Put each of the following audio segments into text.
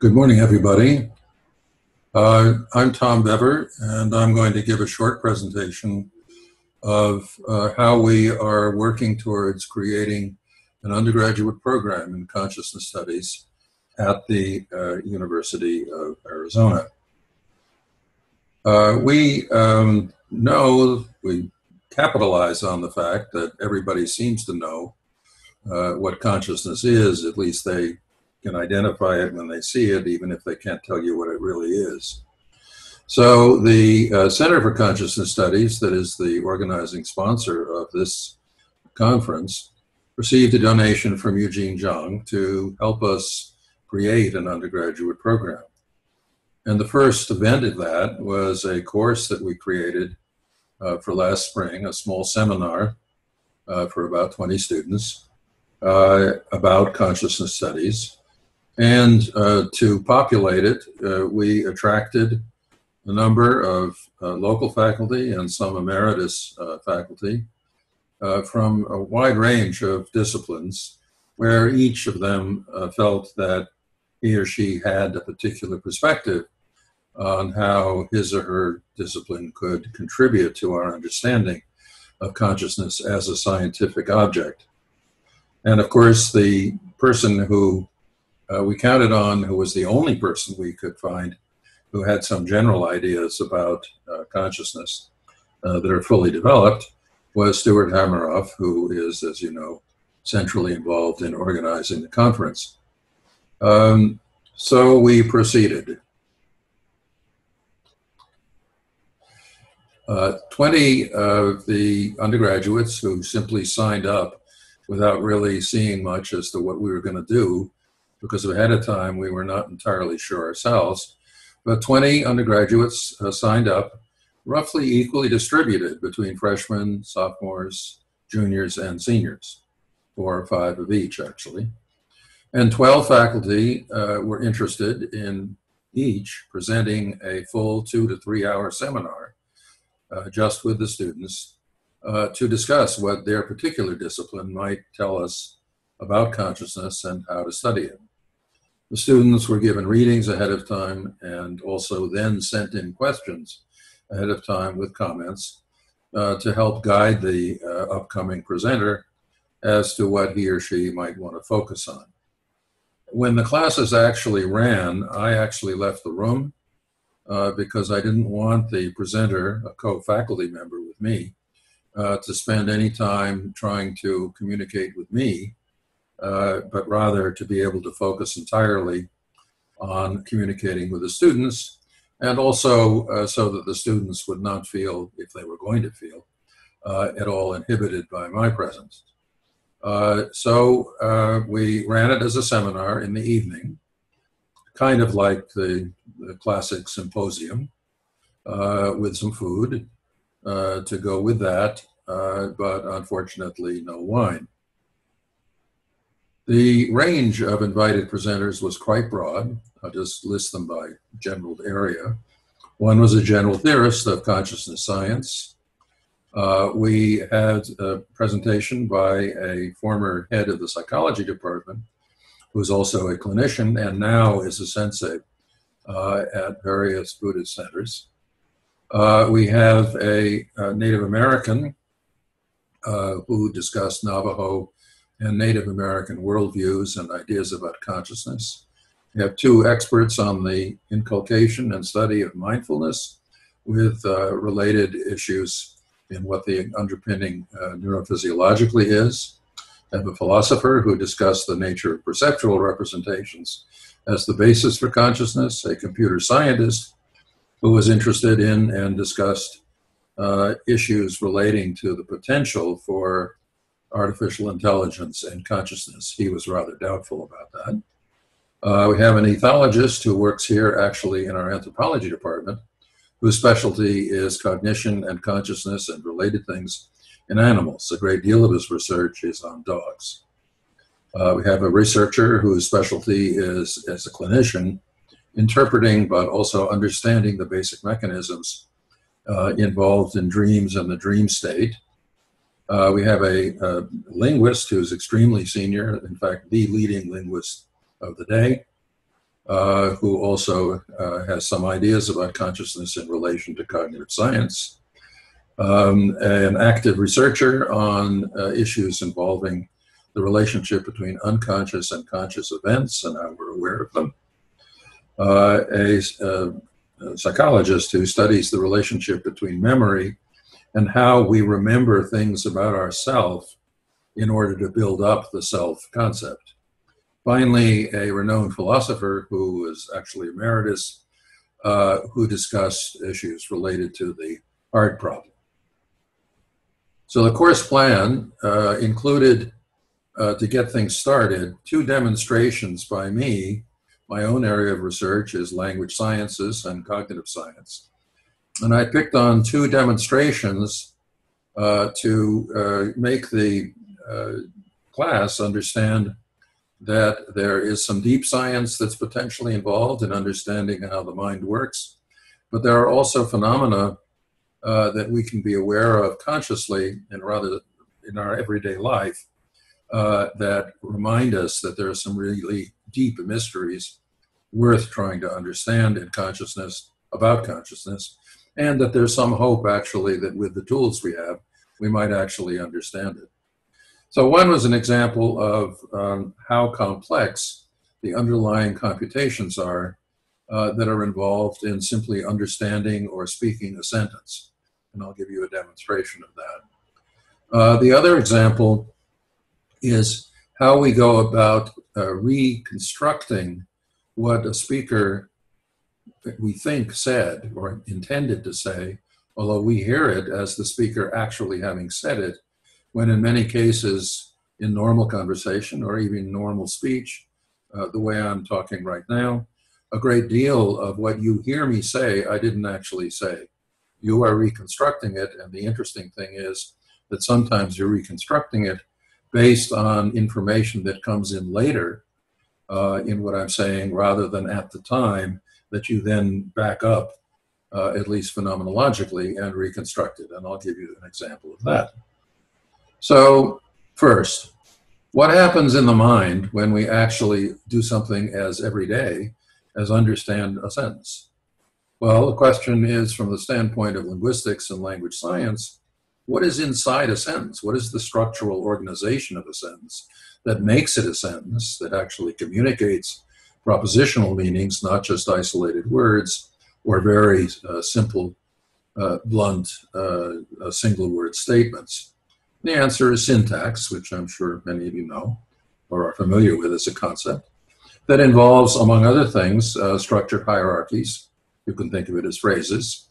Good morning, everybody. Uh, I'm Tom Bever, and I'm going to give a short presentation of uh, how we are working towards creating an undergraduate program in consciousness studies at the uh, University of Arizona. Uh, we um, know, we capitalize on the fact that everybody seems to know uh, what consciousness is, at least they can identify it when they see it, even if they can't tell you what it really is. So, the uh, Center for Consciousness Studies, that is the organizing sponsor of this conference, received a donation from Eugene Jhong to help us create an undergraduate program. And the first event of that was a course that we created uh, for last spring, a small seminar uh, for about 20 students uh, about consciousness studies. And uh, to populate it, uh, we attracted a number of uh, local faculty and some emeritus uh, faculty uh, from a wide range of disciplines, where each of them uh, felt that he or she had a particular perspective on how his or her discipline could contribute to our understanding of consciousness as a scientific object. And of course, the person who uh, we counted on, who was the only person we could find who had some general ideas about uh, consciousness uh, that are fully developed, was Stuart Hameroff, who is, as you know, centrally involved in organizing the conference. Um, so we proceeded. Uh, 20 of the undergraduates who simply signed up without really seeing much as to what we were going to do because ahead of time we were not entirely sure ourselves. But 20 undergraduates uh, signed up, roughly equally distributed between freshmen, sophomores, juniors, and seniors, four or five of each actually. And 12 faculty uh, were interested in each presenting a full two to three hour seminar uh, just with the students uh, to discuss what their particular discipline might tell us about consciousness and how to study it. The students were given readings ahead of time and also then sent in questions ahead of time with comments uh, to help guide the uh, upcoming presenter as to what he or she might want to focus on. When the classes actually ran, I actually left the room uh, because I didn't want the presenter, a co faculty member with me, uh, to spend any time trying to communicate with me uh, but rather to be able to focus entirely on communicating with the students and also uh, so that the students would not feel, if they were going to feel, uh, at all inhibited by my presence. Uh, so uh, we ran it as a seminar in the evening, kind of like the, the classic symposium, with some food to go with that, but unfortunately no wine. The range of invited presenters was quite broad. I'll just list them by general area. One was a general theorist of consciousness science. Uh, we had a presentation by a former head of the psychology department, who's also a clinician and now is a sensei uh, at various Buddhist centers. Uh, we have a, a Native American uh, who discussed Navajo and Native American worldviews and ideas about consciousness. We have two experts on the inculcation and study of mindfulness with uh, related issues in what the underpinning uh, neurophysiologically is. I have a philosopher who discussed the nature of perceptual representations as the basis for consciousness, a computer scientist who was interested in and discussed uh, issues relating to the potential for artificial intelligence and consciousness. He was rather doubtful about that. Uh, we have an ethologist who works here actually in our anthropology department, whose specialty is cognition and consciousness and related things in animals. A great deal of his research is on dogs. Uh, we have a researcher whose specialty is, as a clinician, interpreting but also understanding the basic mechanisms uh, involved in dreams and the dream state. Uh, we have a, a, linguist who's extremely senior, in fact, the leading linguist of the day. uh, who also uh, has some ideas about consciousness in relation to cognitive science, um, an active researcher on uh, issues involving the relationship between unconscious and conscious events and how we're aware of them, uh, a, a, psychologist who studies the relationship between memory and how we remember things about ourself in order to build up the self concept. Finally, a renowned philosopher who was actually emeritus, uh, who discussed issues related to the hard problem. So the course plan uh, included, uh, to get things started, two demonstrations by me. My own area of research is language sciences and cognitive science. And I picked on two demonstrations uh, to uh, make the uh, class understand that there is some deep science that's potentially involved in understanding how the mind works, but there are also phenomena uh, that we can be aware of consciously and rather in our everyday life uh, that remind us that there are some really deep mysteries worth trying to understand in consciousness about consciousness, and that there's some hope actually that with the tools we have, we might actually understand it. So one was an example of um, how complex the underlying computations are uh, that are involved in simply understanding or speaking a sentence. And I'll give you a demonstration of that. Uh, the other example is how we go about uh, reconstructing what a speaker we think said or intended to say, although we hear it as the speaker actually having said it when in many cases, in normal conversation or even normal speech, uh, the way I'm talking right now, a great deal of what you hear me say, I didn't actually say. You are reconstructing it, and the interesting thing is that sometimes you're reconstructing it based on information that comes in later uh, in what I'm saying rather than at the time that you then back up, uh, at least phenomenologically, and reconstruct it. And I'll give you an example of that. So, first, what happens in the mind when we actually do something as everyday as understand a sentence? Well, the question is from the standpoint of linguistics and language science what is inside a sentence? What is the structural organization of a sentence that makes it a sentence that actually communicates propositional meanings, not just isolated words or very uh, simple, uh, blunt, uh, single word statements? The answer is syntax, which I'm sure many of you know or are familiar with as a concept, that involves, among other things, uh, structured hierarchies. You can think of it as phrases,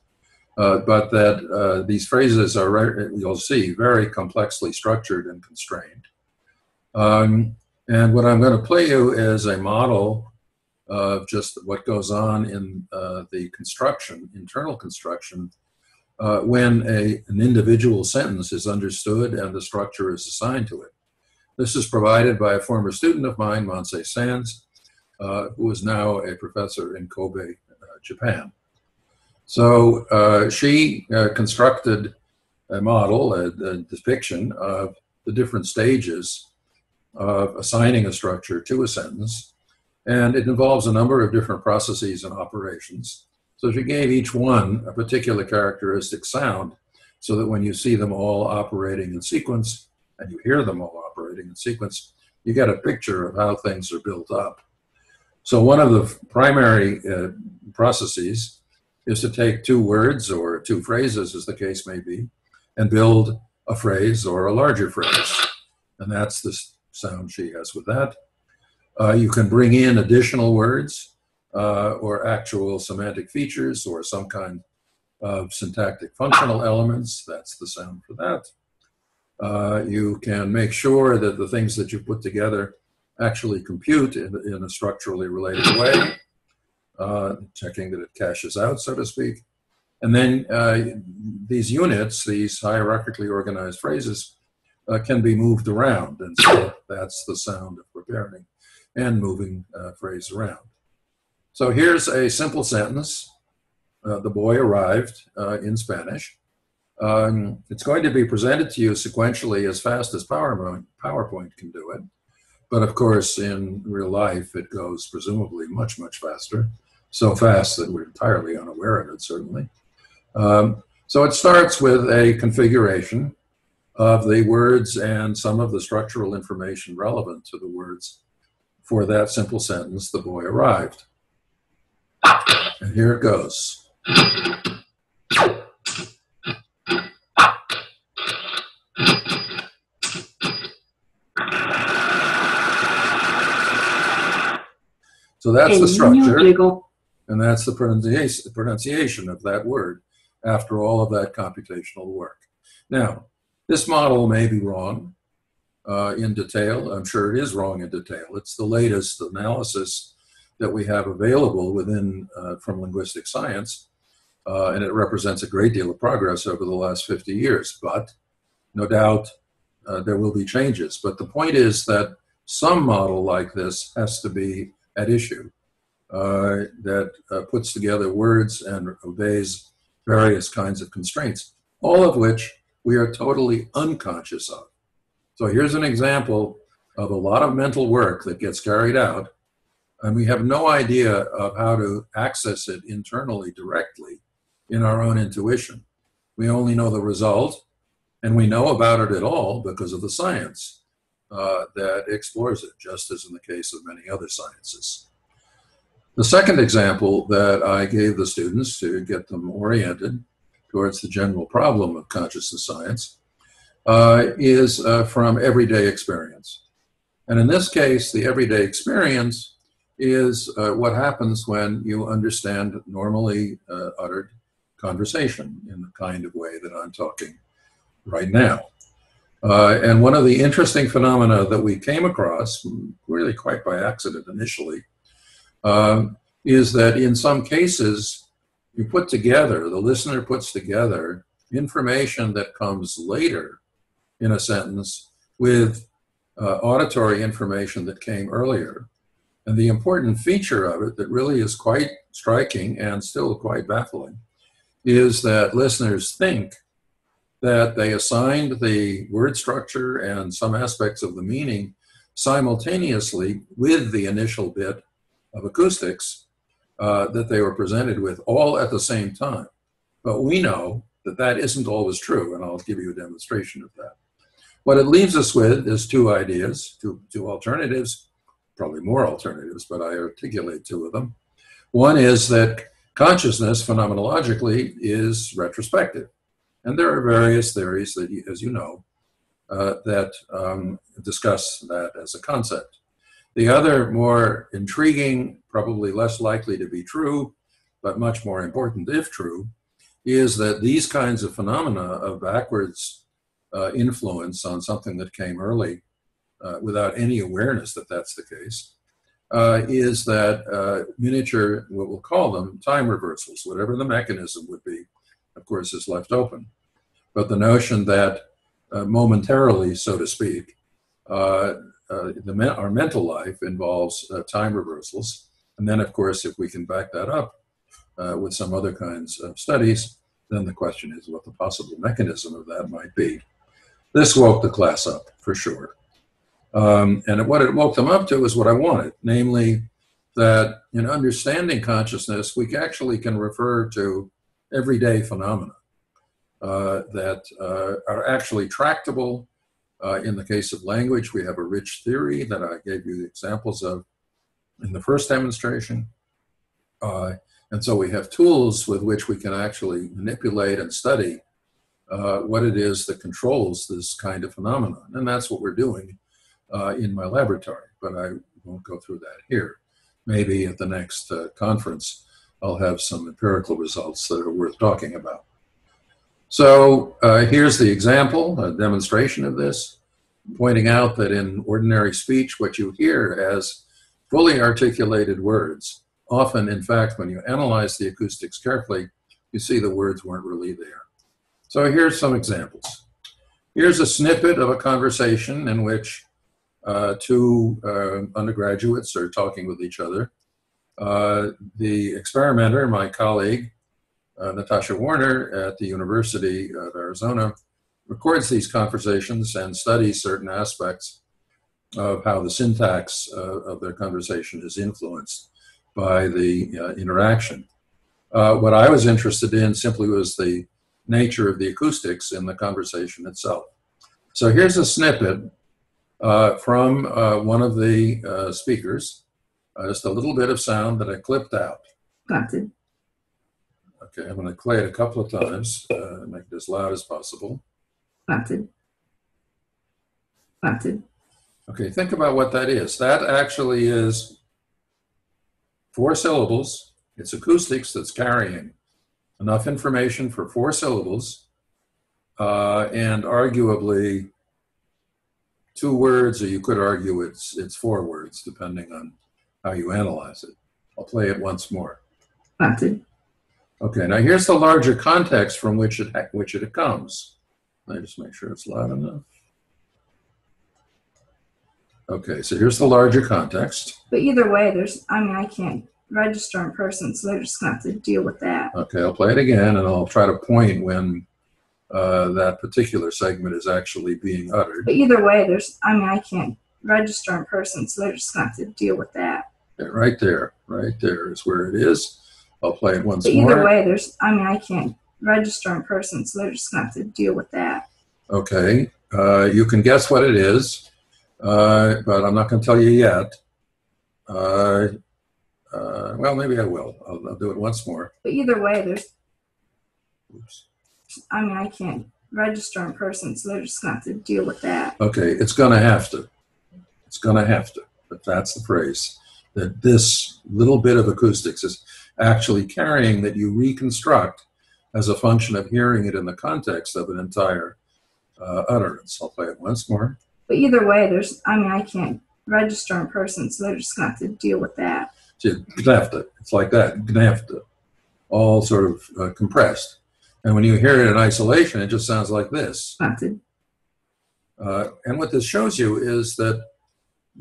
uh, but that uh, these phrases are, you'll see, very complexly structured and constrained. Um, and what I'm going to play you is a model of just what goes on in uh, the construction, internal construction uh, when a, an individual sentence is understood and the structure is assigned to it. This is provided by a former student of mine, Mansei Sands, uh, who is now a professor in Kobe, uh, Japan. So uh, she uh, constructed a model, a, a, depiction of the different stages of assigning a structure to a sentence. And it involves a number of different processes and operations. So she gave each one a particular characteristic sound so that when you see them all operating in sequence and you hear them all operating in sequence, you get a picture of how things are built up. So one of the primary uh, processes is to take two words or two phrases, as the case may be, and build a phrase or a larger phrase. And that's the sound she has with that. Uh, you can bring in additional words uh, or actual semantic features or some kind of syntactic functional elements. That's the sound for that. Uh, you can make sure that the things that you put together actually compute in, in a structurally related way, uh, checking that it cashes out, so to speak. And then uh, these units, these hierarchically organized phrases, uh, can be moved around. And so that's the sound of preparing and moving uh, phrase around. So here's a simple sentence. Uh, the boy arrived uh, in Spanish. Um, it's going to be presented to you sequentially as fast as PowerPoint, PowerPoint can do it. But of course, in real life, it goes presumably much, much faster. So fast that we're entirely unaware of it, certainly. Um, so it starts with a configuration of the words and some of the structural information relevant to the words for that simple sentence, the boy arrived. And here it goes. So that's the structure, and that's the pronunciation, pronunciation of that word after all of that computational work. Now, this model may be wrong uh, in detail. I'm sure it is wrong in detail. It's the latest analysis that we have available within uh, from linguistic science, uh, and it represents a great deal of progress over the last 50 years. But no doubt uh, there will be changes. But the point is that some model like this has to be at issue uh, that uh, puts together words and obeys various kinds of constraints, all of which we are totally unconscious of. So here's an example of a lot of mental work that gets carried out, and we have no idea of how to access it internally directly in our own intuition. We only know the result, and we know about it at all because of the science uh, that explores it, just as in the case of many other sciences. The second example that I gave the students to get them oriented towards the general problem of consciousness science uh, is uh, from everyday experience. And in this case, the everyday experience is uh, what happens when you understand normally uh, uttered conversation in the kind of way that I'm talking right now. Uh, and one of the interesting phenomena that we came across, really quite by accident initially, um, is that in some cases, you put together, the listener puts together information that comes later in a sentence with uh, auditory information that came earlier. And the important feature of it that really is quite striking and still quite baffling is that listeners think that they assigned the word structure and some aspects of the meaning simultaneously with the initial bit of acoustics uh, that they were presented with all at the same time. But we know that that isn't always true, and I'll give you a demonstration of that. What it leaves us with is two ideas, two, two alternatives, probably more alternatives, but I articulate two of them. One is that consciousness phenomenologically is retrospective. And there are various theories that, as you know, uh, that um, discuss that as a concept. The other more intriguing, probably less likely to be true, but much more important if true, is that these kinds of phenomena of backwards uh, influence on something that came early uh, without any awareness that that's the case uh, is that uh, miniature, what we'll call them, time reversals, whatever the mechanism would be, of course, is left open. But the notion that uh, momentarily, so to speak, uh, the, our mental life involves time reversals. And then, of course, if we can back that up with some other kinds of studies, then the question is what the possible mechanism of that might be. This woke the class up for sure. Um, and what it woke them up to is what I wanted, namely that in understanding consciousness, we actually can refer to everyday phenomena uh, that uh, are actually tractable uh, in the case of language, we have a rich theory that I gave you the examples of in the first demonstration. Uh, and so we have tools with which we can actually manipulate and study uh, what it is that controls this kind of phenomenon. And that's what we're doing uh, in my laboratory, but I won't go through that here. Maybe at the next uh, conference, I'll have some empirical results that are worth talking about. So uh, here's the example, a demonstration of this, pointing out that in ordinary speech, what you hear as fully articulated words, often, in fact, when you analyze the acoustics carefully, you see the words weren't really there. So here's some examples. Here's a snippet of a conversation in which uh, two uh, undergraduates are talking with each other. Uh, the experimenter, my colleague, uh, Natasha Warner at the University of Arizona records these conversations and studies certain aspects of how the syntax uh, of their conversation is influenced by the uh, interaction. What I was interested in simply was the nature of the acoustics in the conversation itself. So here's a snippet uh, from uh, one of the uh, speakers, uh, just a little bit of sound that I clipped out. Planted. Okay, I'm going to play it a couple of times, uh, make it as loud as possible. Planted. Planted. Okay, think about what that is. That actually is four syllables. It's acoustics that's carrying enough information for four syllables uh, and arguably two words, or you could argue it's, it's four words, depending on how you analyze it. I'll play it once more. Planted. Okay, now here's the larger context from which it, which it comes. Let me just make sure it's loud enough. Okay, so here's the larger context. But either way, there's, I mean, I can't register in person, so they're just going to have to deal with that. Okay, I'll play it again and I'll try to point when uh, that particular segment is actually being uttered. But either way, there's, I mean, I can't register in person, so they're just going to have to deal with that. Yeah, right there, right there is where it is. I'll play it once But either more. way, there's, I mean, I can't register in person, so they're just going to have to deal with that. Okay, uh, you can guess what it is, uh, but I'm not going to tell you yet. Uh, uh, well, maybe I will. I'll, I'll do it once more. But either way, there's, Oops. I mean, I can't register in person, so they're just going to have to deal with that. Okay, it's going to have to. It's going to have to. But that's the phrase that this little bit of acoustics is actually carrying that you reconstruct as a function of hearing it in the context of an entire uh, utterance. I'll play it once more. But either way, there's, I mean, I can't register in person, so they're just going to have to deal with that. See, gnafta. It's like that, gnafta, all sort of uh, compressed. And when you hear it in isolation, it just sounds like this. Planted. Uh, and what this shows you is that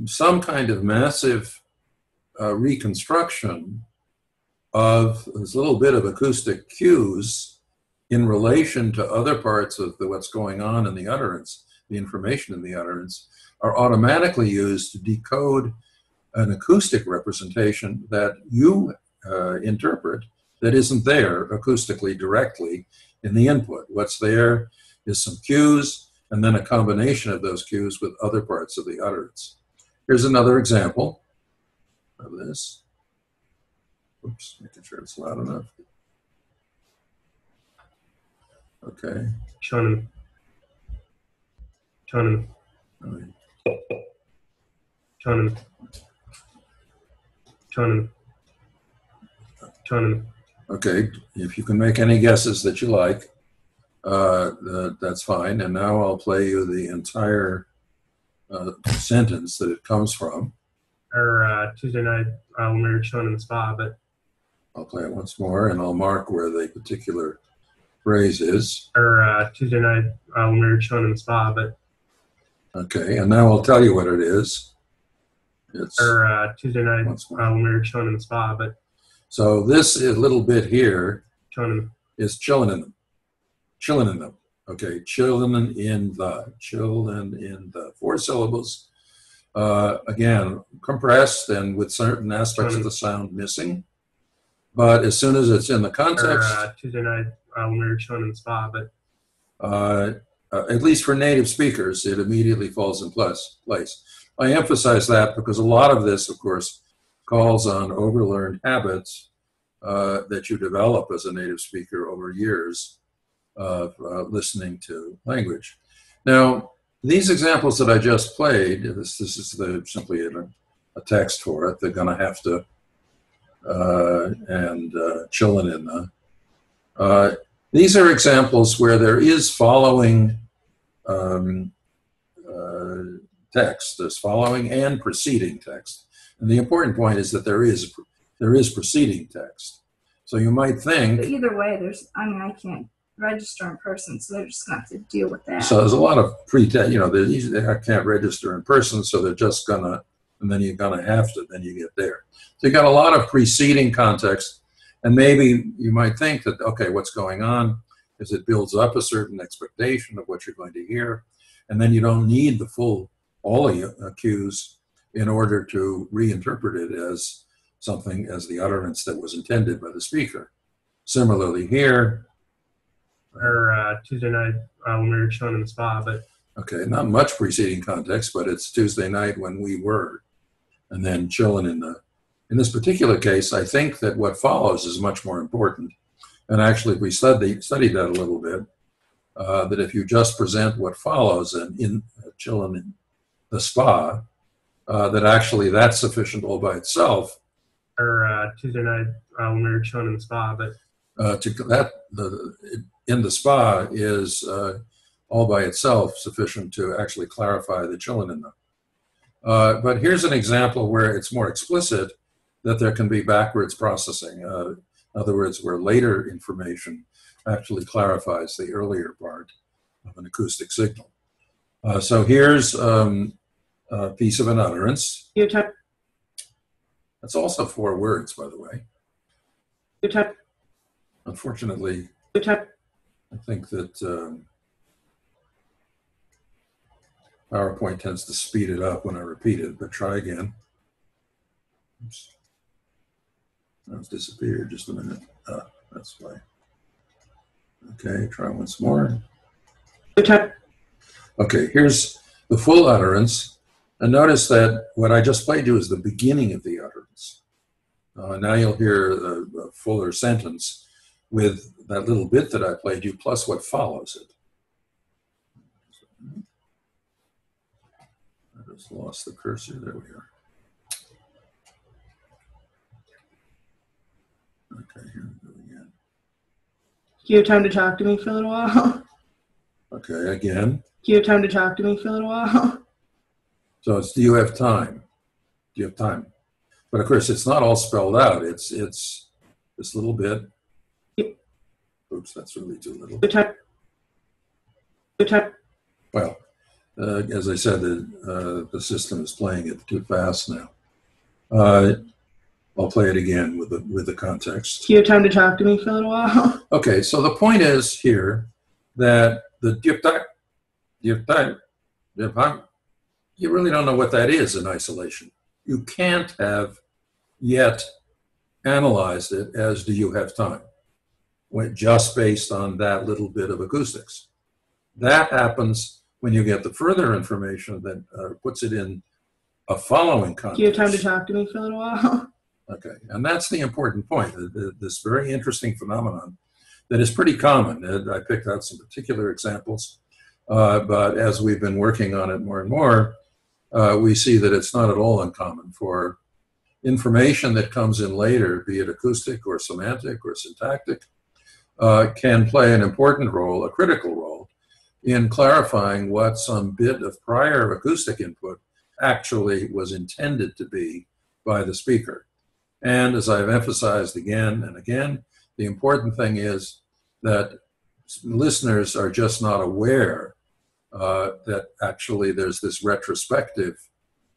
some kind of massive uh, reconstruction of this little bit of acoustic cues in relation to other parts of the, what's going on in the utterance, the information in the utterance, are automatically used to decode an acoustic representation that you uh, interpret that isn't there acoustically directly in the input. What's there is some cues and then a combination of those cues with other parts of the utterance. Here's another example of this. Oops, making sure it's loud enough. Okay. Shonen. Shonen. Shonen. Shonen. Shonen. Okay, if you can make any guesses that you like, uh, th- that's fine. And now I'll play you the entire uh, sentence that it comes from. Or uh, Tuesday night, I'll marry in the spa, but I'll play it once more and I'll mark where the particular phrase is. or uh, Tuesday night, I'll marry in the spa, but Okay, and now I'll tell you what it is. It's, or uh, Tuesday night, Once more. I'll marry Shonen in the spa, but so this is- little bit here Shonen. is chilling in them. Chilling in them. Okay, chilling in the, chilling in the. Four syllables. Uh, again, compressed and with certain aspects of the sound missing. But as soon as it's in the Or context, uh, Tuesday night, I'll marry Shonen in the spa, but uh, uh, at least for native speakers, it immediately falls in place. I emphasize that because a lot of this, of course, calls on overlearned habits uh, that you develop as a native speaker over years of uh, listening to language. Now, these examples that I just played, this, this is the, simply a, a text for it. They're going to have to uh, and uh, chilling in the. Uh, these are examples where there is following um, uh, text. There's following and preceding text. And the important point is that there is there is preceding text. So you might But think either way, there's, I mean, I can't register in person, so they're just going to have to deal with that. so. There's a lot of pre you know, they're easy- can't register in person, so they're just gonna, and then you're gonna have to. Then you get there. So you got a lot of preceding context, and maybe you might think that okay, what's going on is it builds up a certain expectation of what you're going to hear, and then you don't need the full all the cues in order to reinterpret it as something as the utterance that was intended by the speaker. Similarly, here, Or uh, Tuesday night uh, when we were chilling in the spa, but okay, not much preceding context, but it's Tuesday night when we were, and then chilling in the. In this particular case, I think that what follows is much more important. And actually, we studied studied that a little bit. Uh, that if you just present what follows and in uh, chilling in the spa, uh, that actually that's sufficient all by itself or uh, Tuesday night uh, when we were chilling in the spa, but uh, to that the in the spa is uh, all by itself sufficient to actually clarify the chilling in them. Uh, but here's an example where it's more explicit that there can be backwards processing. Uh, in other words, where later information actually clarifies the earlier part of an acoustic signal. Uh, so here's um, a piece of an utterance. That's also four words, by the way. Unfortunately, I think that um, PowerPoint tends to speed it up when I repeat it, but try again. Oops. It's disappeared. Just a minute. Ah, that's why. Okay, try once more. Okay, here's the full utterance. And notice that what I just played you is the beginning of the utterance. Uh, now you'll hear the, the fuller sentence with that little bit that I played you plus what follows it. I just lost the cursor. There we are. Okay, here we go again. you have time to talk to me for a little while? Okay, again. You have time to talk to me for a little while? So it's do you have time? Do you have time? But of course, it's not all spelled out. It's it's this little bit. Oops, that's really too little. you touch, you touch, Well, uh, as I said, the uh, the system is playing it too fast now. Uh, I'll play it again with the with the context. Do you have time to talk to me for a little while? Okay, so the point is here that the diptyque, diptyque, diptyque, you really don't know what that is in isolation. You can't have yet analyzed it as do you have time, when, just based on that little bit of acoustics. That happens when you get the further information that uh, puts it in a following context. you have time to talk to me for a little while? Okay, and that's the important point. th- th- This very interesting phenomenon that is pretty common. I picked out some particular examples, uh, but as we've been working on it more and more, uh, we see that it's not at all uncommon for information that comes in later, be it acoustic or semantic or syntactic, uh, can play an important role, a critical role, in clarifying what some bit of prior acoustic input actually was intended to be by the speaker. And as I've emphasized again and again, the important thing is that listeners are just not aware uh, that actually there's this retrospective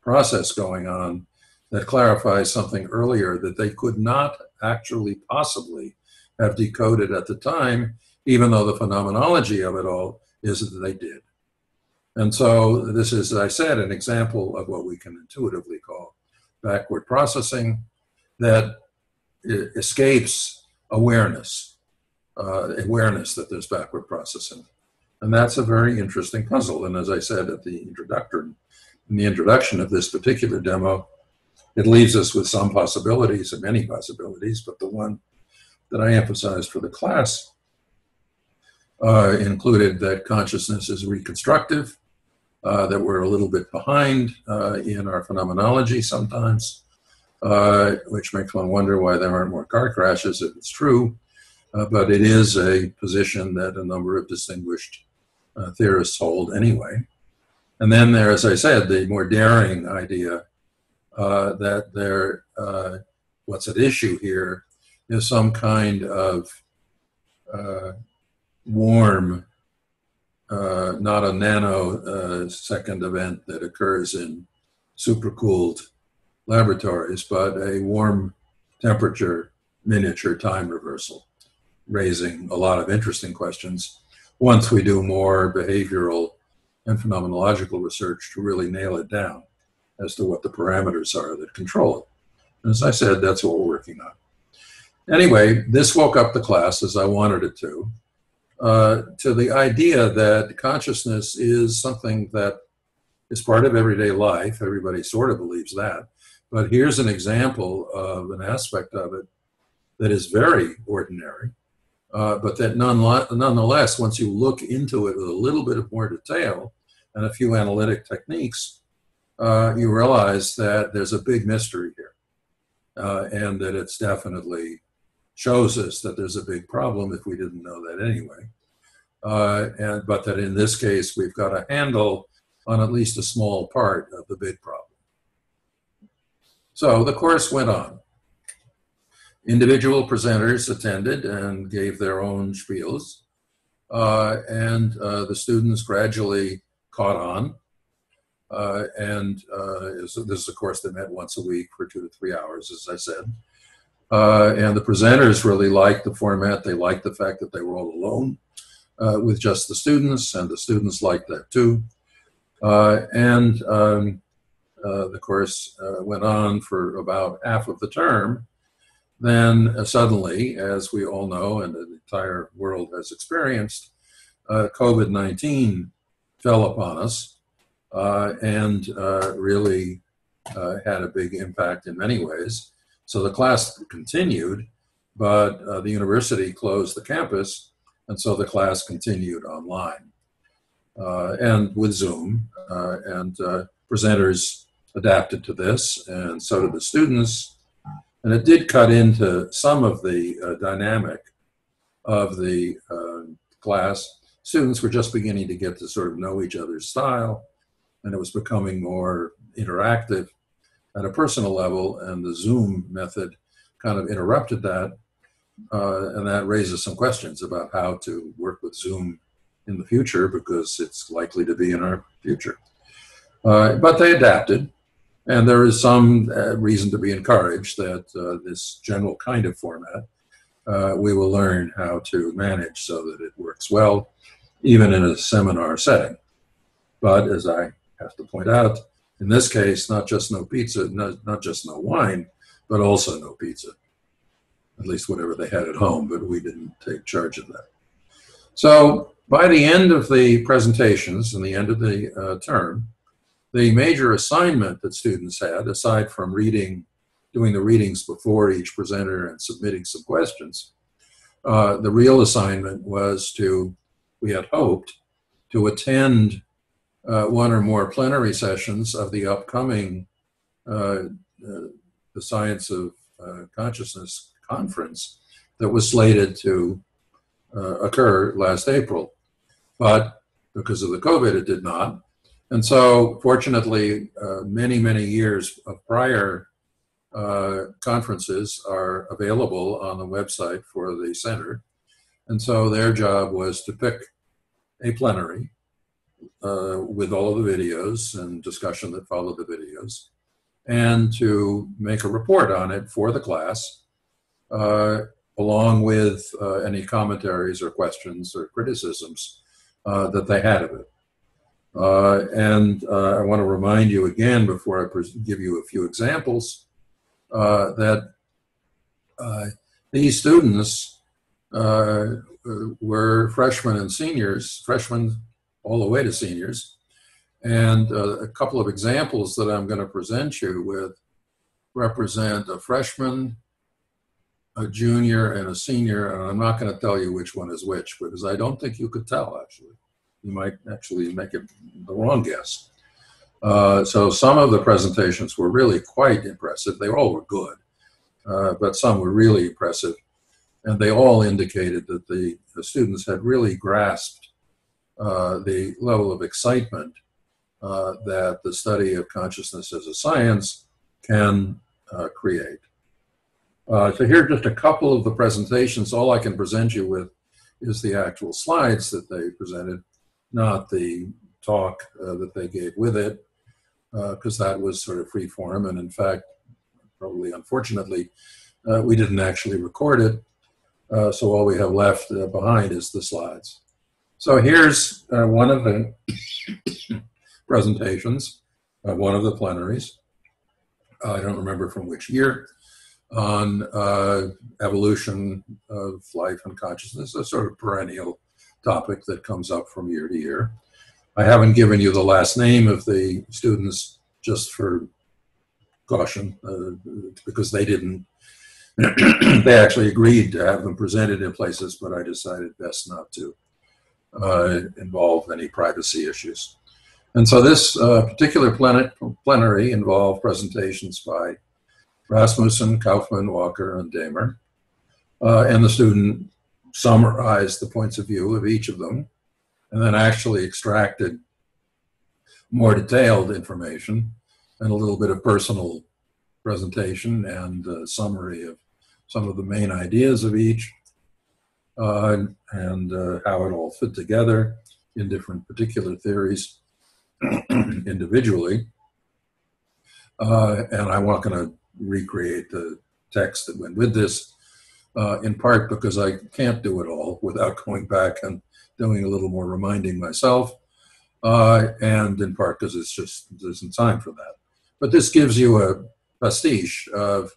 process going on that clarifies something earlier that they could not actually possibly have decoded at the time, even though the phenomenology of it all is that they did. And so this is, as I said, an example of what we can intuitively call backward processing that escapes awareness, uh, awareness that there's backward processing. And that's a very interesting puzzle. And as I said at the introduction, in the introduction of this particular demo, it leaves us with some possibilities and many possibilities, but the one that I emphasized for the class uh, included that consciousness is reconstructive, uh, that we're a little bit behind uh, in our phenomenology sometimes, uh, which makes one wonder why there aren't more car crashes if it's true. Uh, but it is a position that a number of distinguished uh, theorists hold anyway. And then there, as I said, the more daring idea uh, that there, uh, what's at issue here is some kind of uh, warm, uh, not a nanosecond event that occurs in supercooled laboratories, but a warm temperature miniature time reversal, raising a lot of interesting questions once we do more behavioral and phenomenological research to really nail it down as to what the parameters are that control it. And as I said, that's what we're working on. Anyway, this woke up the class as I wanted it to, uh, to the idea that consciousness is something that is part of everyday life. Everybody sort of believes that. But here's an example of an aspect of it that is very ordinary, uh, but that nonetheless, once you look into it with a little bit of more detail and a few analytic techniques, uh, you realize that there's a big mystery here. Uh, and that it's definitely shows us that there's a big problem if we didn't know that anyway. Uh, and but that in this case we've got a handle on at least a small part of the big problem. So the course went on. Individual presenters attended and gave their own spiels, uh, and uh, the students gradually caught on. Uh, and uh, this is a course that met once a week for two to three hours, as I said. Uh, and the presenters really liked the format. They liked the fact that they were all alone uh, with just the students, and the students liked that too. And um, the course went on for about half of the term. Then uh, suddenly, as we all know, and the entire world has experienced, COVID 19 fell upon us and really had a big impact in many ways. So the class continued, but uh, the university closed the campus, and so the class continued online uh, and with Zoom. Uh, and uh, presenters adapted to this, and so did the students. And it did cut into some of the uh, dynamic of the uh, class. Students were just beginning to get to sort of know each other's style, and it was becoming more interactive at a personal level, and the Zoom method kind of interrupted that. Uh, and that raises some questions about how to work with Zoom in the future because it's likely to be in our future. Uh, but they adapted, and there is some uh, reason to be encouraged that uh, this general kind of format uh, we will learn how to manage so that it works well, even in a seminar setting. But as I have to point out, in this case, not just no pizza, not, not just no wine, but also no pizza. At least whatever they had at home, but we didn't take charge of that. So by the end of the presentations and the end of the uh, term, the major assignment that students had, aside from reading, doing the readings before each presenter and submitting some questions, uh, the real assignment was to, we had hoped, to attend uh, one or more plenary sessions of the upcoming uh, uh, the Science of uh, Consciousness conference that was slated to uh, occur last April. But because of the COVID, it did not. And so, fortunately, uh, many, many years of prior conferences are available on the website for the center. And so, their job was to pick a plenary uh, with all of the videos and discussion that followed the videos, and to make a report on it for the class, uh, along with uh, any commentaries or questions or criticisms uh, that they had of it. Uh, and uh, I want to remind you again, before I give you a few examples, that these students were freshmen and seniors, freshmen all the way to seniors. And uh, a couple of examples that I'm going to present you with represent a freshman, a junior, and a senior. And I'm not going to tell you which one is which because I don't think you could tell, actually. You might actually make it the wrong guess. Uh, so some of the presentations were really quite impressive. They all were good, uh, but some were really impressive. And they all indicated that the, the students had really grasped uh, the level of excitement uh, that the study of consciousness as a science can uh, create. Uh, so here are just a couple of the presentations. All I can present you with is the actual slides that they presented, not the talk uh, that they gave with it, because that was sort of free form. And in fact, probably unfortunately, we didn't actually record it. so all we have left behind is the slides. So here's uh, one of the presentations at one of the plenaries. I don't remember from which year on uh, evolution of life and consciousness, a sort of perennial topic that comes up from year to year. I haven't given you the last name of the students just for caution, uh, because they didn't, they actually agreed to have them presented in places, but I decided best not to uh, involve any privacy issues. And so this uh, particular planet, plenary involved presentations by Rasmussen, Kauffman, Walker, and Damer. Uh, and the student summarized the points of view of each of them and then actually extracted more detailed information and a little bit of personal presentation and uh, summary of some of the main ideas of each uh, and uh, how it all fit together in different particular theories individually. Uh, and I'm not going to recreate the text that went with this, uh, in part because I can't do it all without going back and doing a little more reminding myself, uh, and in part because it's just there isn't time for that. But this gives you a pastiche of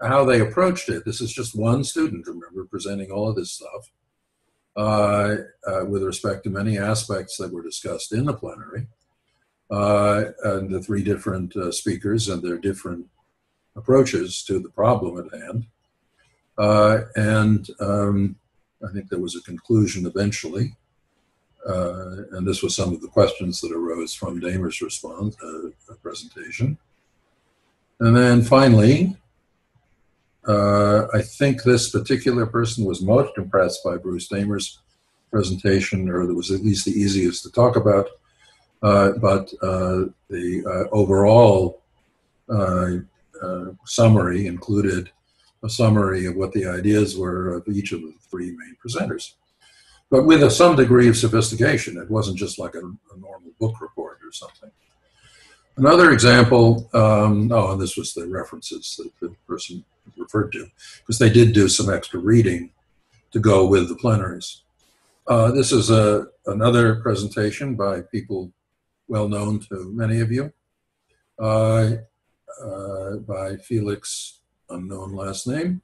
how they approached it. This is just one student, remember, presenting all of this stuff uh, uh, with respect to many aspects that were discussed in the plenary. Uh, and the three different uh, speakers and their different approaches to the problem at hand. Uh, and um, I think there was a conclusion eventually. Uh, and this was some of the questions that arose from Damer's response, uh, presentation. And then finally, uh, I think this particular person was most impressed by Bruce Damer's presentation, or that was at least the easiest to talk about. Uh, but uh, the overall summary included a summary of what the ideas were of each of the three main presenters, but with a, some degree of sophistication. It wasn't just like a, a normal book report or something. Another example, um, oh, and this was the references that the person referred to, because they did do some extra reading to go with the plenaries. Uh, this is a, another presentation by people well known to many of you, uh, uh, by Felix, unknown last name,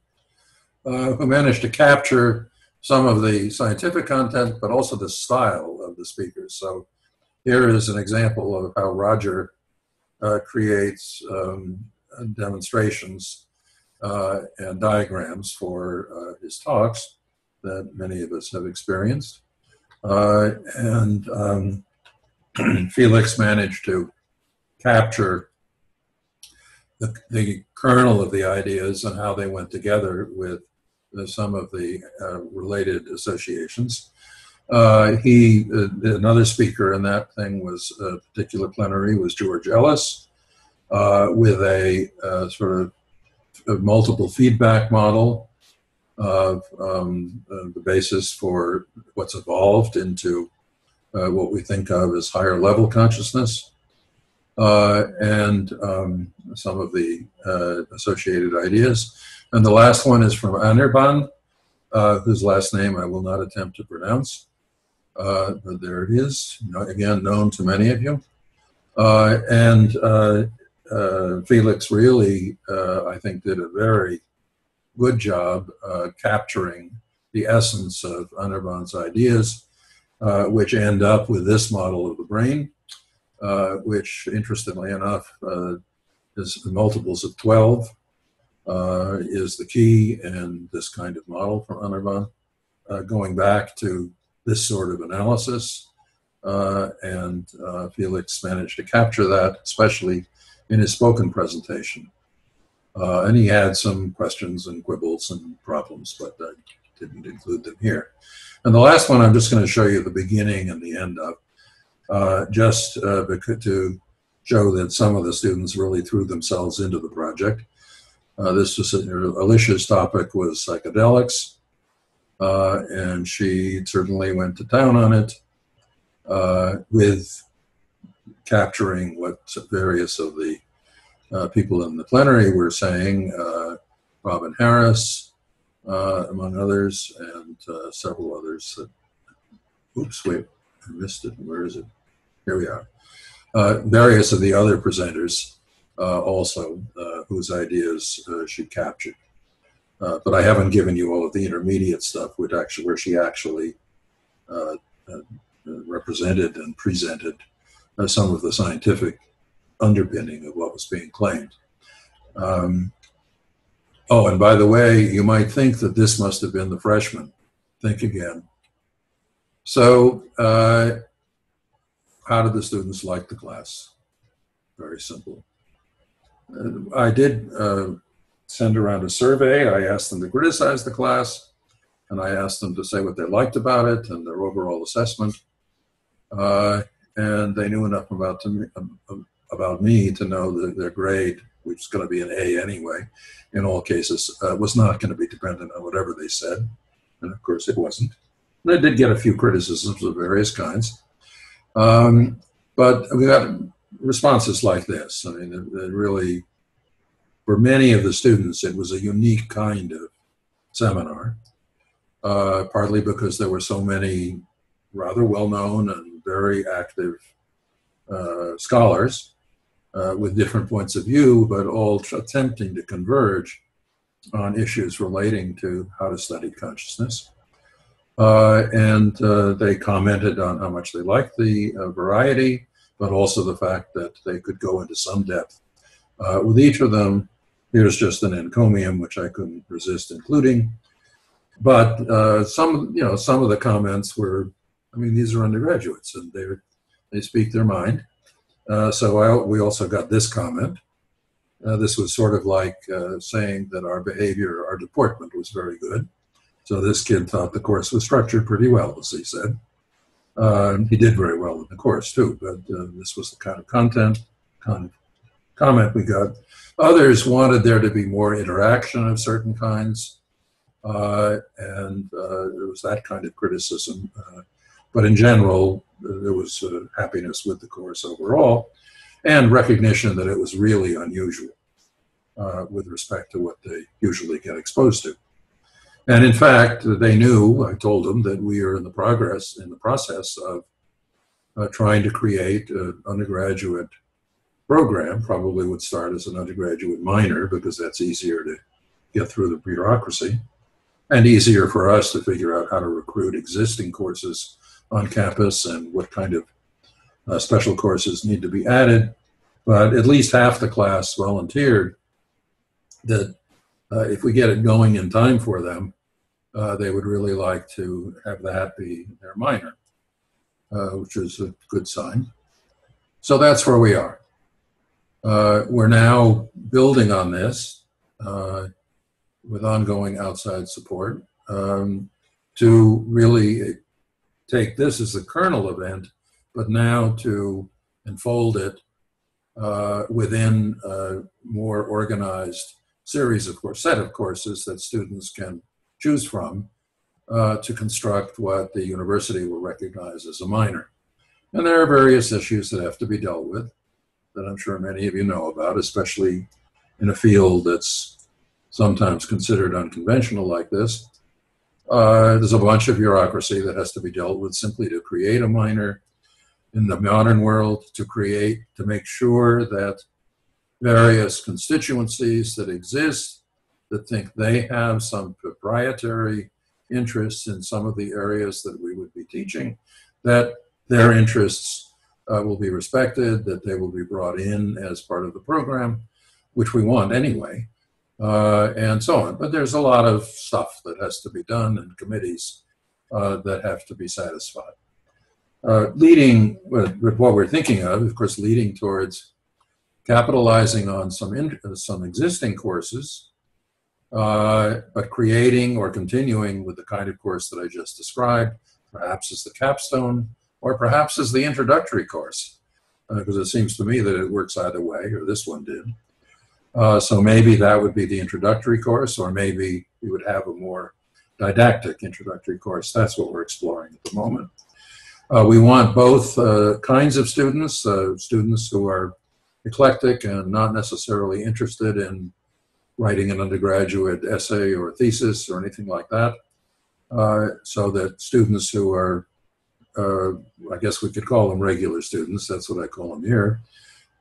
uh, who managed to capture some of the scientific content, but also the style of the speakers. So here is an example of how Roger uh, creates um, demonstrations uh, and diagrams for uh, his talks that many of us have experienced. Uh, and um, Felix managed to capture the, the, kernel of the ideas and how they went together with uh, some of the uh, related associations. Uh, he, uh, another speaker in that thing was a particular plenary was George Ellis, uh, with a uh, sort of a multiple feedback model of um, the basis for what's evolved into uh, what we think of as higher level consciousness, uh, and um, some of the uh, associated ideas. And the last one is from Anirban, uh, whose last name I will not attempt to pronounce, uh, but there it is, again, known to many of you. Uh, and Felix really, I think, did a very good job capturing the essence of Anirban's ideas uh, which end up with this model of the brain, uh, which interestingly enough uh, is multiples of 12 uh, is the key in this kind of model from Anirban, uh, going back to this sort of analysis. and Felix managed to capture that, especially in his spoken presentation. and he had some questions and quibbles and problems, but I didn't include them here. And the last one, I'm just going to show you the beginning and the end of, uh, just uh, to show that some of the students really threw themselves into the project. Uh, this was Alicia's topic was psychedelics, uh, and she certainly went to town on it uh, with capturing what various of the uh, people in the plenary were saying. Robin Harris, among others, and several others. That, oops, wait, I missed it. Where is it? Here we are. Uh, various of the other presenters uh, also, uh, whose ideas uh, she captured. Uh, but I haven't given you all of the intermediate stuff, which actually, where she actually uh, represented and presented some of the scientific underpinning of what was being claimed. Um, oh, and by the way, you might think that this must have been the freshman. Think again. So, how did the students like the class? Very simple. Uh, I did uh, send around a survey. I asked them to criticize the class, and I asked them to say what they liked about it and their overall assessment. Uh, and they knew enough about me, um, about me to know that their grade, which is going to be an A anyway, in all cases, uh, was not going to be dependent on whatever they said. And of course, it wasn't. I did get a few criticisms of various kinds. Um, but we got responses like this. I mean, it, it really, for many of the students, it was a unique kind of seminar, uh, partly because there were so many rather well known and very active uh, scholars uh, with different points of view, but all tr- attempting to converge on issues relating to how to study consciousness. Uh, and uh, they commented on how much they liked the uh, variety, but also the fact that they could go into some depth uh, with each of them. Here's just an encomium, which I couldn't resist including. But uh, some, you know, some of the comments were, I mean, these are undergraduates, and they they speak their mind. Uh, so I, we also got this comment. this was sort of like saying that our behavior, our deportment was very good. So this kid thought the course was structured pretty well, as he said. Uh, he did very well in the course too, but uh, this was the kind of content, kind of comment we got. Others wanted there to be more interaction of certain kinds, uh, and uh, there was that kind of criticism. Uh, but in general, there was uh, happiness with the course overall, and recognition that it was really unusual with respect to what they usually get exposed to. And in fact, they knew, I told them, that we are in the progress, in the process of uh, trying to create an undergraduate program, probably would start as an undergraduate minor because that's easier to get through the bureaucracy and easier for us to figure out how to recruit existing courses on campus and what kind of uh, special courses need to be added. But at least half the class volunteered that uh, if we get it going in time for them, uh, they would really like to have that be their minor, uh, which is a good sign. So that's where we are. Uh, we're now building on this uh, with ongoing outside support um, to really take this as a kernel event, but now to enfold it uh, within more organized series of course set of courses that students can choose from uh, to construct what the university will recognize as a minor. And there are various issues that have to be dealt with that I'm sure many of you know about, especially in a field that's sometimes considered unconventional like this. Uh, there's a bunch of bureaucracy that has to be dealt with simply to create a minor in the modern world, to create, to make sure that various constituencies that exist that think they have some proprietary interests in some of the areas that we would be teaching, that their interests uh, will be respected, that they will be brought in as part of the program, which we want anyway, uh, and so on. But there's a lot of stuff that has to be done and committees uh, that have to be satisfied. Uh, leading with, with, what we're thinking of, of course, leading towards capitalizing on some in, some existing courses, uh, but creating or continuing with the kind of course that I just described, perhaps as the capstone, or perhaps as the introductory course, because uh, it seems to me that it works either way, or this one did. Uh, so maybe that would be the introductory course, or maybe we would have a more didactic introductory course. That's what we're exploring at the moment. Uh, we want both uh, kinds of students, uh, students who are eclectic and not necessarily interested in writing an undergraduate essay or thesis or anything like that, uh, so that students who are uh, I guess we could call them regular students, that's what I call them here,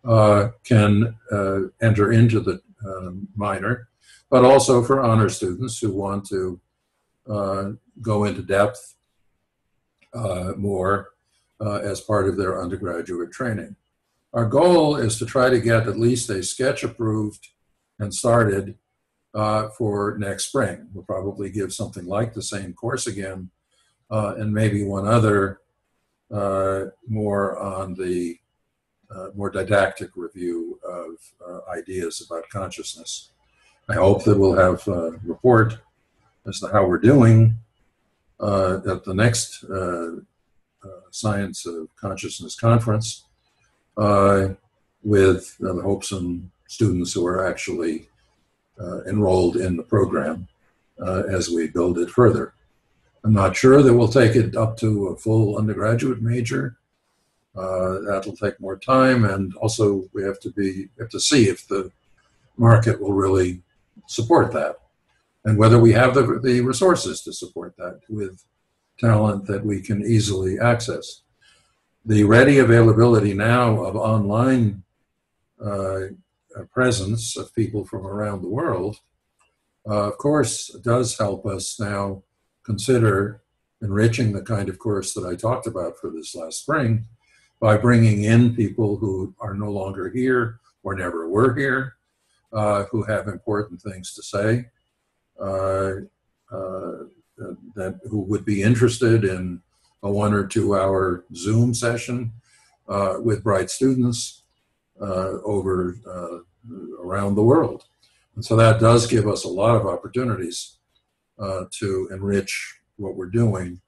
uh, can uh, enter into the um, minor, but also for honor students who want to uh, go into depth uh, more uh, as part of their undergraduate training. Our goal is to try to get at least a sketch approved and started uh, for next spring. We'll probably give something like the same course again uh, and maybe one other uh, more on the uh, more didactic review of uh, ideas about consciousness. I hope that we'll have a report as to how we're doing uh, at the next Science of Consciousness conference uh, with uh, the hopes and students who are actually uh, enrolled in the program uh, as we build it further. I'm not sure that we'll take it up to a full undergraduate major. Uh, that'll take more time, and also we have to be have to see if the market will really support that, and whether we have the the resources to support that with talent that we can easily access. The ready availability now of online uh, presence of people from around the world, uh, of course, does help us now consider enriching the kind of course that I talked about for this last spring by bringing in people who are no longer here or never were here, uh, who have important things to say, uh, uh, that who would be interested in a one or two hour Zoom session uh, with bright students uh, over uh, around the world. And so that does give us a lot of opportunities uh, to enrich what we're doing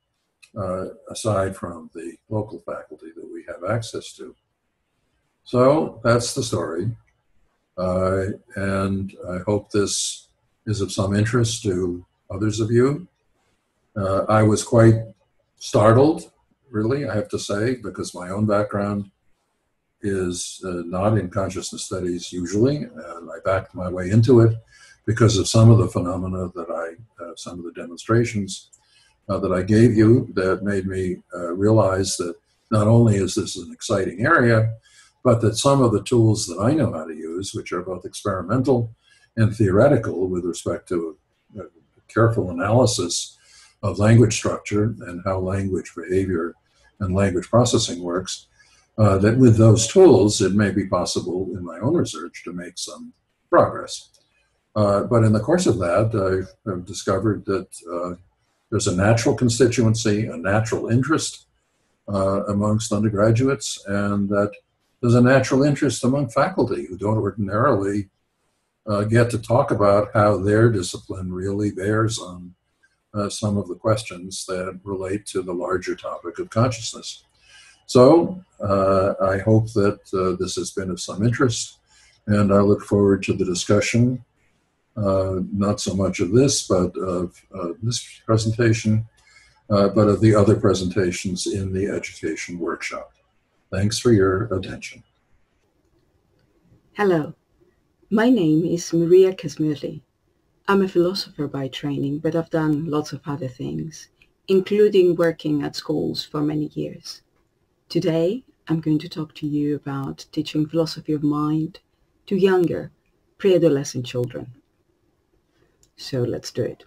uh, aside from the local faculty that we have access to. So that's the story. Uh, and I hope this is of some interest to others of you. I was quite startled, really, I have to say, because my own background is uh, not in consciousness studies usually, and I backed my way into it because of some of the phenomena that I, uh, some of the demonstrations uh, that I gave you that made me uh, realize that not only is this an exciting area, but that some of the tools that I know how to use, which are both experimental and theoretical with respect to uh, careful analysis of language structure and how language behavior and language processing works, uh, that with those tools, it may be possible in my own research to make some progress. Uh, but in the course of that, I've discovered that uh, there's a natural constituency, a natural interest uh, amongst undergraduates, and that there's a natural interest among faculty who don't ordinarily uh, get to talk about how their discipline really bears on uh, some of the questions that relate to the larger topic of consciousness. So uh, I hope that uh, this has been of some interest, and I look forward to the discussion, uh, not so much of this, but of this presentation, uh, but of the other presentations in the education workshop. Thanks for your attention. Hello, my name is Maria Kasmirli. I'm a philosopher by training, but I've done lots of other things, including working at schools for many years. Today, I'm going to talk to you about teaching philosophy of mind to younger, pre-adolescent children. So let's do it.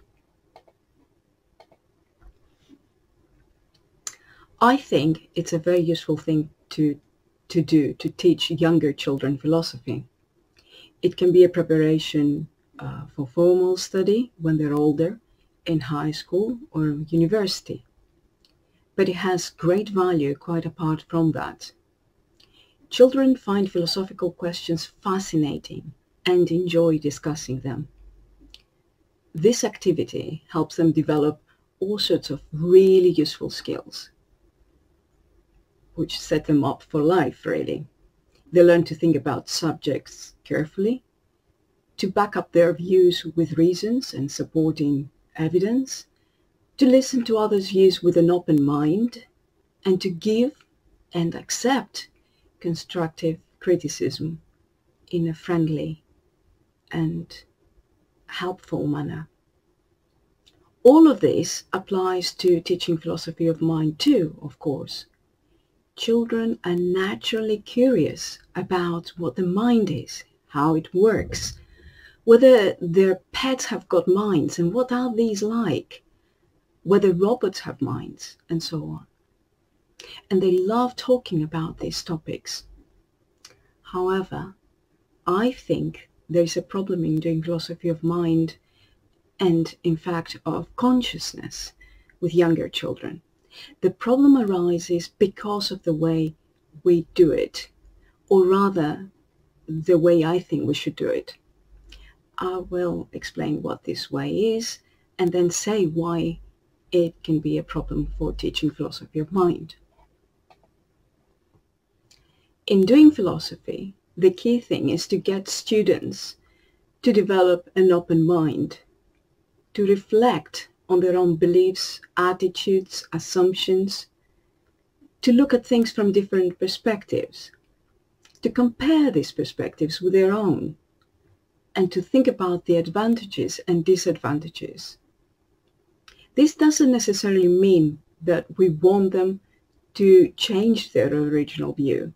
I think it's a very useful thing to, to do to teach younger children philosophy. It can be a preparation uh, for formal study when they're older in high school or university but it has great value quite apart from that. Children find philosophical questions fascinating and enjoy discussing them. This activity helps them develop all sorts of really useful skills, which set them up for life, really. They learn to think about subjects carefully, to back up their views with reasons and supporting evidence, to listen to others' views with an open mind, and to give and accept constructive criticism in a friendly and helpful manner. All of this applies to teaching philosophy of mind too, of course. Children are naturally curious about what the mind is, how it works, whether their pets have got minds and what are these like, whether robots have minds, and so on. And they love talking about these topics. However, I think there's a problem in doing philosophy of mind and, in fact, of consciousness with younger children. The problem arises because of the way we do it, or rather, the way I think we should do it. I will explain what this way is and then say why it can be a problem for teaching philosophy of mind. In doing philosophy, the key thing is to get students to develop an open mind, to reflect on their own beliefs, attitudes, assumptions, to look at things from different perspectives, to compare these perspectives with their own, and to think about the advantages and disadvantages. This doesn't necessarily mean that we want them to change their original view.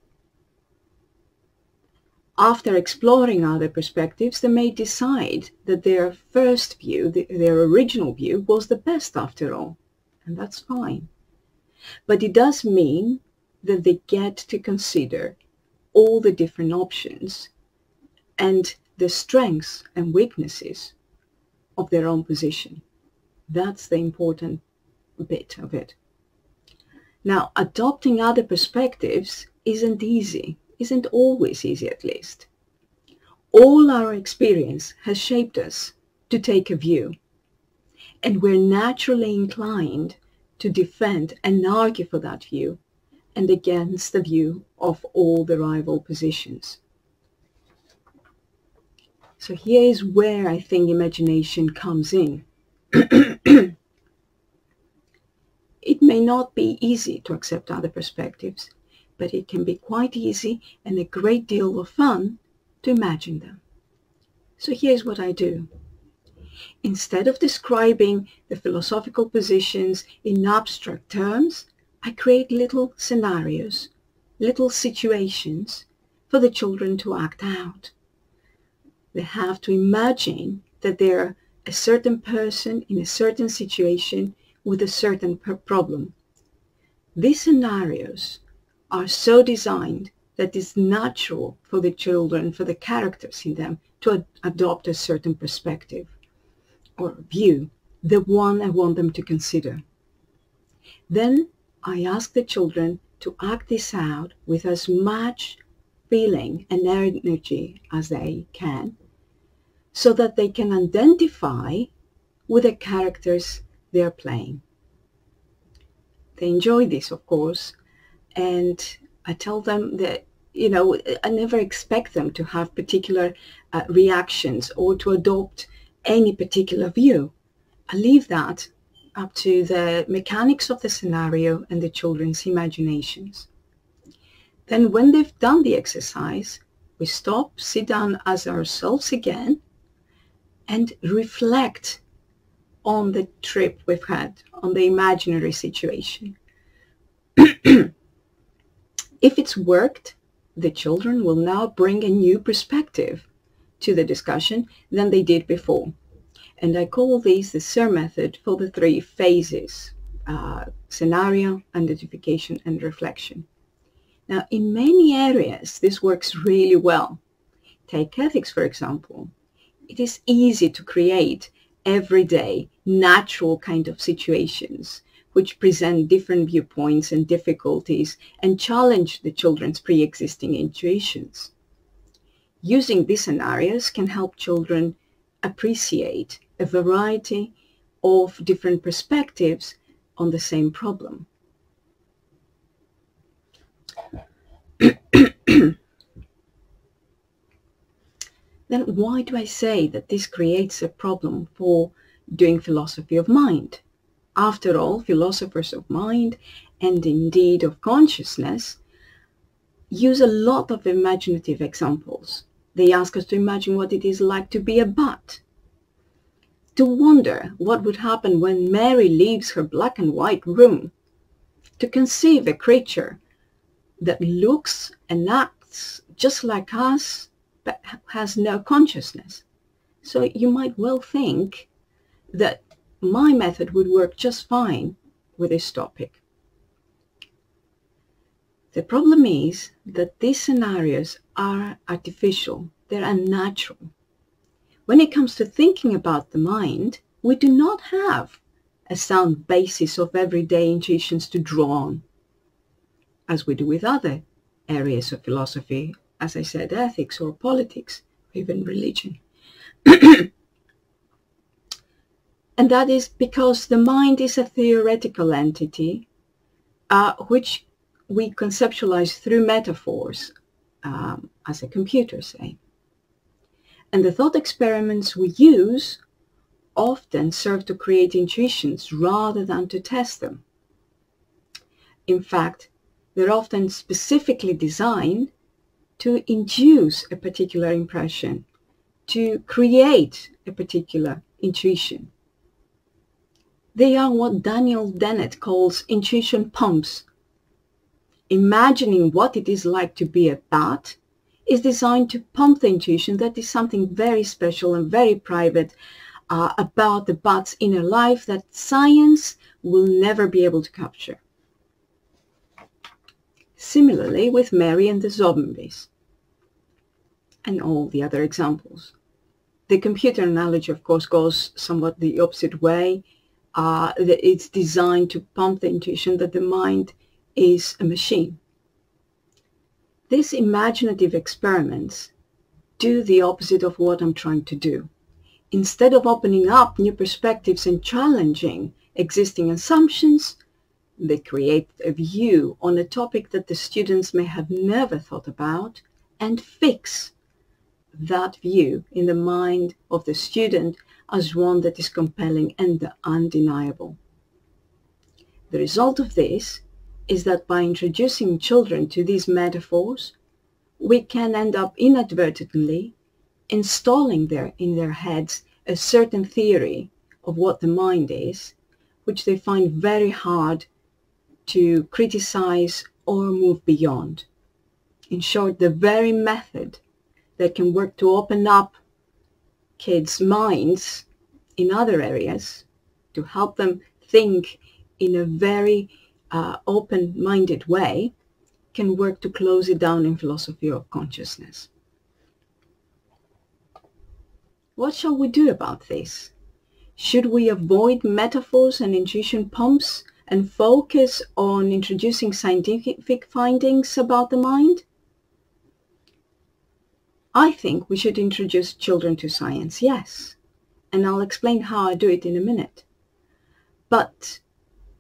After exploring other perspectives, they may decide that their first view, their original view, was the best after all. And that's fine. But it does mean that they get to consider all the different options and the strengths and weaknesses of their own position. That's the important bit of it. Now, adopting other perspectives isn't easy, isn't always easy at least. All our experience has shaped us to take a view, and we're naturally inclined to defend and argue for that view and against the view of all the rival positions. So here is where I think imagination comes in. it may not be easy to accept other perspectives, but it can be quite easy and a great deal of fun to imagine them. So here's what I do. Instead of describing the philosophical positions in abstract terms, I create little scenarios, little situations for the children to act out. They have to imagine that they're a certain person in a certain situation with a certain problem. These scenarios are so designed that it's natural for the children, for the characters in them, to ad- adopt a certain perspective or view, the one I want them to consider. Then I ask the children to act this out with as much feeling and energy as they can so that they can identify with the characters they're playing. They enjoy this, of course, and I tell them that, you know, I never expect them to have particular uh, reactions or to adopt any particular view. I leave that up to the mechanics of the scenario and the children's imaginations. Then when they've done the exercise, we stop, sit down as ourselves again, and reflect on the trip we've had, on the imaginary situation. if it's worked, the children will now bring a new perspective to the discussion than they did before. And I call these the SIR method for the three phases, uh, scenario, identification, and reflection. Now, in many areas, this works really well. Take ethics, for example it is easy to create everyday, natural kind of situations which present different viewpoints and difficulties and challenge the children's pre-existing intuitions. Using these scenarios can help children appreciate a variety of different perspectives on the same problem. then why do I say that this creates a problem for doing philosophy of mind? After all, philosophers of mind and indeed of consciousness use a lot of imaginative examples. They ask us to imagine what it is like to be a bat, to wonder what would happen when Mary leaves her black and white room, to conceive a creature that looks and acts just like us but has no consciousness. So you might well think that my method would work just fine with this topic. The problem is that these scenarios are artificial, they're unnatural. When it comes to thinking about the mind, we do not have a sound basis of everyday intuitions to draw on, as we do with other areas of philosophy, as I said, ethics or politics, or even religion. and that is because the mind is a theoretical entity uh, which we conceptualize through metaphors, um, as a computer, say. And the thought experiments we use often serve to create intuitions rather than to test them. In fact, they're often specifically designed to induce a particular impression, to create a particular intuition. They are what Daniel Dennett calls intuition pumps. Imagining what it is like to be a bat is designed to pump the intuition that is something very special and very private uh, about the bat's inner life that science will never be able to capture. Similarly with Mary and the zombies and all the other examples. The computer analogy, of course, goes somewhat the opposite way. Uh, it's designed to pump the intuition that the mind is a machine. These imaginative experiments do the opposite of what I'm trying to do. Instead of opening up new perspectives and challenging existing assumptions, they create a view on a topic that the students may have never thought about and fix that view in the mind of the student as one that is compelling and undeniable. The result of this is that by introducing children to these metaphors, we can end up inadvertently installing there in their heads a certain theory of what the mind is, which they find very hard to criticize or move beyond. In short, the very method that can work to open up kids' minds in other areas to help them think in a very uh, open-minded way can work to close it down in philosophy of consciousness. What shall we do about this? Should we avoid metaphors and intuition pumps and focus on introducing scientific findings about the mind? I think we should introduce children to science, yes. And I'll explain how I do it in a minute. But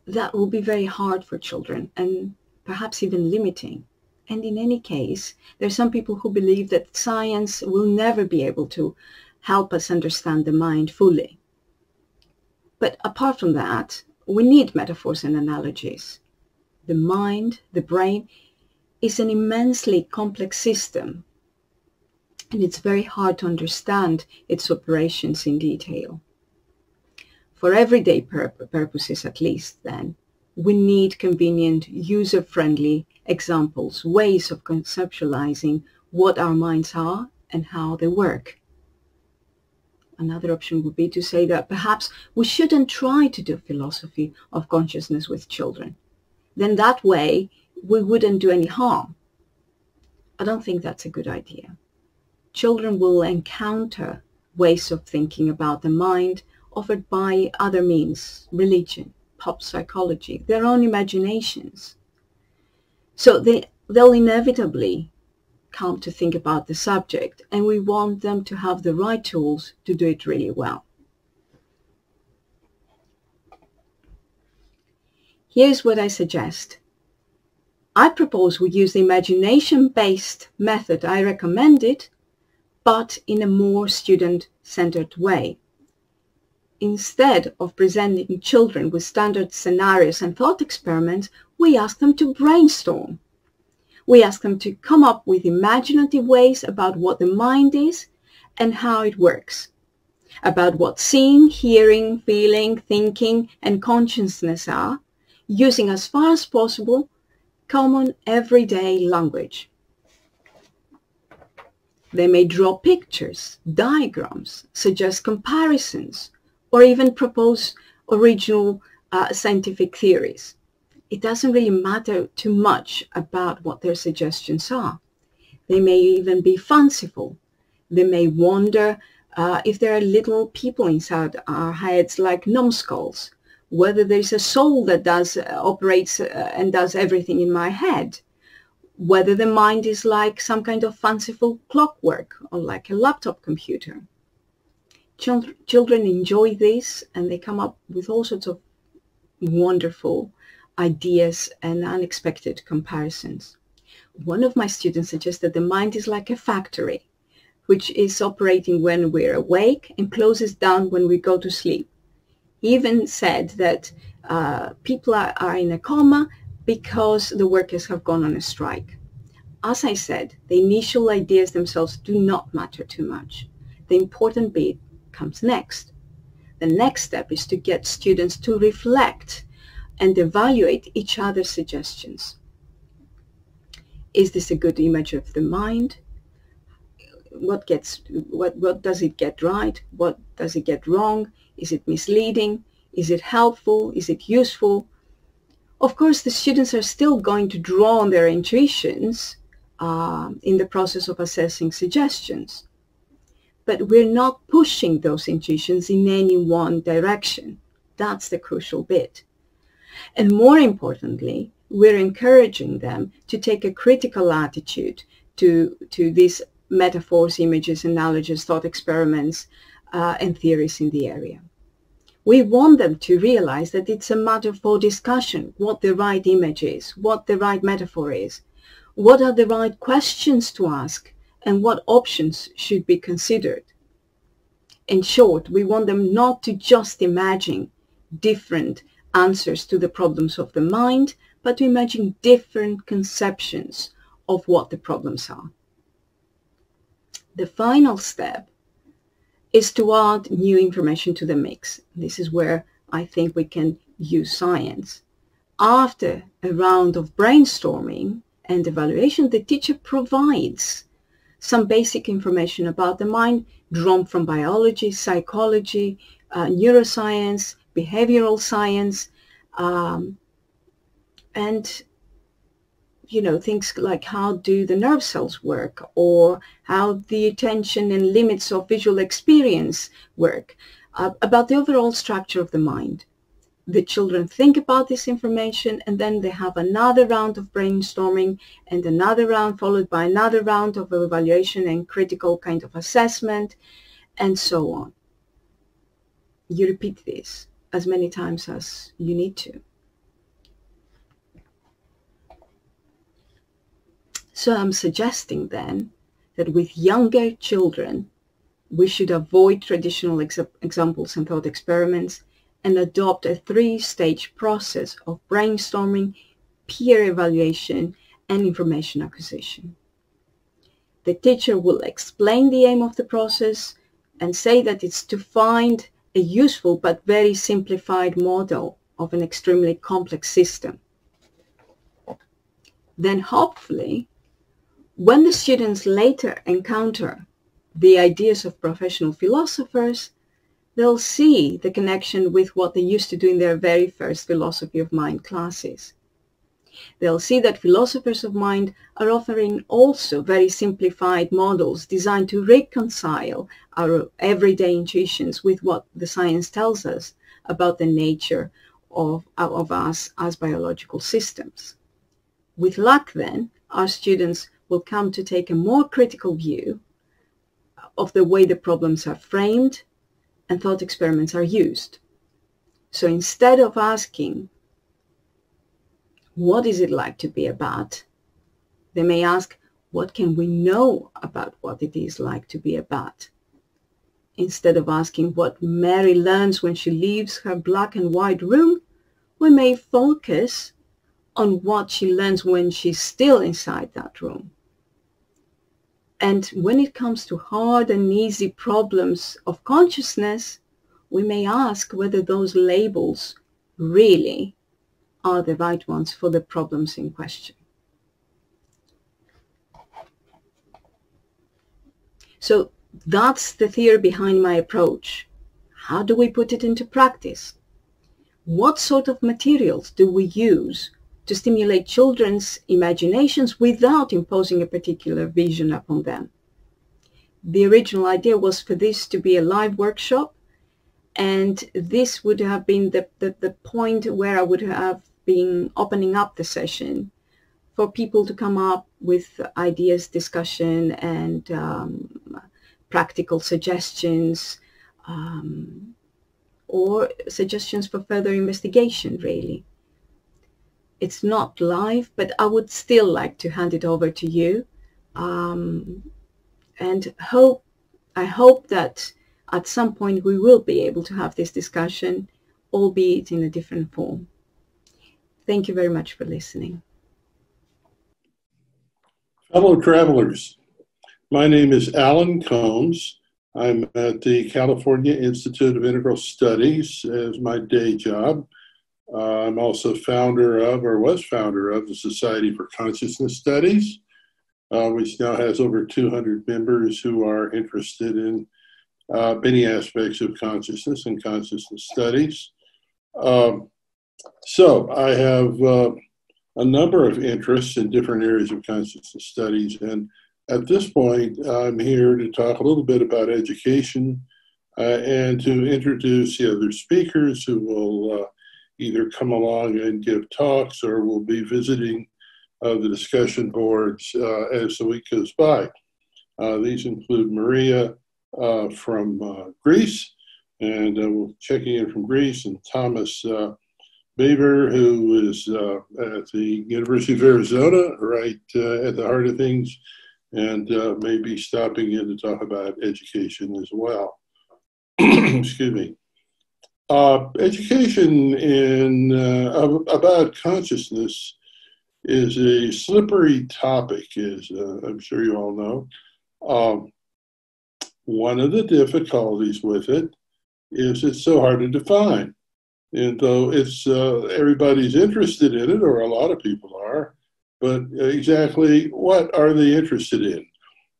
that will be very hard for children and perhaps even limiting. And in any case, there are some people who believe that science will never be able to help us understand the mind fully. But apart from that, we need metaphors and analogies. The mind, the brain, is an immensely complex system and it's very hard to understand its operations in detail. For everyday pur purposes at least then, we need convenient, user-friendly examples, ways of conceptualizing what our minds are and how they work. Another option would be to say that perhaps we shouldn't try to do philosophy of consciousness with children. Then that way we wouldn't do any harm. I don't think that's a good idea children will encounter ways of thinking about the mind offered by other means, religion, pop psychology, their own imaginations. So they, they'll inevitably come to think about the subject and we want them to have the right tools to do it really well. Here's what I suggest. I propose we use the imagination-based method I recommended but in a more student-centered way. Instead of presenting children with standard scenarios and thought experiments, we ask them to brainstorm. We ask them to come up with imaginative ways about what the mind is and how it works. about what seeing, hearing, feeling, thinking, and consciousness are, using as far as possible common everyday language. They may draw pictures, diagrams, suggest comparisons, or even propose original uh, scientific theories. It doesn't really matter too much about what their suggestions are. They may even be fanciful. They may wonder uh, if there are little people inside our heads like numbskulls, whether there's a soul that does uh, operates uh, and does everything in my head, whether the mind is like some kind of fanciful clockwork or like a laptop computer. Children, children enjoy this and they come up with all sorts of wonderful ideas and unexpected comparisons. One of my students suggested the mind is like a factory which is operating when we're awake and closes down when we go to sleep. He even said that uh, people are, are in a coma because the workers have gone on a strike. As I said, the initial ideas themselves do not matter too much. The important bit comes next. The next step is to get students to reflect and evaluate each other's suggestions. Is this a good image of the mind? what gets what what does it get right? What does it get wrong? Is it misleading? Is it helpful? Is it useful? Of course the students are still going to draw on their intuitions uh, in the process of assessing suggestions. But we're not pushing those intuitions in any one direction. That's the crucial bit and more importantly we're encouraging them to take a critical attitude to to this metaphors, images, analogies, thought experiments, uh, and theories in the area. We want them to realize that it's a matter for discussion, what the right image is, what the right metaphor is, what are the right questions to ask, and what options should be considered. In short, we want them not to just imagine different answers to the problems of the mind, but to imagine different conceptions of what the problems are. The final step is to add new information to the mix. This is where I think we can use science. After a round of brainstorming and evaluation, the teacher provides some basic information about the mind drawn from biology, psychology, uh, neuroscience, behavioral science, um, and you know, things like how do the nerve cells work or how the attention and limits of visual experience work, uh, about the overall structure of the mind. The children think about this information and then they have another round of brainstorming and another round followed by another round of evaluation and critical kind of assessment and so on. You repeat this as many times as you need to. So I'm suggesting then that with younger children, we should avoid traditional ex examples and thought experiments and adopt a three-stage process of brainstorming, peer evaluation, and information acquisition. The teacher will explain the aim of the process and say that it's to find a useful but very simplified model of an extremely complex system. Then hopefully when the students later encounter the ideas of professional philosophers, they'll see the connection with what they used to do in their very first philosophy of mind classes. They'll see that philosophers of mind are offering also very simplified models designed to reconcile our everyday intuitions with what the science tells us about the nature of, of us as biological systems. With luck then, our students will come to take a more critical view of the way the problems are framed and thought experiments are used. So instead of asking, what is it like to be a bat? They may ask, what can we know about what it is like to be a bat? Instead of asking what Mary learns when she leaves her black and white room, we may focus on what she learns when she's still inside that room. And when it comes to hard and easy problems of consciousness, we may ask whether those labels really are the right ones for the problems in question. So that's the theory behind my approach. How do we put it into practice? What sort of materials do we use to stimulate children's imaginations without imposing a particular vision upon them? The original idea was for this to be a live workshop and this would have been the, the, the point where I would have been opening up the session for people to come up with ideas, discussion, and um, practical suggestions um, or suggestions for further investigation, really. It's not live, but I would still like to hand it over to you um, and hope I hope that at some point we will be able to have this discussion, albeit in a different form. Thank you very much for listening. Fellow travelers, my name is Allan Combs. I'm at the California Institute of Integral Studies as my day job. Uh, I'm also founder of, or was founder of, the Society for Consciousness Studies, uh, which now has over 200 members who are interested in uh, many aspects of consciousness and consciousness studies. Um, so I have uh, a number of interests in different areas of consciousness studies. And at this point, I'm here to talk a little bit about education uh, and to introduce the other speakers who will uh, either come along and give talks or will be visiting uh, the discussion boards uh, as the week goes by. these include Maria, uh, from uh, Greece, and uh, we're checking in from Greece, and Thomas Who is at the University of Arizona, right at the heart of things, and maybe stopping in to talk about education as well. Excuse me. Uh, education in uh, about consciousness is a slippery topic, as uh, I'm sure you all know. Um, one of the difficulties with it is it's so hard to define. And so it's uh, everybody's interested in it, or a lot of people are, but exactly what are they interested in?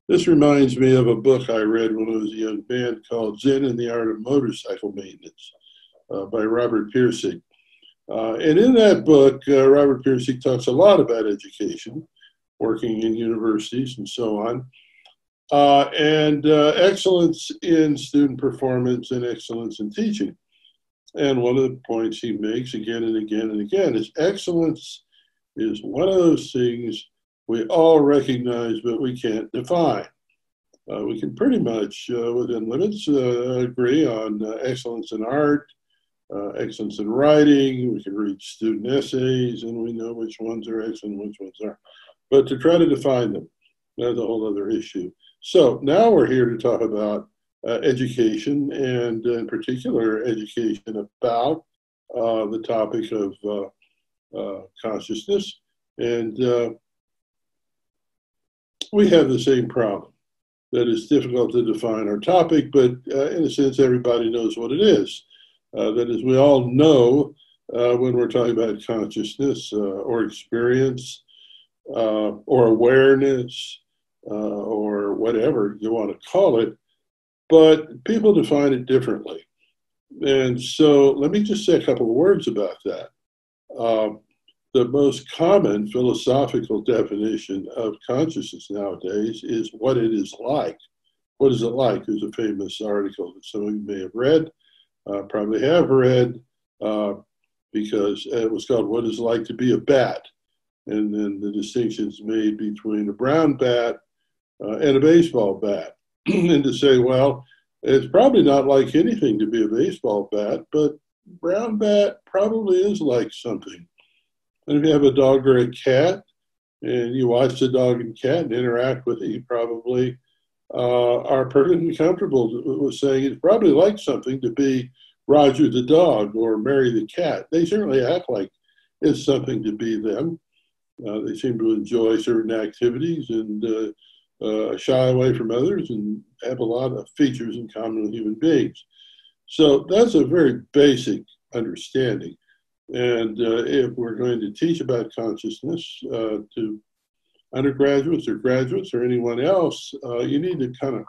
This reminds me of a book I read when I was a young man called Zen and the Art of Motorcycle Maintenance uh, by Robert Pirsig. Uh, and in that book, uh, Robert Pirsig talks a lot about education, working in universities and so on uh, and uh, excellence in student performance and excellence in teaching. And one of the points he makes again and again and again is excellence is one of those things we all recognize but we can't define. Uh, we can pretty much, uh, within limits, uh, agree on uh, excellence in art, excellence in writing. We can read student essays and we know which ones are excellent, which ones aren't. But to try to define them, that's a whole other issue. So now we're here to talk about uh, education and in particular education about uh, the topic of uh, uh consciousness. And uh, we have the same problem that it's difficult to define our topic, but uh, in a sense, everybody knows what it is. that is, we all know when we're talking about consciousness or experience or awareness uh, or whatever you want to call it, but people define it differently. And so let me just say a couple of words about that. Um, the most common philosophical definition of consciousness nowadays is what it is like. What is it like? There's a famous article that some of you may have read, uh, probably have read, uh, because it was called What Is It Like to Be a Bat? And then the distinctions made between a brown bat uh, and a baseball bat. and to say, well, it's probably not like anything to be a baseball bat, but brown bat probably is like something. And if you have a dog or a cat, and you watch the dog and cat and interact with it, you probably uh, are perfectly comfortable with saying it's probably like something to be Roger the dog or Mary the cat. They certainly act like it's something to be them. Uh, they seem to enjoy certain activities and uh, uh, shy away from others, and have a lot of features in common with human beings. So that's a very basic understanding. And uh, if we're going to teach about consciousness uh, to undergraduates or graduates or anyone else, uh, you need to kind of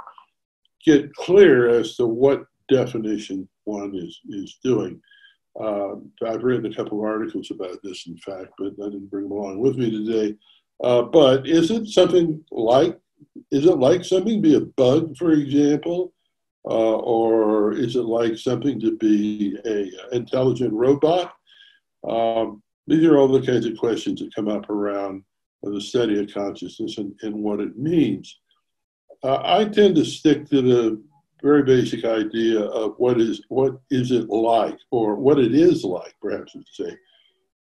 get clear as to what definition one is, is doing. Uh, I've written a couple of articles about this, in fact, but I didn't bring them along with me today. Uh, but is it something like, is it like something to be a bug, for example? Uh, or is it like something to be a intelligent robot? Um, these are all the kinds of questions that come up around the study of consciousness and, and what it means. Uh, I tend to stick to the very basic idea of what is what is it like, or what it is like, perhaps we say.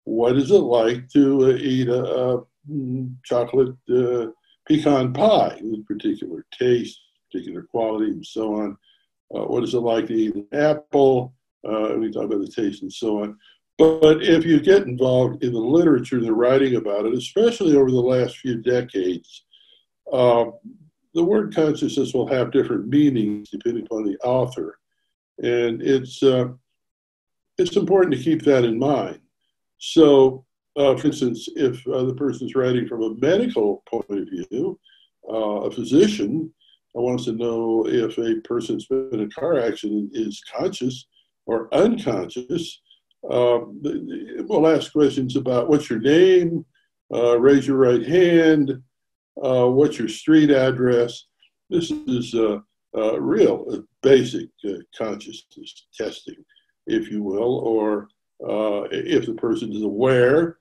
What is it like to uh, eat a, a mm, chocolate uh, pecan pie with particular taste, particular quality, and so on? Uh, what is it like to eat an apple? Uh, we talk about the taste and so on. But if you get involved in the literature and the writing about it, especially over the last few decades, uh, the word consciousness will have different meanings depending upon the author. And it's, uh, it's important to keep that in mind. So, uh, for instance, if uh, the person's writing from a medical point of view, uh, a physician wants to know if a person's been in a car accident is conscious or unconscious um, we'll ask questions about what's your name, uh, raise your right hand, uh, what's your street address. This is uh, real uh, basic uh, consciousness testing, if you will, or uh, if the person is aware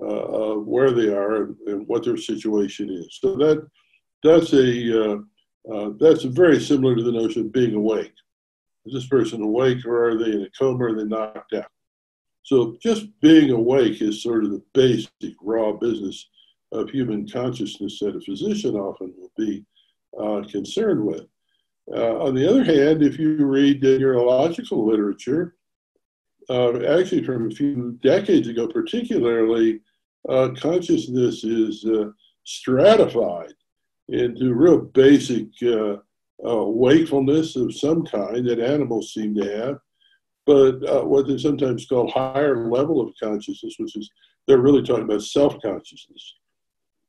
of where they are and, and, what their situation is. So that that's a that's very similar to the notion of being awake. Is this person awake, or are they in a coma? Or are they knocked out? So just being awake is sort of the basic raw business of human consciousness that a physician often will be uh, concerned with. Uh, on the other hand, if you read the neurological literature, uh, actually from a few decades ago, particularly, uh, consciousness is uh, stratified into real basic uh, wakefulness of some kind that animals seem to have but uh, they sometimes call higher level of consciousness, which is they're really talking about self consciousness.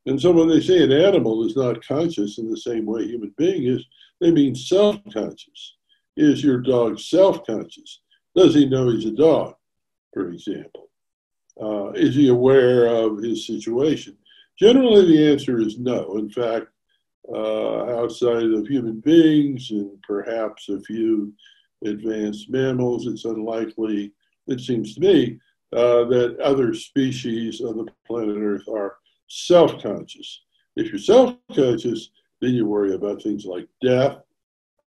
And so when they say an animal is not conscious in the same way human being is, they mean self conscious. Is your dog self conscious? Does he know he's a dog, for example? Uh, is he aware of his situation? Generally, the answer is no. In fact, uh, outside of human beings and perhaps a few advanced mammals, it's unlikely, it seems to me, uh, that other species on the planet Earth are self conscious. If you're self conscious, then you worry about things like death,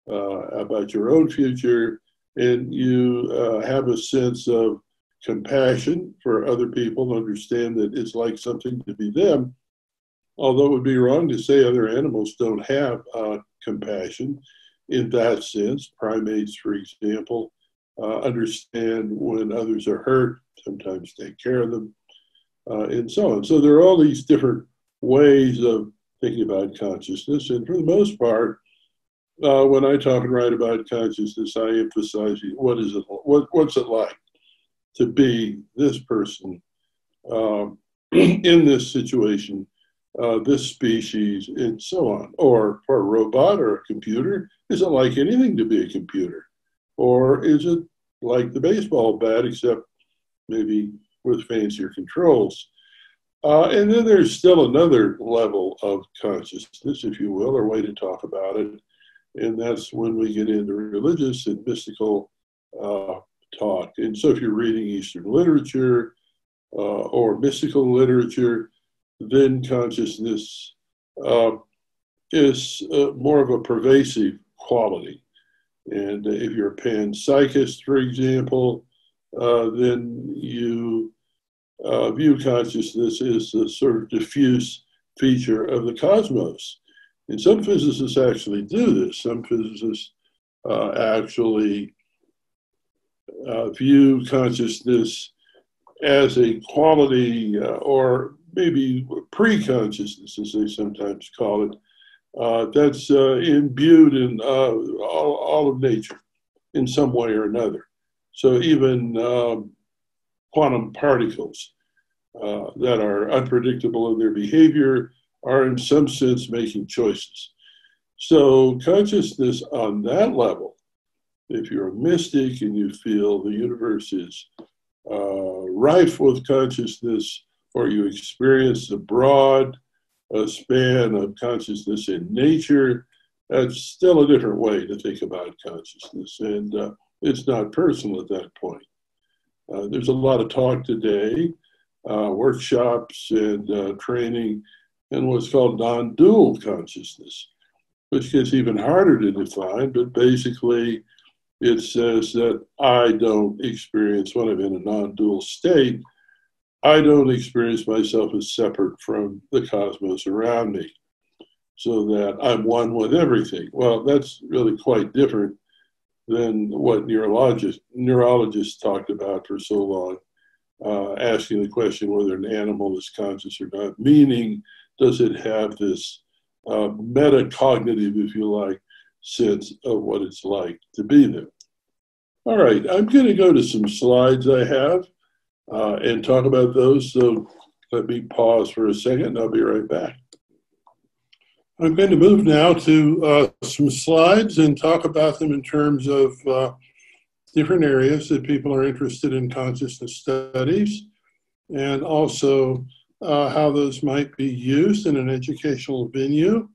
uh, about your own future, and you uh, have a sense of compassion for other people, understand that it's like something to be them. Although it would be wrong to say other animals don't have uh, compassion, in that sense. Primates, for example, uh, understand when others are hurt, sometimes take care of them, uh, and so on. So there are all these different ways of thinking about consciousness, and for the most part, uh, when I talk and write about consciousness, I emphasize what is it, what, what's it like to be this person um, in this situation uh, this species, and so on. Or for a robot or a computer, is it like anything to be a computer? Or is it like the baseball bat, except maybe with fancier controls? Uh, and then there's still another level of consciousness, if you will, or way to talk about it. And that's when we get into religious and mystical talk. And so if you're reading Eastern literature uh, or mystical literature, then consciousness uh, is uh, more of a pervasive quality. And if you're a panpsychist, for example, uh, then you uh, view consciousness as a sort of diffuse feature of the cosmos. And some physicists actually do this. Some physicists uh, actually uh, view consciousness as a quality or maybe pre-consciousness, as they sometimes call it, Uh, that's uh, imbued in uh, all, all of nature in some way or another. So even um, quantum particles uh, that are unpredictable in their behavior are in some sense making choices. So consciousness on that level, if you're a mystic and you feel the universe is uh, rife with consciousness, or you experience the broad uh, span of consciousness in nature, that's still a different way to think about consciousness. And uh, it's not personal at that point. Uh, there's a lot of talk today, uh, workshops and uh, training, and what's called non dual consciousness, which gets even harder to define, but basically it says that I don't experience when I'm in a non dual state. I don't experience myself as separate from the cosmos around me, so that I'm one with everything. Well, that's really quite different than what neurologists neurologists talked about for so long, uh, asking the question whether an animal is conscious or not. Meaning, does it have this uh, metacognitive, if you like, sense of what it's like to be there? All right, I'm going to go to some slides I have uh, and talk about those. So let me pause for a second. I'll be right back. I'm going to move now to uh, some slides and talk about them in terms of uh, different areas that people are interested in consciousness studies and also uh, how those might be used in an educational venue.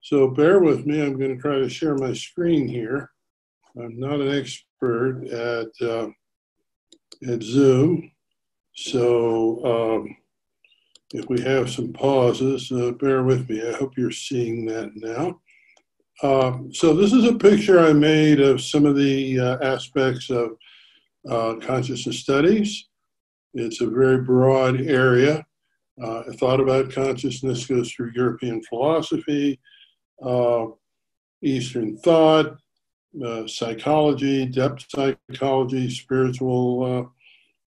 So bear with me, I'm going to try to share my screen here. I'm not an expert at, uh, at Zoom, so um, if we have some pauses, uh, bear with me. I hope you're seeing that now. Uh, so this is a picture I made of some of the uh, aspects of uh, consciousness studies. It's a very broad area. Uh, I thought about consciousness goes through European philosophy, uh, Eastern thought, psychology, depth psychology, spiritual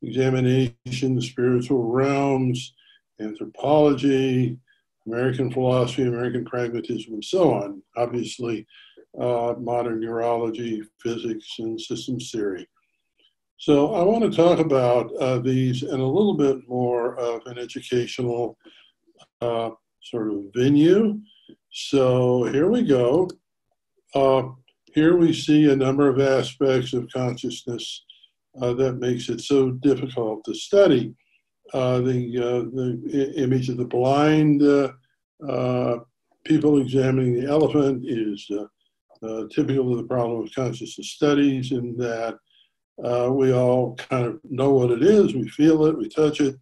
examination, spiritual realms, anthropology, American philosophy, American pragmatism, and so on. Obviously, uh, modern neurology, physics, and systems theory. So I want to talk about uh, these in a little bit more of an educational uh, sort of venue. So here we go. Uh, here we see a number of aspects of consciousness uh, that makes it so difficult to study uh, the, uh, the image of the blind uh, uh, people examining the elephant is uh, typical of the problem of consciousness studies in that we all kind of know what it is, we feel it, we touch it,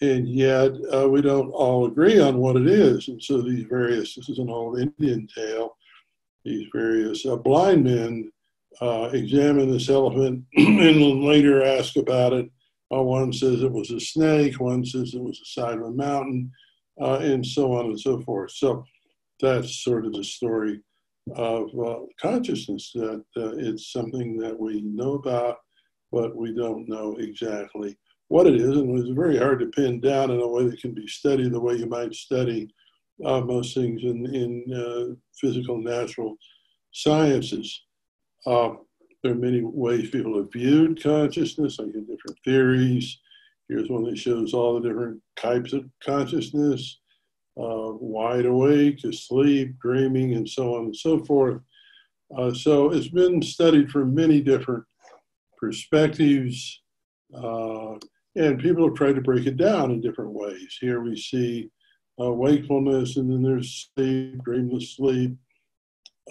and yet we don't all agree on what it is. And so these various, this is an old Indian tale, these various blind men examine this elephant and later ask about it uh, one says it was a snake, one says it was the side of a mountain, uh, and so on and so forth. So that's sort of the story of uh, consciousness that uh, it's something that we know about, but we don't know exactly what it is. And it's very hard to pin down in a way that can be studied the way you might study uh, most things in, in uh, physical natural sciences. There are many ways people have viewed consciousness, like in different theories. Here's one that shows all the different types of consciousness uh, wide awake, asleep, dreaming, and so on and so forth. Uh, so it's been studied from many different perspectives, uh, and people have tried to break it down in different ways. Here we see uh, wakefulness, and then there's sleep, dreamless sleep,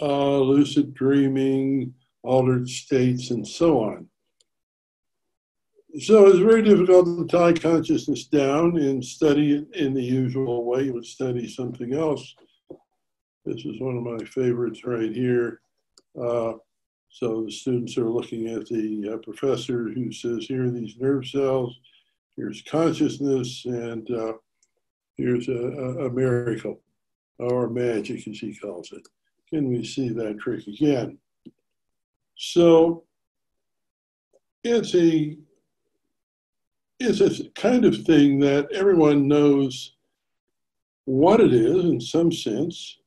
uh, lucid dreaming, altered states, and so on. So it's very difficult to tie consciousness down and study it in the usual way you would study something else. This is one of my favorites right here. Uh, so the students are looking at the uh, professor who says, here are these nerve cells, here's consciousness, and uh, here's a, a, miracle, or magic as he calls it. Can we see that trick again? So it's a it's a kind of thing that everyone knows what it is in some sense.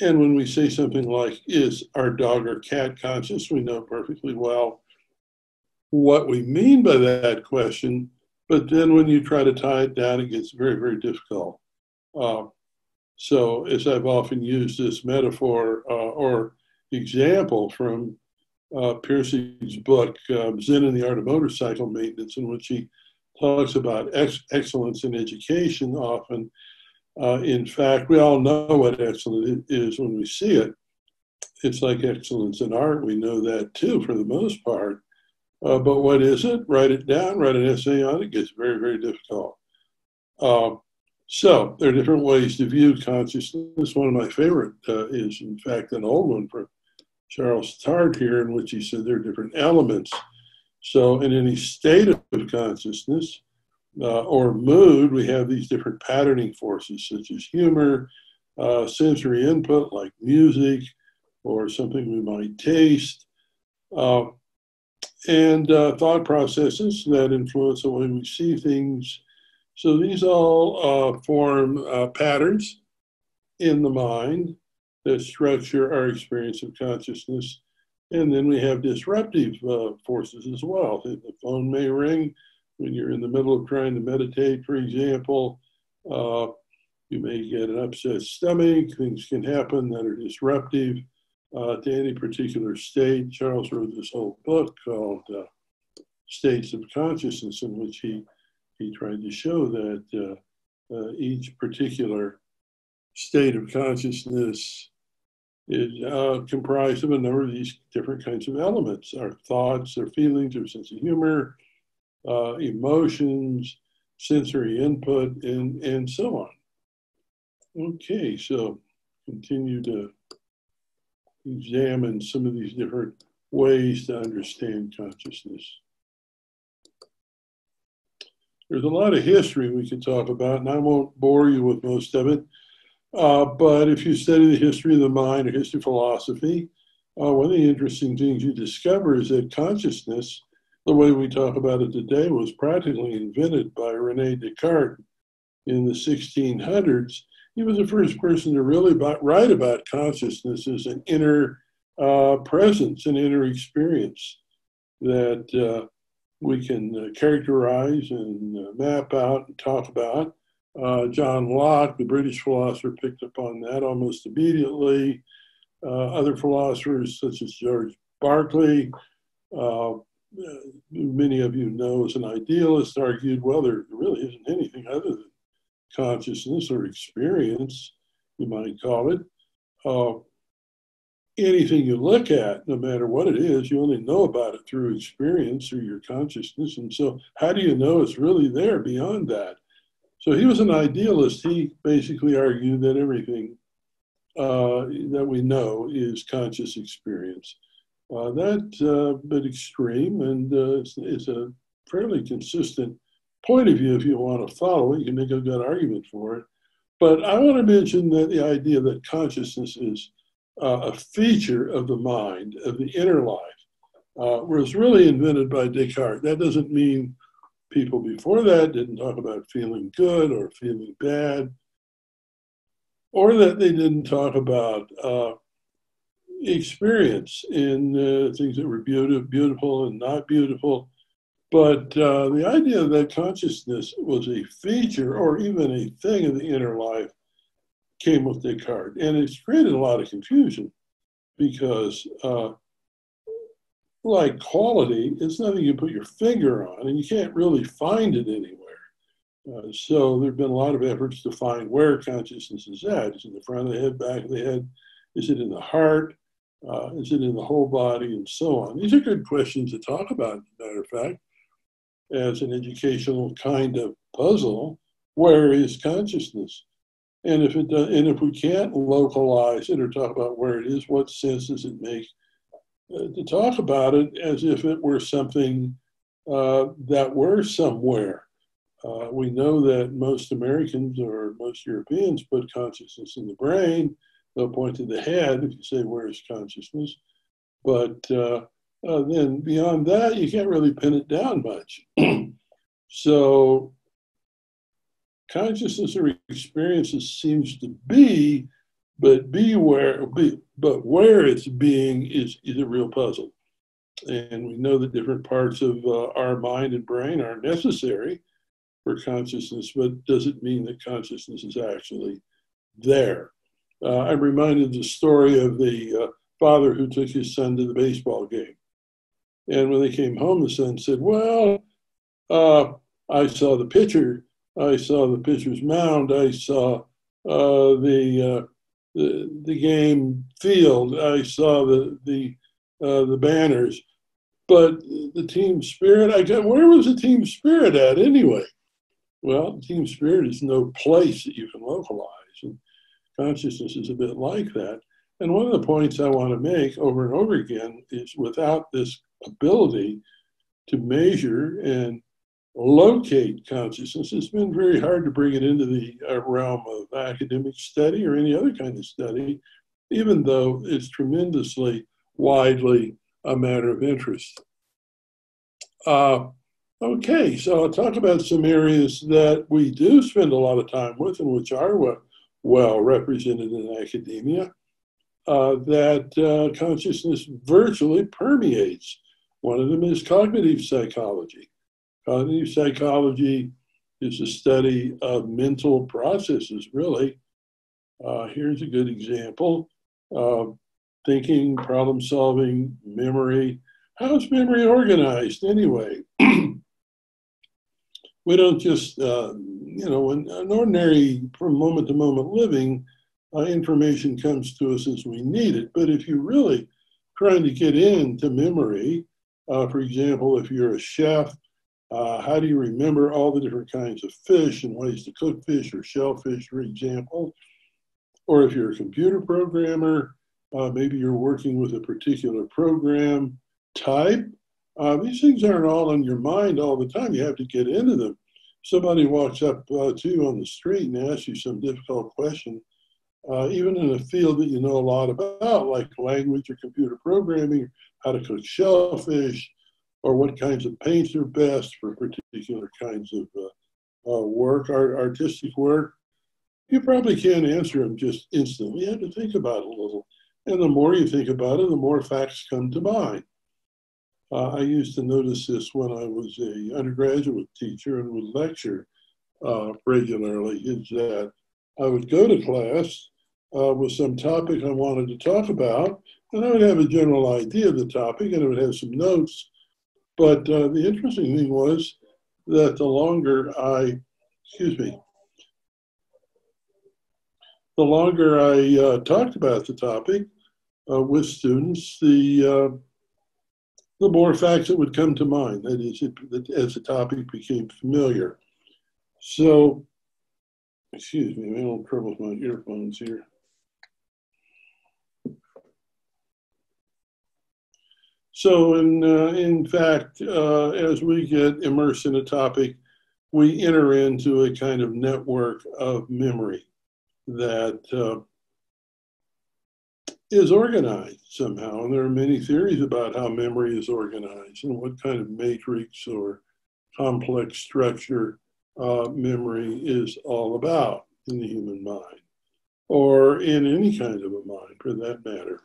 And when we say something like, is our dog or cat conscious, we know perfectly well what we mean by that question. But then when you try to tie it down, it gets very, very difficult. Uh, so, as I've often used this metaphor uh, or example from uh, Pirsig's book, um, Zen and the Art of Motorcycle Maintenance, in which he talks about ex- excellence in education often. Uh, in fact, we all know what excellence is when we see it. It's like excellence in art. We know that too, for the most part. Uh, but what is it? Write it down, write an essay on it. it gets very, very difficult. Uh, so there are different ways to view consciousness. One of my favorite uh, is, in fact, an old one from Charles Tart here, in which he said there are different elements. So in any state of consciousness uh, or mood, we have these different patterning forces, such as humor, uh, sensory input like music or something we might taste, uh, and uh, thought processes that influence the way we see things so these all uh, form uh, patterns in the mind that structure our experience of consciousness. And then we have disruptive uh, forces as well. The phone may ring when you're in the middle of trying to meditate, for example. Uh, you may get an upset stomach. Things can happen that are disruptive uh, to any particular state. Charles wrote this whole book called uh, States of Consciousness, in which he he tried to show that uh, uh, each particular state of consciousness is uh, comprised of a number of these different kinds of elements our thoughts, our feelings, our sense of humor, uh, emotions, sensory input, and, and so on. Okay, so continue to examine some of these different ways to understand consciousness. There's a lot of history we could talk about, and I won't bore you with most of it. Uh, but if you study the history of the mind or history of philosophy, uh, one of the interesting things you discover is that consciousness, the way we talk about it today, was practically invented by Rene Descartes in the 1600s. He was the first person to really about, write about consciousness as an inner uh, presence, an inner experience that uh, we can uh, characterize and uh, map out and talk about. Uh, John Locke, the British philosopher, picked up on that almost immediately. Uh, other philosophers, such as George Berkeley, many of you know as an idealist, argued, well, there really isn't anything other than consciousness or experience, you might call it. Uh, anything you look at, no matter what it is, you only know about it through experience or your consciousness. And so, how do you know it's really there beyond that? So, he was an idealist. He basically argued that everything uh, that we know is conscious experience. Uh, that's uh, a bit extreme, and uh, it's, it's, a fairly consistent point of view if you want to follow it. You can make a good argument for it. But I want to mention that the idea that consciousness is uh, a feature of the mind, of the inner life, uh, was really invented by Descartes. That doesn't mean people before that didn't talk about feeling good or feeling bad, or that they didn't talk about uh, experience in uh, things that were beautiful, beautiful and not beautiful. But uh, the idea that consciousness was a feature or even a thing of the inner life came with Descartes. And it's created a lot of confusion because, uh, like quality, it's nothing you put your finger on, and you can't really find it anywhere. Uh, so there have been a lot of efforts to find where consciousness is at. Is it in the front of the head, back of the head? Is it in the heart? Uh, is it in the whole body, and so on? These are good questions to talk about, as a matter of fact, as an educational kind of puzzle. Where is consciousness? And if it does, and if we can't localize it or talk about where it is, what sense does it make uh, to talk about it as if it were something uh, that were somewhere? Uh, we know that most Americans or most Europeans put consciousness in the brain. They'll point to the head if you say, "Where is consciousness?" But uh, then beyond that, you can't really pin it down much. so consciousness or experiences seems to be, but be where, be, but where it's being is, is a real puzzle. And we know that different parts of uh, our mind and brain are necessary for consciousness, but does it mean that consciousness is actually there? Uh, I'm reminded of the story of the uh, father who took his son to the baseball game. And when they came home, the son said, Well, uh, I saw the pitcher, I saw the pitcher's mound, I saw uh, the, uh, the, the game field, I saw the, the, uh, the banners. But the team spirit, I got, where was the team spirit at anyway? Well, team spirit is no place that you can localize. And consciousness is a bit like that. And one of the points I want to make over and over again is without this ability to measure and locate consciousness, it's been very hard to bring it into the uh, realm of academic study or any other kind of study, even though it's tremendously widely a matter of interest. Uh, okay, so I'll talk about some areas that we do spend a lot of time with and which are well represented in academia. Uh, that uh, consciousness virtually permeates. One of them is cognitive psychology. Cognitive psychology is the study of mental processes, really. Uh, here's a good example thinking, problem solving, memory. How's memory organized anyway? we don't just, uh, you know, in an ordinary from moment to moment living, uh, information comes to us as we need it. But if you're really trying to get into memory, uh, for example, if you're a chef, uh, how do you remember all the different kinds of fish and ways to cook fish or shellfish, for example? Or if you're a computer programmer, uh, maybe you're working with a particular program type. Uh, these things aren't all in your mind all the time. You have to get into them. Somebody walks up uh, to you on the street and asks you some difficult question, uh, even in a field that you know a lot about, like language or computer programming, how to cook shellfish, or what kinds of paints are best for particular kinds of uh, uh, work, art, artistic work. You probably can't answer them just instantly. You have to think about it a little. And the more you think about it, the more facts come to mind. Uh, I used to notice this when I was a undergraduate teacher and would lecture uh, regularly, is that I would go to class uh, with some topic I wanted to talk about, and I would have a general idea of the topic, and I would have some notes. But uh, the interesting thing was that the longer I, excuse me, the longer I uh, talked about the topic, uh, with students, the uh, the more facts that would come to mind. That is, it, as the topic became familiar. So, excuse me, I'm having trouble with my earphones here. So, in uh, in fact, uh, as we get immersed in a topic, we enter into a kind of network of memory that uh, is organized somehow. And there are many theories about how memory is organized and what kind of matrix or complex structure uh, memory is all about in the human mind, or in any kind of a mind for that matter.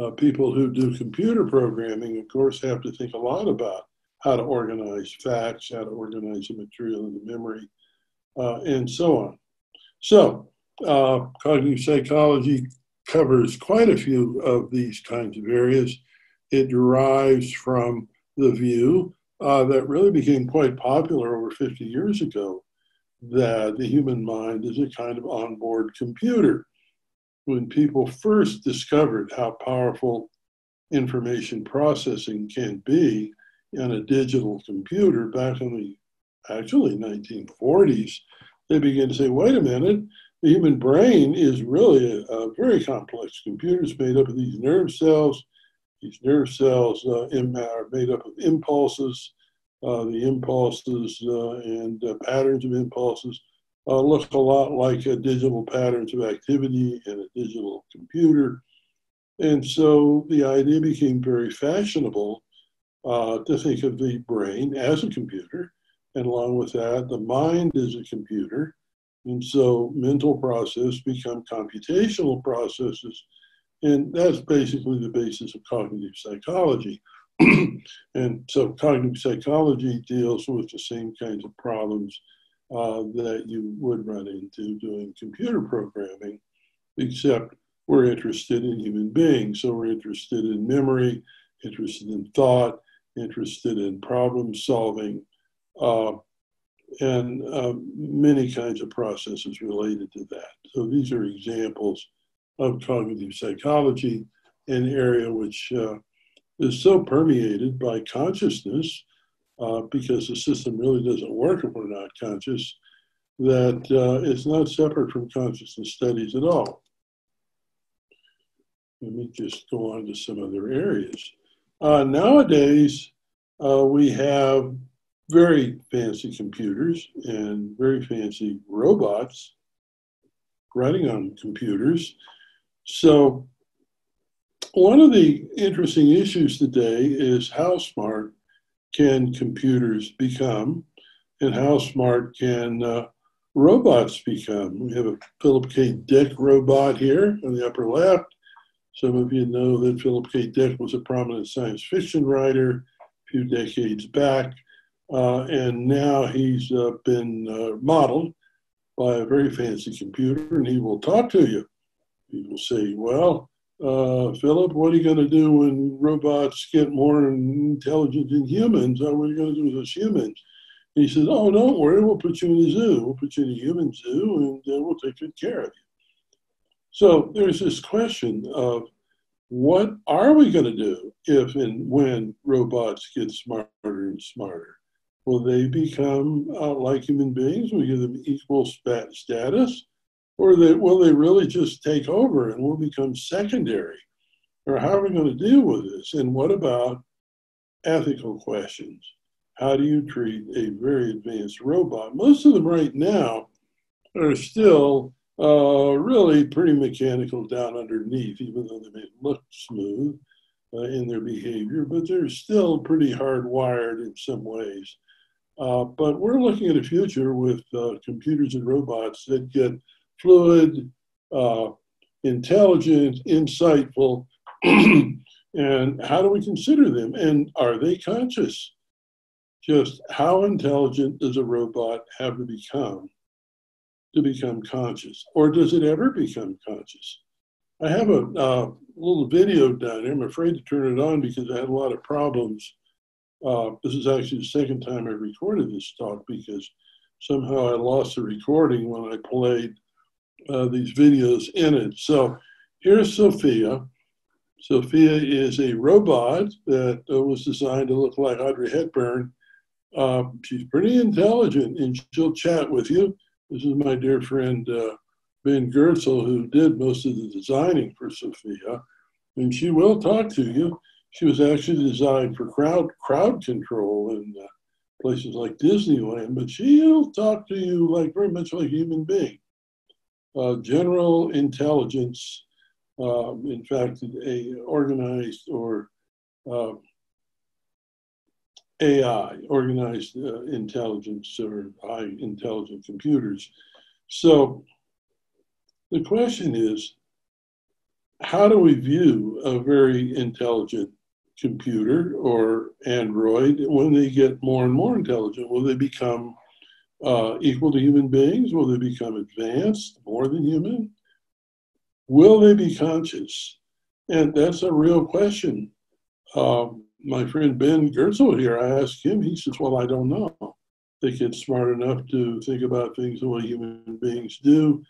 Uh, people who do computer programming, of course, have to think a lot about how to organize facts, how to organize the material in the memory, uh, and so on. So, uh, cognitive psychology covers quite a few of these kinds of areas. It derives from the view uh, that really became quite popular over 50 years ago that the human mind is a kind of onboard computer. When people first discovered how powerful information processing can be in a digital computer back in the actually 1940s, they began to say, wait a minute, the human brain is really a, a very complex computer. It's made up of these nerve cells. These nerve cells uh, are made up of impulses. Uh, the impulses uh, and uh, patterns of impulses uh, look a lot like digital patterns of activity in a digital computer. And so the idea became very fashionable uh, to think of the brain as a computer And along with that, the mind is a computer. And so mental processes become computational processes. And that's basically the basis of cognitive psychology. and so cognitive psychology deals with the same kinds of problems uh, that you would run into doing computer programming, except we're interested in human beings. So we're interested in memory, interested in thought, interested in problem solving, uh, and uh, many kinds of processes related to that. So these are examples of cognitive psychology, an area which uh, is so permeated by consciousness uh, because the system really doesn't work if we're not conscious, that uh, it's not separate from consciousness studies at all. Let me just go on to some other areas. Uh, nowadays, uh, we have very fancy computers and very fancy robots running on computers. So, one of the interesting issues today is how smart can computers become and how smart can uh, robots become. We have a Philip K. Dick robot here on the upper left. Some of you know that Philip K. Dick was a prominent science fiction writer a few decades back, uh, and now he's uh, been uh, modeled by a very fancy computer, and he will talk to you. He will say, Well, uh, Philip, what are you going to do when robots get more intelligent than humans? What are you going to do with humans? And he says, Oh, don't worry, we'll put you in a zoo. We'll put you in a human zoo, and uh, we'll take good care of you. So there's this question of what are we going to do if and when robots get smarter and smarter? Will they become uh, like human beings? Will we give them equal status? Or will they really just take over and will become secondary? Or how are we going to deal with this? And what about ethical questions? How do you treat a very advanced robot? Most of them right now are still uh, really pretty mechanical down underneath, even though they may look smooth uh, in their behavior, but they're still pretty hardwired in some ways. Uh, but we're looking at a future with uh, computers and robots that get fluid, uh, intelligent, insightful, and how do we consider them? And are they conscious? Just how intelligent does a robot have to become to become conscious? Or does it ever become conscious? I have a uh, little video down here. I'm afraid to turn it on because I had a lot of problems. Uh, this is actually the second time I recorded this talk because somehow I lost the recording when I played uh, these videos in it. So here's Sophia. Sophia is a robot that uh, was designed to look like Audrey Hepburn. Uh, she's pretty intelligent and she'll chat with you. This is my dear friend uh, Ben Goertzel, who did most of the designing for Sophia. And she will talk to you. She was actually designed for crowd crowd control in uh, places like Disneyland, but she'll talk to you like very much like a human being uh, general intelligence, uh, in fact, a organized or uh, AI, organized uh, intelligence or high intelligent computers. So the question is, how do we view a very intelligent computer or android when they get more and more intelligent? Will they become uh, equal to human beings? Will they become advanced, more than human? Will they be conscious? And that's a real question. Um, my friend Ben Goertzel here, I asked him, he says, Well, I don't know. They get smart enough to think about things the way human beings do.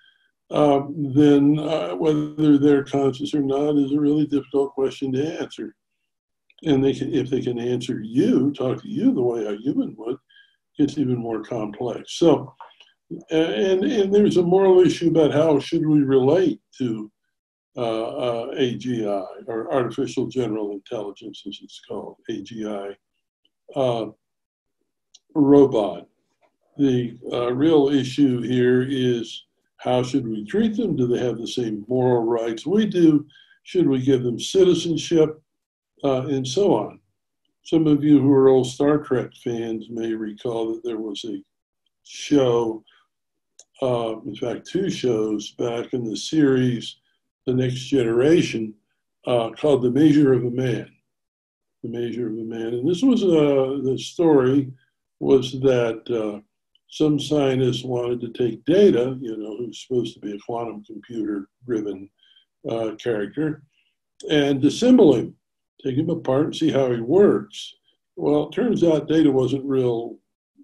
Um, then uh, whether they're conscious or not is a really difficult question to answer. And they can, if they can answer you, talk to you the way a human would, gets even more complex. So, and, and there's a moral issue about how should we relate to uh, uh, AGI or artificial general intelligence, as it's called, AGI uh, robot. The uh, real issue here is how should we treat them? Do they have the same moral rights we do? Should we give them citizenship? Uh, and so on. Some of you who are old Star Trek fans may recall that there was a show, uh, in fact, two shows back in the series, The Next Generation, uh, called The Measure of a Man. The Measure of a Man. And this was uh, the story was that uh, some scientists wanted to take Data, you know, who's supposed to be a quantum computer driven uh, character, and disassemble him, take him apart and see how he works. Well, it turns out Data wasn't real,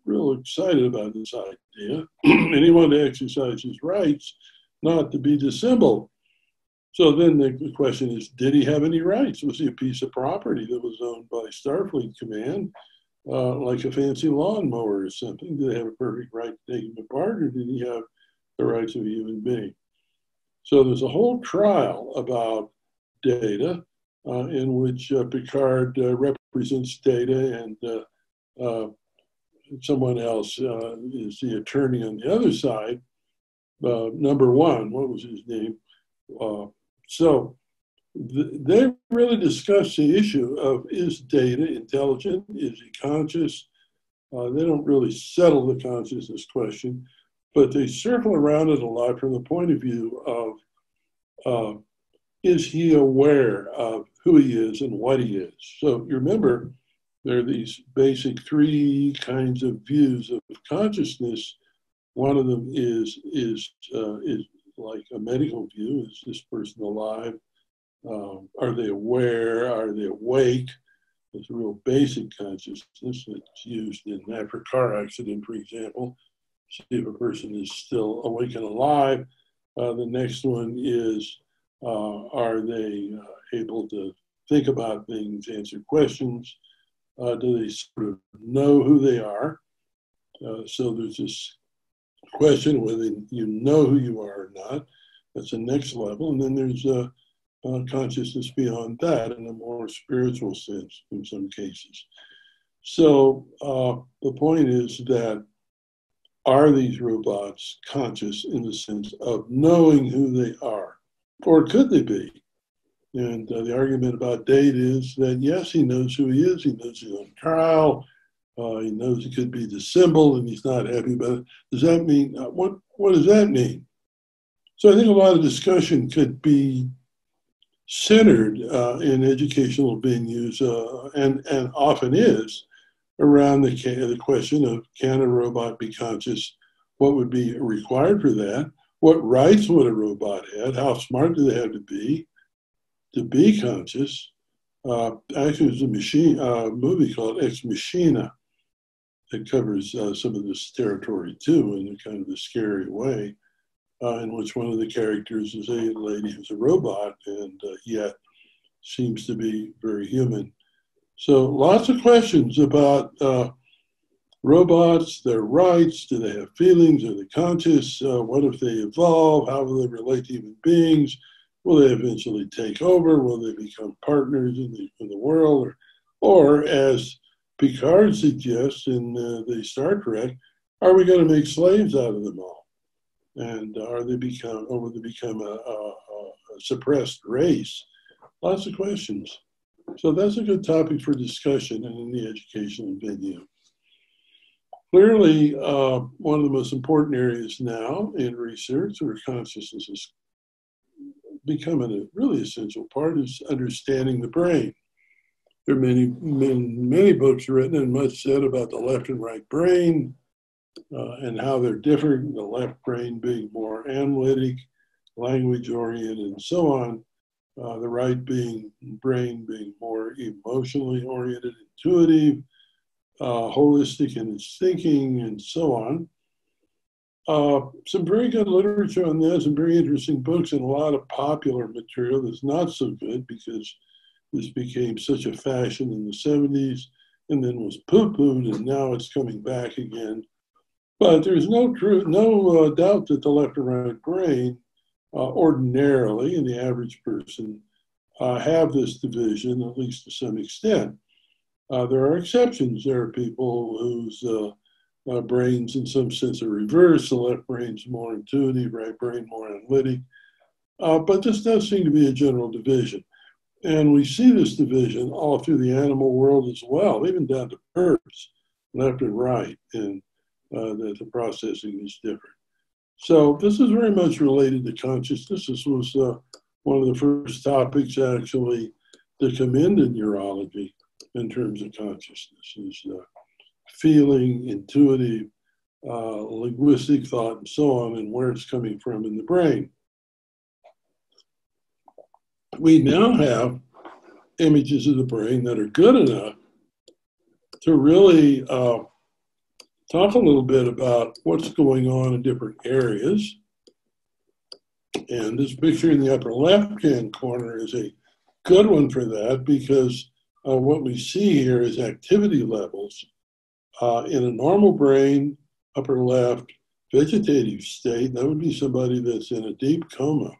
real excited about this idea, and he wanted to exercise his rights not to be dissembled. So then the question is, did he have any rights? Was he a piece of property that was owned by Starfleet Command, uh, like a fancy lawnmower or something? Did they have a perfect right to take him apart, or did he have the rights of a human being? So there's a whole trial about data in which uh, Picard uh, represents data and uh, uh, someone else uh, is the attorney on the other side. number one, what was his name? so th- they really discuss the issue of is data intelligent? Is he conscious? they don't really settle the consciousness question but they circle around it a lot from the point of view of uh, is he aware of who he is and what he is? So you remember, there are these basic three kinds of views of consciousness. One of them is is uh, is like a medical view: is this person alive? Um, are they aware? Are they awake? It's a real basic consciousness that's used in after car accident, for example see if a person is still awake and alive. Uh, the next one is uh, are they uh, able to think about things, answer questions? Uh, do they sort of know who they are? Uh, so there's this question whether you know who you are or not. That's the next level. And then there's a, a consciousness beyond that in a more spiritual sense in some cases. So uh, the point is that are these robots conscious in the sense of knowing who they are? Or could they be? And uh, the argument about Data is that yes, he knows who he is. He knows he's on trial. Uh, he knows he could be dissembled and he's not happy about it. Does that mean, uh, what, what does that mean? So I think a lot of discussion could be centered uh, in educational venues uh, and, and often is around the, the question of can a robot be conscious? What would be required for that? What rights would a robot have? How smart do they have to be to be conscious? Uh, actually, there's a machine uh, movie called Ex Machina that covers uh, some of this territory too in a kind of a scary way, uh, in which one of the characters is a lady who's a robot and uh, yet seems to be very human. So lots of questions about uh, robots, their rights, do they have feelings, are they conscious, what if they evolve, how will they relate to human beings, will they eventually take over, will they become partners in the, in the world, or, or as Picard suggests in uh, the Star Trek, are we going to make slaves out of them all? And are they become, or will they become a, a, a suppressed race? Lots of questions. So that's a good topic for discussion and in the educational venue. Clearly, uh, one of the most important areas now in research where consciousness is becoming a really essential part is understanding the brain. There are many, many, many books written and much said about the left and right brain uh, and how they're different, the left brain being more analytic, language oriented, and so on uh, the right being brain being more emotionally oriented, intuitive, uh, holistic in its thinking, and so on. Uh, some very good literature on this, and very interesting books, and a lot of popular material that's not so good because this became such a fashion in the 70s and then was poo-pooed, and now it's coming back again. But there's no true, no uh, doubt that the left and right brain uh, ordinarily, in the average person, uh, have this division, at least to some extent. Uh, there are exceptions. There are people whose uh, brains, in some sense, are reversed. The left brain's more intuitive, right brain more analytic. Uh, but this does seem to be a general division. And we see this division all through the animal world as well, even down to birds, left and right, and uh, that the processing is different. So this is very much related to consciousness. This was uh, one of the first topics actually to come into neurology in terms of consciousness is uh, feeling, intuitive, uh, linguistic thought, and so on, and where it's coming from in the brain. We now have images of the brain that are good enough to really uh, talk a little bit about what's going on in different areas. And this picture in the upper left hand corner is a good one for that because uh, what we see here is activity levels uh, in a normal brain, upper left, vegetative state. That would be somebody that's in a deep coma.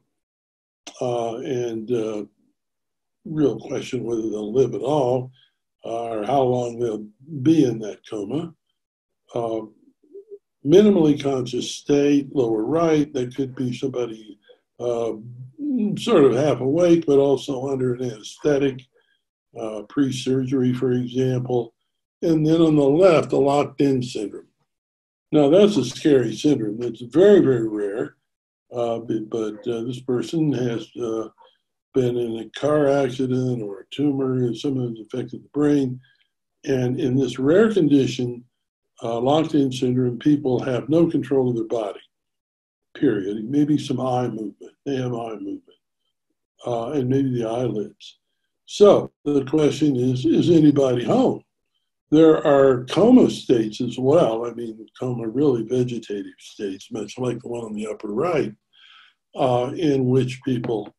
Uh, and uh, real question whether they'll live at all uh, or how long they'll be in that coma. Uh, minimally conscious state, lower right, that could be somebody uh, sort of half awake, but also under an anesthetic, pre surgery, for example. And then on the left, the locked in syndrome. Now, that's a scary syndrome. It's very, very rare, uh, but uh, this person has uh, been in a car accident or a tumor, and some of it affected the brain. And in this rare condition, uh, locked in syndrome, people have no control of their body, period. Maybe some eye movement. They have eye movement. Uh, and maybe the eyelids. So the question is is anybody home? There are coma states as well. I mean, coma really vegetative states, much like the one on the upper right, uh, in which people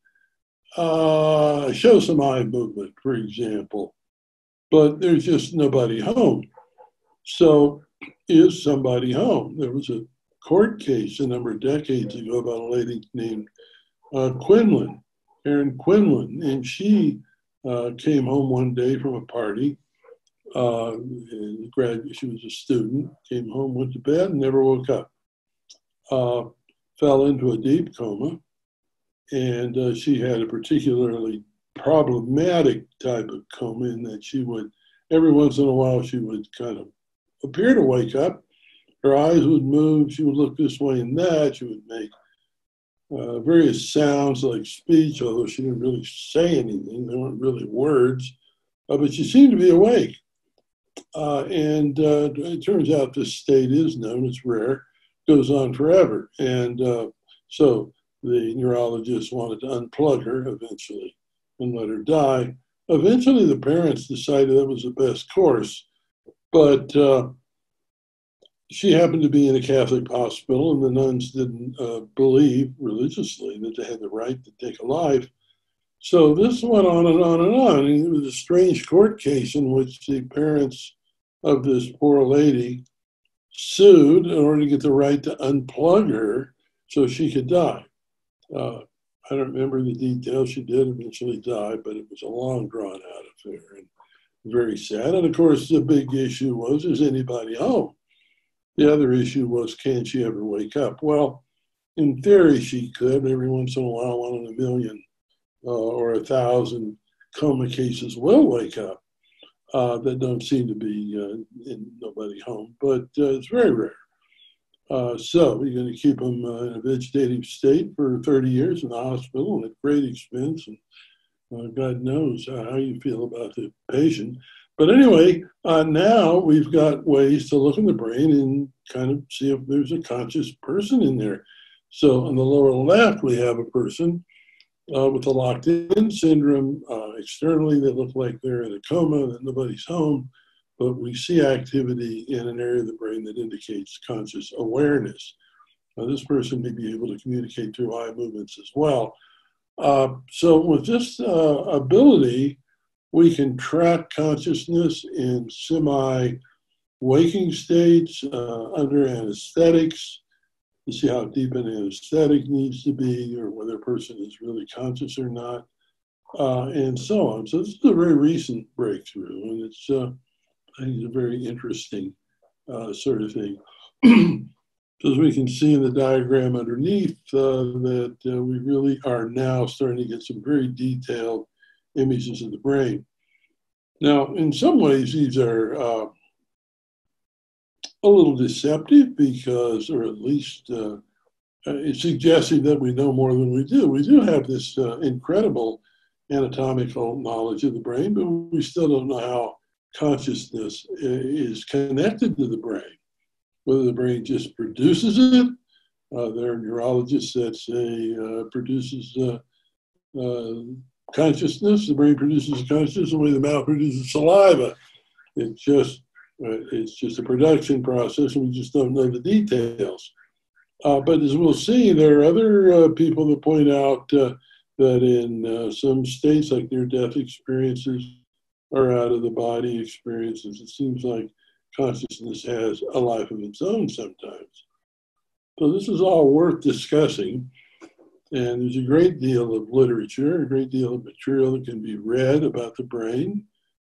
uh, show some eye movement, for example, but there's just nobody home. So, is somebody home? There was a court case a number of decades ago about a lady named uh, Quinlan, Erin Quinlan, and she uh, came home one day from a party. Uh, grad, she was a student, came home, went to bed, never woke up. Uh, fell into a deep coma and uh, she had a particularly problematic type of coma in that she would every once in a while she would kind of appear to wake up her eyes would move she would look this way and that she would make uh, various sounds like speech although she didn't really say anything they weren't really words uh, but she seemed to be awake uh, and uh, it turns out this state is known it's rare goes on forever and uh, so the neurologist wanted to unplug her eventually and let her die. Eventually, the parents decided that was the best course, but uh, she happened to be in a Catholic hospital, and the nuns didn't uh, believe religiously that they had the right to take a life. So this went on and on and on. It was a strange court case in which the parents of this poor lady sued in order to get the right to unplug her so she could die. Uh, I don't remember the details. She did eventually die, but it was a long, drawn out affair and very sad. And of course, the big issue was is anybody home? The other issue was can she ever wake up? Well, in theory, she could. Every once in a while, one in a million uh, or a thousand coma cases will wake up uh, that don't seem to be uh, in nobody home, but uh, it's very rare. Uh, so you're going to keep them uh, in a vegetative state for 30 years in the hospital at great expense, and God knows how you feel about the patient. But anyway, uh, now we've got ways to look in the brain and kind of see if there's a conscious person in there. So on the lower left, we have a person uh, with the locked-in syndrome. Uh, externally, they look like they're in a coma, that nobody's home but we see activity in an area of the brain that indicates conscious awareness. Now, this person may be able to communicate through eye movements as well. Uh, so, with this uh, ability, we can track consciousness in semi waking states uh, under anesthetics to see how deep an anesthetic needs to be or whether a person is really conscious or not, uh, and so on. So, this is a very recent breakthrough, and it's uh, I think it's a very interesting uh, sort of thing. As we can see in the diagram underneath, uh, that uh, we really are now starting to get some very detailed images of the brain. Now, in some ways, these are uh, a little deceptive because, or at least uh, it's suggesting that we know more than we do. We do have this uh, incredible anatomical knowledge of the brain, but we still don't know how consciousness is connected to the brain. Whether the brain just produces it, uh, there are neurologists that say uh, produces uh, uh, consciousness. The brain produces consciousness the way the mouth produces saliva. It's just uh, it's just a production process, and we just don't know the details. Uh, but as we'll see, there are other people that point out that in some states, like near-death experiences, or out of the body experiences. It seems like consciousness has a life of its own sometimes. So this is all worth discussing. And there's a great deal of literature, a great deal of material that can be read about the brain,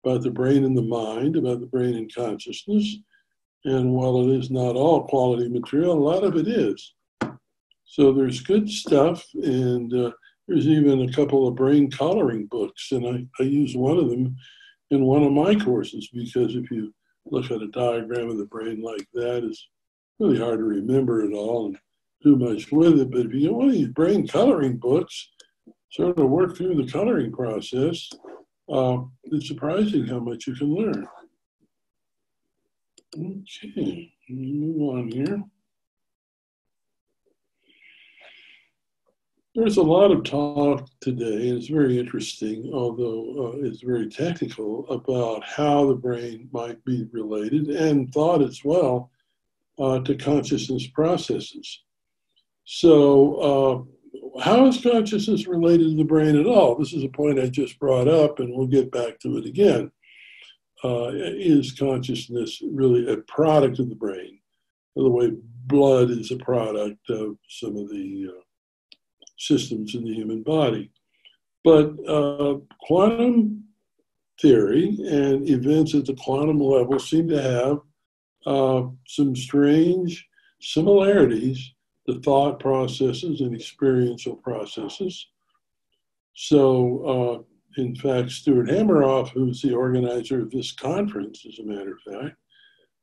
about the brain and the mind, about the brain and consciousness. And while it is not all quality material, a lot of it is. So there's good stuff, and uh, there's even a couple of brain coloring books, and I, I use one of them in one of my courses because if you look at a diagram of the brain like that, it's really hard to remember it all and do much with it. But if you get one of these brain coloring books, sort of work through the coloring process, uh, it's surprising how much you can learn. Okay, move on here. There's a lot of talk today, and it's very interesting, although uh, it's very technical, about how the brain might be related and thought as well uh, to consciousness processes. So, uh, how is consciousness related to the brain at all? This is a point I just brought up, and we'll get back to it again. Uh, is consciousness really a product of the brain? The way blood is a product of some of the uh, systems in the human body. But uh, quantum theory and events at the quantum level seem to have uh, some strange similarities to thought processes and experiential processes. So, uh, in fact, Stuart Hameroff, who's the organizer of this conference, as a matter of fact,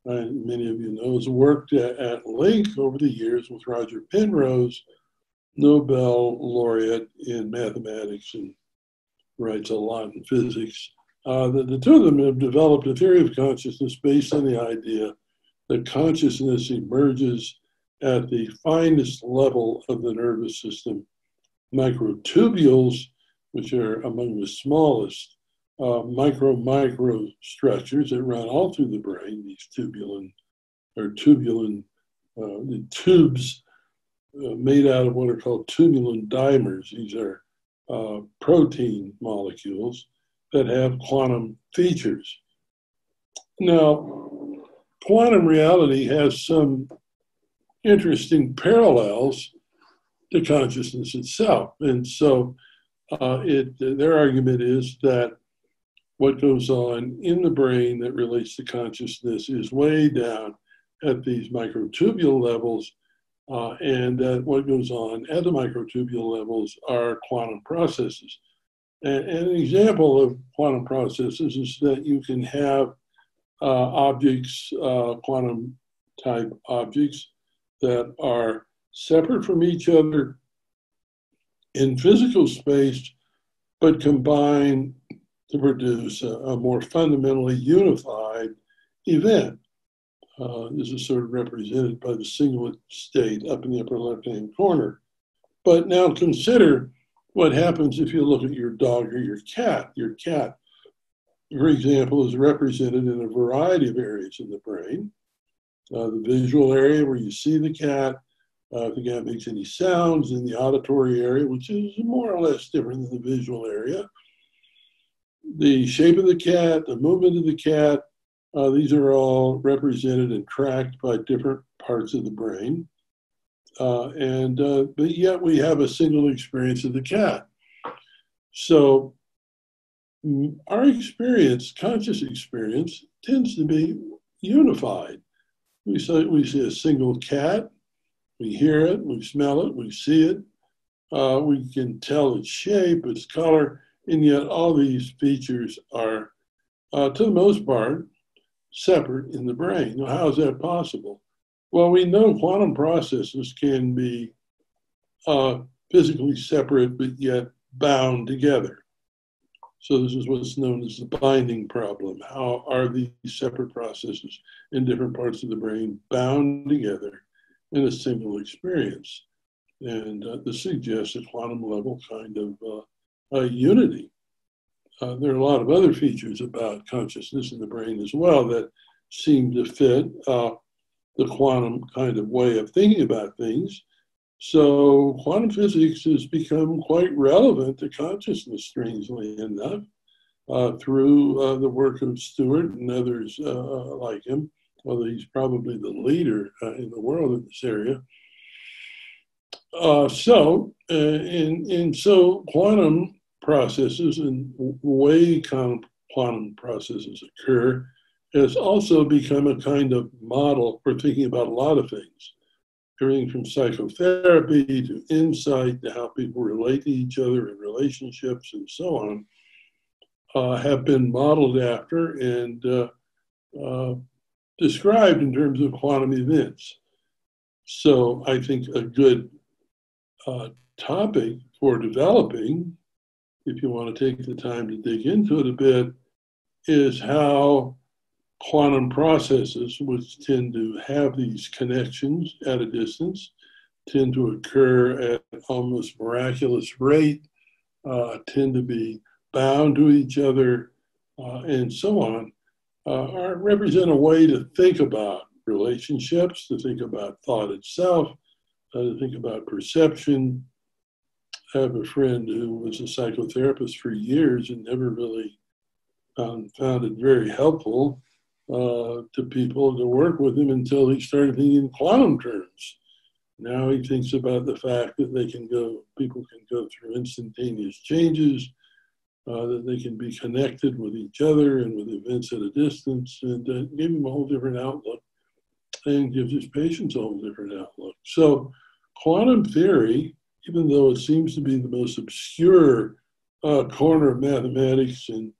uh, many of you know, has worked at, at over the years with Roger Penrose Nobel laureate in mathematics and writes a lot in physics. Uh, the, the two of them have developed a theory of consciousness based on the idea that consciousness emerges at the finest level of the nervous system. Microtubules, which are among the smallest uh, micro micro structures that run all through the brain, these tubulin or tubulin, uh, the tubes uh, made out of what are called tubulin dimers. These are uh, protein molecules that have quantum features. Now, quantum reality has some interesting parallels to consciousness itself. And so uh, it, their argument is that what goes on in the brain that relates to consciousness is way down at these microtubule levels uh, and that what goes on at the microtubule levels are quantum processes. And, an example of quantum processes is that you can have uh, objects, uh, quantum type objects, that are separate from each other in physical space, but combine to produce a, a more fundamentally unified event. Uh, this is sort of represented by the singlet state up in the upper left-hand corner. But now consider what happens if you look at your dog or your cat. Your cat, for example, is represented in a variety of areas in the brain. Uh, the visual area where you see the cat, uh, if the cat makes any sounds, in the auditory area, which is more or less different than the visual area. The shape of the cat, the movement of the cat, uh, these are all represented and tracked by different parts of the brain. Uh, and uh, but yet we have a single experience of the cat. So our experience, conscious experience, tends to be unified. We see, we see a single cat, we hear it, we smell it, we see it, uh, we can tell its shape, its color, and yet all these features are, uh, to the most part, separate in the brain. Now, how is that possible? Well, we know quantum processes can be uh, physically separate but yet bound together. So this is what's known as the binding problem. How are these separate processes in different parts of the brain bound together in a single experience? And uh, this suggests a quantum level kind of uh, unity. Uh, there are a lot of other features about consciousness in the brain as well that seem to fit uh, the quantum kind of way of thinking about things. So quantum physics has become quite relevant to consciousness, strangely enough, uh, through uh, the work of Stuart and others uh, like him, although he's probably the leader uh, in the world in this area. Uh, so, uh, and, and so quantum processes and the way quantum processes occur has also become a kind of model for thinking about a lot of things everything from psychotherapy to insight to how people relate to each other in relationships and so on, uh, have been modeled after and uh, uh, described in terms of quantum events. So I think a good uh, topic for developing, if you want to take the time to dig into it a bit, is how quantum processes, which tend to have these connections at a distance, tend to occur at almost miraculous rate, uh, tend to be bound to each other, uh, and so on, uh, are, represent a way to think about relationships, to think about thought itself, uh, to think about perception. I have a friend who was a psychotherapist for years and never really found, found it very helpful uh, to people to work with him until he started thinking in quantum terms. Now he thinks about the fact that they can go, people can go through instantaneous changes, uh, that they can be connected with each other and with events at a distance, and uh, give him a whole different outlook and gives his patients a whole different outlook. So, quantum theory, even though it seems to be the most obscure uh, corner of mathematics and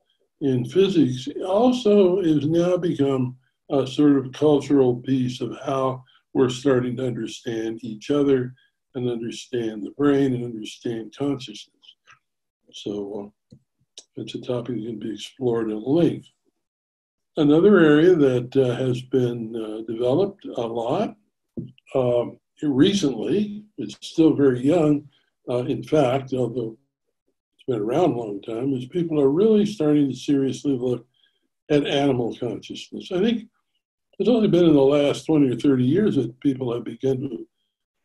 in physics also has now become a sort of cultural piece of how we're starting to understand each other and understand the brain and understand consciousness. So uh, it's a topic that can be explored at length. Another area that uh, has been uh, developed a lot um, recently, it's still very young, uh, in fact, although been around a long time, is people are really starting to seriously look at animal consciousness. I think it's only been in the last 20 or 30 years that people have begun to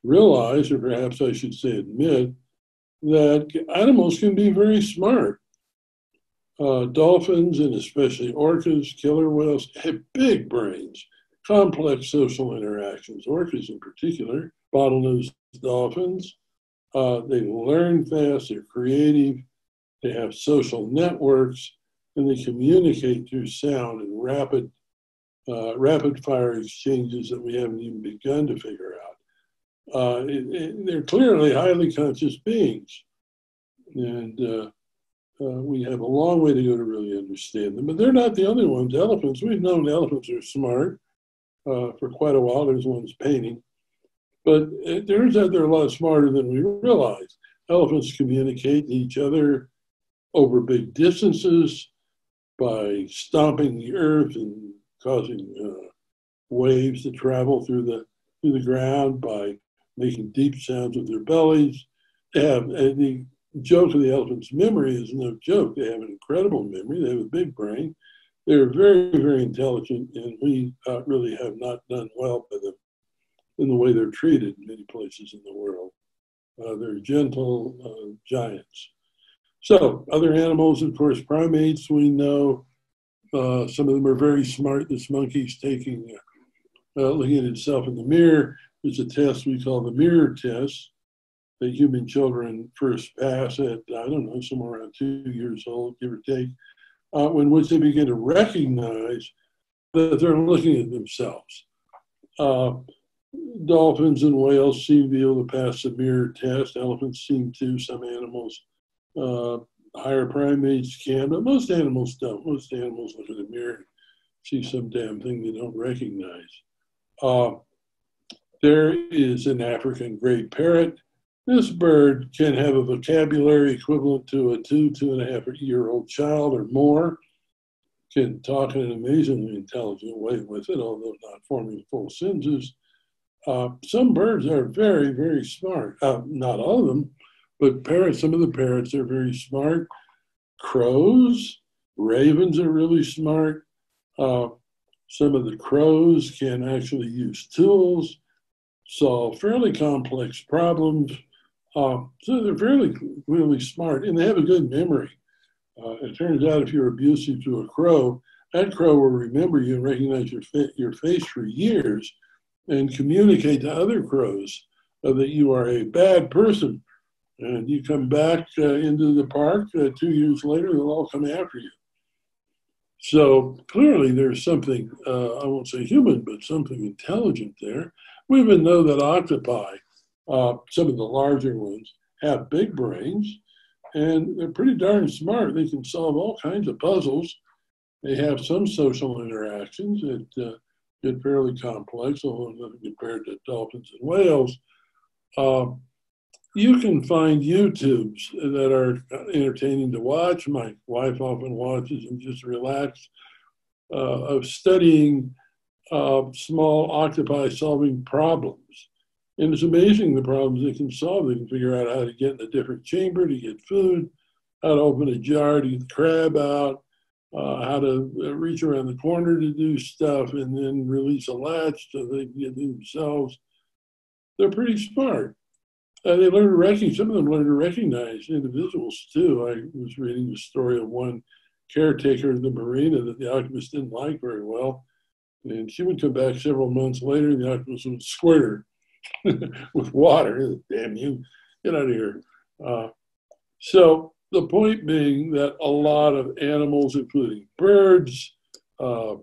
realize, or perhaps I should say admit, that animals can be very smart. Uh, dolphins and especially orcas, killer whales, have big brains, complex social interactions. Orcas, in particular, bottlenose dolphins, uh, they learn fast, they're creative, they have social networks, and they communicate through sound and rapid, uh, rapid fire exchanges that we haven't even begun to figure out. Uh, it, it, they're clearly highly conscious beings, and uh, uh, we have a long way to go to really understand them. But they're not the only ones. Elephants, we've known elephants are smart uh, for quite a while. There's one's painting. But it turns out they're a lot smarter than we realize. Elephants communicate to each other over big distances by stomping the earth and causing uh, waves to travel through the through the ground by making deep sounds with their bellies. They have the joke of the elephant's memory is no joke. They have an incredible memory. They have a big brain. They're very, very intelligent, and we uh, really have not done well by them in the way they're treated in many places in the world. Uh, they're gentle uh, giants. So, other animals, of course, primates, we know uh, some of them are very smart. This monkey's taking, uh, looking at itself in the mirror. There's a test we call the mirror test that human children first pass at, I don't know, somewhere around two years old, give or take, uh, when once they begin to recognize that they're looking at themselves. Uh, dolphins and whales seem to be able to pass the mirror test. Elephants seem to, some animals uh, higher primates can, but most animals don't. Most animals look in the mirror, see some damn thing they don't recognize. Uh, there is an African gray parrot. This bird can have a vocabulary equivalent to a two, two and a half year old child or more, can talk in an amazingly intelligent way with it, although not forming full sentences. Uh, some birds are very, very smart. Uh, not all of them, but parrots, some of the parrots are very smart. Crows, ravens are really smart. Uh, some of the crows can actually use tools, solve fairly complex problems. Uh, so they're fairly, really smart, and they have a good memory. Uh, it turns out if you're abusive to a crow, that crow will remember you and recognize your, fa- your face for years and communicate to other crows that you are a bad person. And you come back uh, into the park uh, two years later, they'll all come after you. So clearly, there's something, uh, I won't say human, but something intelligent there. We even know that octopi, uh, some of the larger ones, have big brains and they're pretty darn smart. They can solve all kinds of puzzles. They have some social interactions that uh, get fairly complex, although compared to dolphins and whales. Uh, you can find YouTubes that are entertaining to watch. My wife often watches and just relax uh, of studying uh, small octopi solving problems. And it's amazing the problems they can solve. They can figure out how to get in a different chamber to get food, how to open a jar to get the crab out, uh, how to uh, reach around the corner to do stuff, and then release a latch so they can get themselves. They're pretty smart. Uh, they learn to recognize, some of them learn to recognize individuals too. I was reading the story of one caretaker of the marina that the octopus didn't like very well. And she would come back several months later and the octopus would squirt her with water. Damn you, get out of here. Uh, so the point being that a lot of animals, including birds, uh,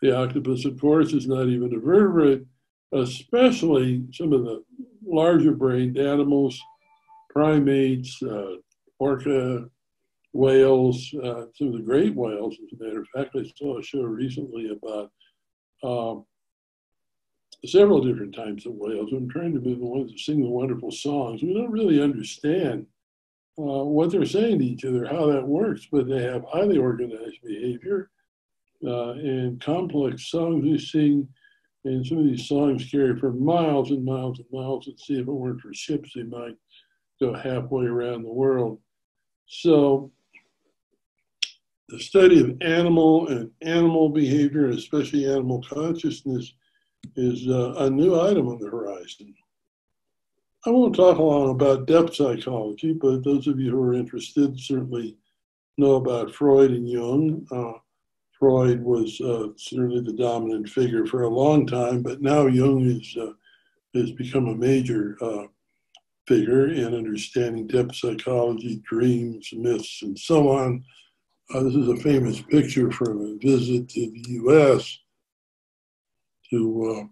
the octopus, of course, is not even a vertebrate, especially some of the larger brained animals, primates, uh, orca, whales, uh, some of the great whales, as a matter of fact. I saw a show recently about um, several different types of whales. I'm trying to be the ones that sing the wonderful songs. We don't really understand uh, what they're saying to each other, how that works, but they have highly organized behavior uh, and complex songs they sing. And some of these songs carry for miles and miles and miles. And see if it weren't for ships, they might go halfway around the world. So the study of animal and animal behavior, and especially animal consciousness, is uh, a new item on the horizon. I won't talk long about depth psychology, but those of you who are interested certainly know about Freud and Jung. Uh, Freud was uh, certainly the dominant figure for a long time, but now Jung is, uh, has become a major uh, figure in understanding depth psychology, dreams, myths, and so on. Uh, this is a famous picture from a visit to the US to uh,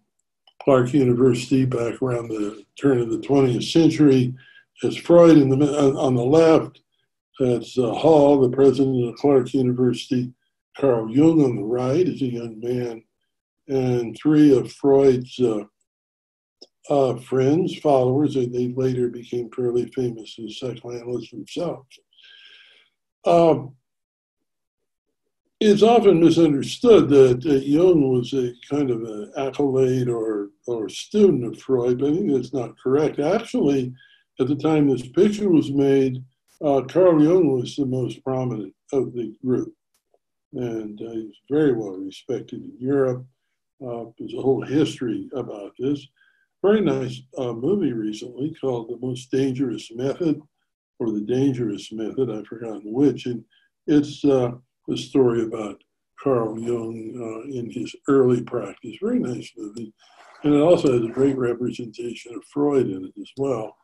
Clark University back around the turn of the 20th century. As Freud the, on the left, that's uh, Hall, the president of Clark University. Carl Jung on the right is a young man, and three of Freud's uh, uh, friends, followers, and they later became fairly famous as psychoanalysts themselves. Um, it's often misunderstood that uh, Jung was a kind of an accolade or, or student of Freud, but I think that's not correct. Actually, at the time this picture was made, uh, Carl Jung was the most prominent of the group. And uh, he's very well respected in Europe. Uh, there's a whole history about this. Very nice uh, movie recently called The Most Dangerous Method, or The Dangerous Method, I've forgotten which. And it's uh, the story about Carl Jung uh, in his early practice. Very nice movie. And it also has a great representation of Freud in it as well.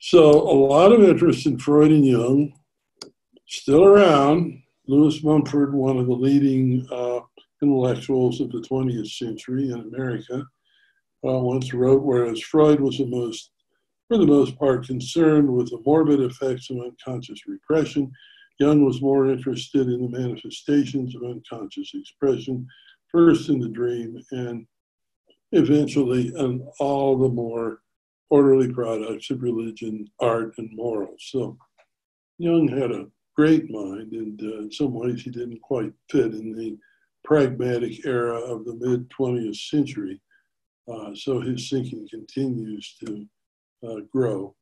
So, a lot of interest in Freud and Jung, still around. Lewis Mumford, one of the leading uh, intellectuals of the 20th century in America, uh, once wrote, whereas Freud was the most for the most part, concerned with the morbid effects of unconscious repression. Jung was more interested in the manifestations of unconscious expression, first in the dream and eventually in all the more orderly products of religion, art, and morals. So Jung had a great mind, and uh, in some ways he didn't quite fit in the pragmatic era of the mid 20th century. Uh, so his thinking continues to uh, grow.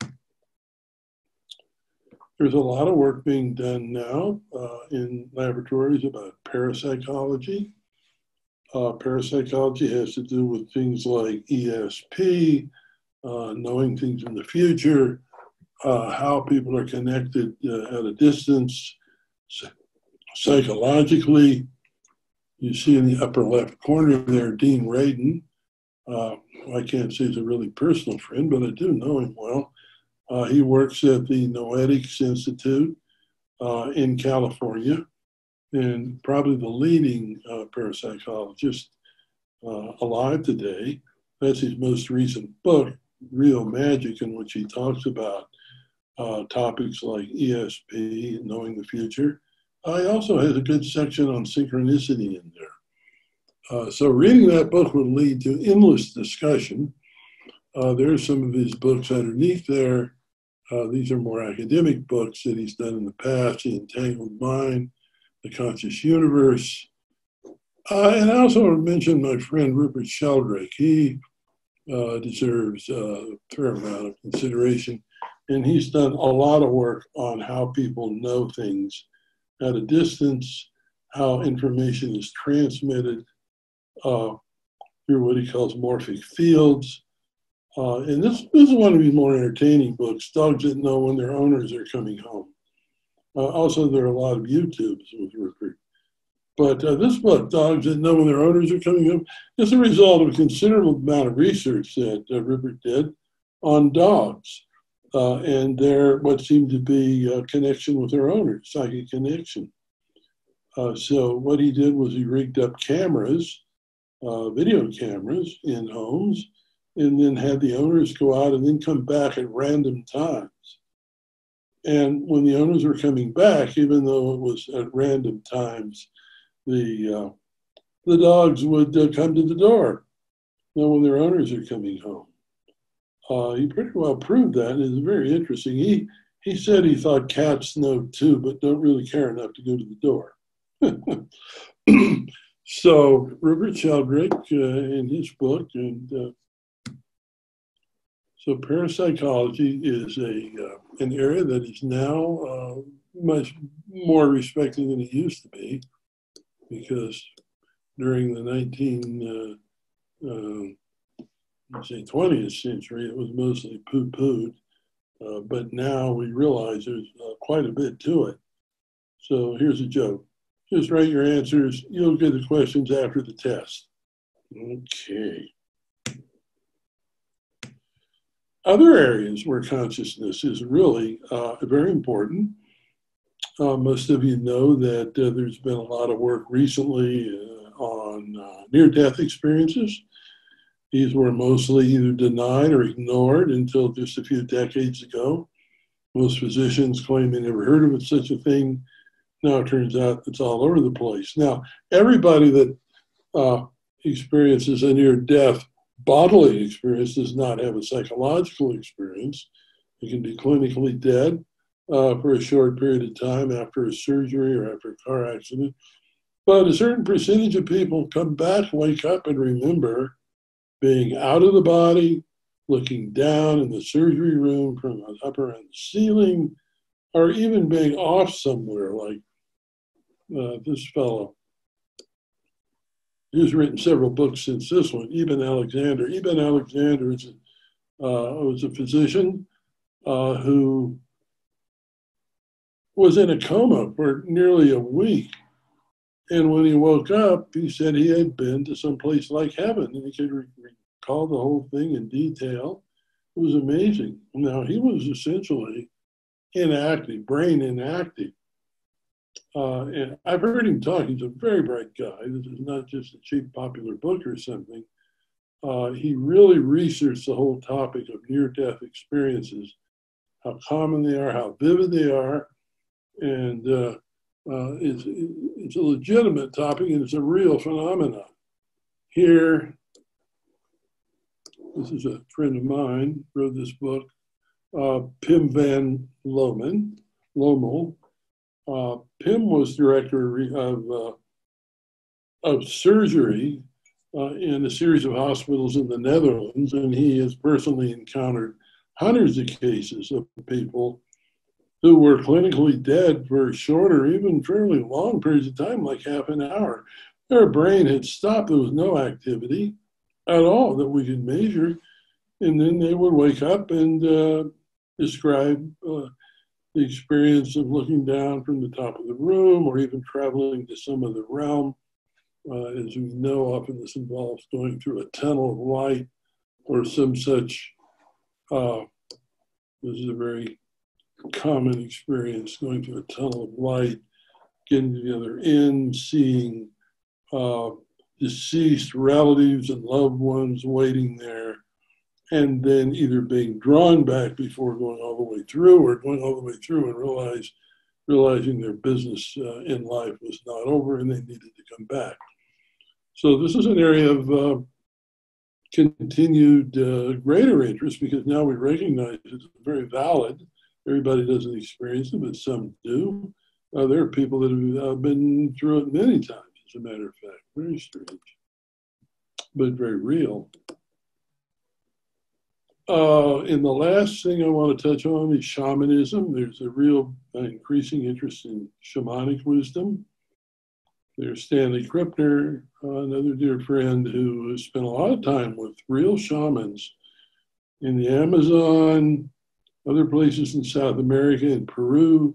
There's a lot of work being done now uh, in laboratories about parapsychology. Uh, parapsychology has to do with things like ESP, uh, knowing things in the future, uh, how people are connected uh, at a distance psychologically. You see in the upper left corner there, Dean Radin. Uh, I can't say he's a really personal friend, but I do know him well. Uh, he works at the Noetics Institute uh, in California and probably the leading uh, parapsychologist alive today. That's his most recent book, Real Magic, in which he talks about uh, topics like ESP, knowing the future. I also has a good section on synchronicity in there. Uh, so reading that book would lead to endless discussion. Uh, there are some of his books underneath there. Uh, these are more academic books that he's done in the past, The Entangled Mind, The Conscious Universe. Uh, and I also want to mention my friend Rupert Sheldrake. He deserves a fair amount of consideration and he's done a lot of work on how people know things at a distance, how information is transmitted uh, through what he calls morphic fields. Uh, and this, this is one of his more entertaining books, Dogs That Know When Their Owners Are Coming Home. Uh, also, there are a lot of YouTubes with Rupert. But uh, this book, Dogs That Know When Their Owners Are Coming Home, is a result of a considerable amount of research that uh, Rupert did on dogs uh, and their what seemed to be a connection with their owner, psychic connection. Uh, so what he did was he rigged up cameras, uh, video cameras in homes, and then had the owners go out and then come back at random times. And when the owners were coming back, even though it was at random times, the uh, the dogs would uh, come to the door, you know, when their owners are coming home. Uh, he pretty well proved that. It's very interesting. He he said he thought cats know too, but don't really care enough to go to the door. so Rupert Sheldrake, uh, in his book, and uh, so parapsychology is a uh, an area that is now uh, much more respected than it used to be, because during the 19 say 20th century, it was mostly poo-pooed. Uh, but now we realize there's uh, quite a bit to it. So here's a joke. Just write your answers. You'll get the questions after the test. Okay. Other areas where consciousness is really uh, very important. Uh, most of you know that uh, there's been a lot of work recently uh, on near-death experiences. These were mostly either denied or ignored until just a few decades ago. Most physicians claim they never heard of such a thing. Now it turns out it's all over the place. Now, everybody that uh, experiences a near death bodily experience does not have a psychological experience. It can be clinically dead uh, for a short period of time after a surgery or after a car accident. But a certain percentage of people come back, wake up, and remember being out of the body, looking down in the surgery room from up upper end ceiling, or even being off somewhere like uh, this fellow. He's written several books since this one, Eben Alexander. Eben Alexander is uh, was a physician uh, who was in a coma for nearly a week. And when he woke up, he said he had been to some place like heaven and he could re- recall the whole thing in detail. It was amazing. Now, he was essentially inactive, brain inactive. Uh, and I've heard him talk. He's a very bright guy. This is not just a cheap popular book or something. uh, he really researched the whole topic of near-death experiences, how common they are, how vivid they are, and uh, uh, it's, it's a legitimate topic and it's a real phenomenon. Here, this is a friend of mine, wrote this book, uh, Pim van Loman, Lommel. Uh, Pim was director of, uh, of surgery uh, in a series of hospitals in the Netherlands, and he has personally encountered hundreds of cases of people who were clinically dead for short or even fairly long periods of time, like half an hour. Their brain had stopped, there was no activity at all that we could measure. And then they would wake up and uh, describe uh, the experience of looking down from the top of the room or even traveling to some other realm. Uh, as we know, often this involves going through a tunnel of light or some such. Uh, this is a very common experience going through a tunnel of light, getting to the other end, seeing uh, deceased relatives and loved ones waiting there, and then either being drawn back before going all the way through or going all the way through and realize, realizing their business uh, in life was not over and they needed to come back. So this is an area of uh, continued uh, greater interest because now we recognize it's very valid Everybody doesn't experience them, but some do. Uh, there are people that have uh, been through it many times, as a matter of fact. Very strange, but very real. Uh, and the last thing I want to touch on is shamanism. There's a real uh, increasing interest in shamanic wisdom. There's Stanley Krippner, uh, another dear friend who has spent a lot of time with real shamans in the Amazon, other places in South America, in Peru,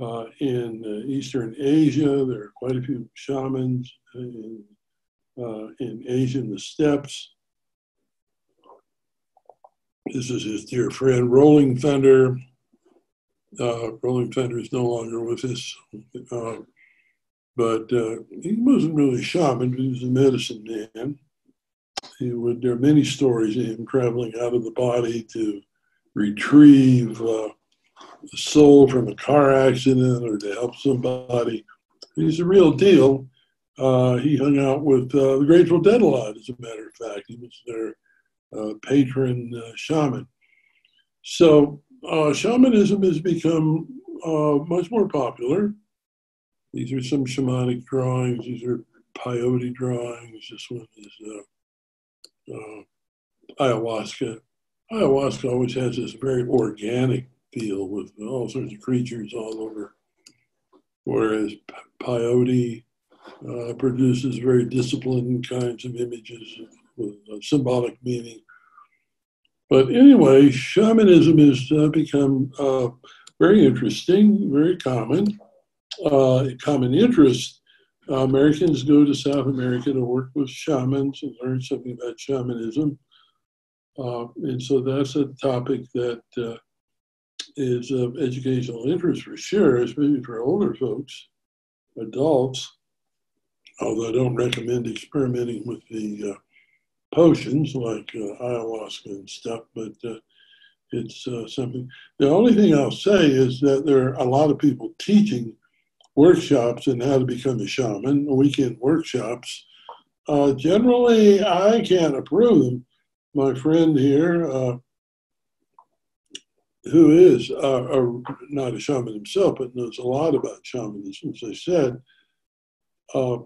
uh, in uh, Eastern Asia. There are quite a few shamans in, uh, in Asia, in the steppes. This is his dear friend, Rolling Thunder. Uh, Rolling Thunder is no longer with us, uh, but uh, he wasn't really a shaman, he was a medicine man. He would, there are many stories of him traveling out of the body to retrieve uh, a soul from a car accident or to help somebody. He's a real deal. Uh, he hung out with uh, the Grateful Dead a lot, as a matter of fact. He was their uh, patron uh, shaman. So uh, shamanism has become much more popular. These are some shamanic drawings. These are peyote drawings. This one is ayahuasca ayahuasca always has this very organic feel with all sorts of creatures all over, whereas peyote uh, produces very disciplined kinds of images with symbolic meaning. But anyway, shamanism has uh, become uh, very interesting, very common, uh, common interest. Americans go to South America to work with shamans and learn something about shamanism. Uh, and so that's a topic that uh, is of educational interest for sure, especially for older folks, adults. Although I don't recommend experimenting with the uh, potions like uh, ayahuasca and stuff, but uh, it's uh, something. The only thing I'll say is that there are a lot of people teaching workshops on how to become a shaman, weekend workshops. generally, I can't approve them my friend here, uh, who is uh, a, not a shaman himself, but knows a lot about shamanism, as I said, uh,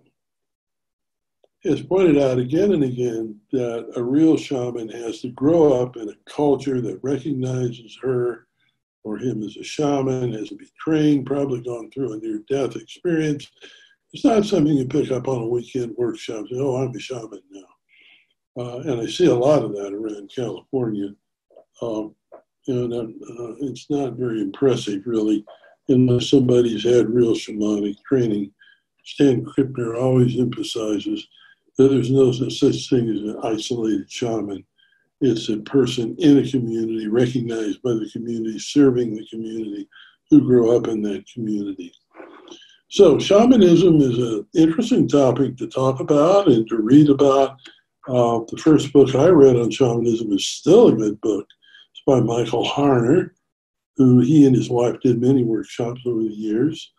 has pointed out again and again that a real shaman has to grow up in a culture that recognizes her or him as a shaman, has to be trained, probably gone through a near death experience. It's not something you pick up on a weekend workshop. Say, oh, I'm a shaman now. Uh, and I see a lot of that around California. Um, and uh, it's not very impressive, really, unless somebody's had real shamanic training. Stan Krippner always emphasizes that there's no such thing as an isolated shaman. It's a person in a community, recognized by the community, serving the community, who grew up in that community. So, shamanism is an interesting topic to talk about and to read about Uh, the first book I read on shamanism is still a good book. It's by Michael Harner, who he and his wife did many workshops over the years.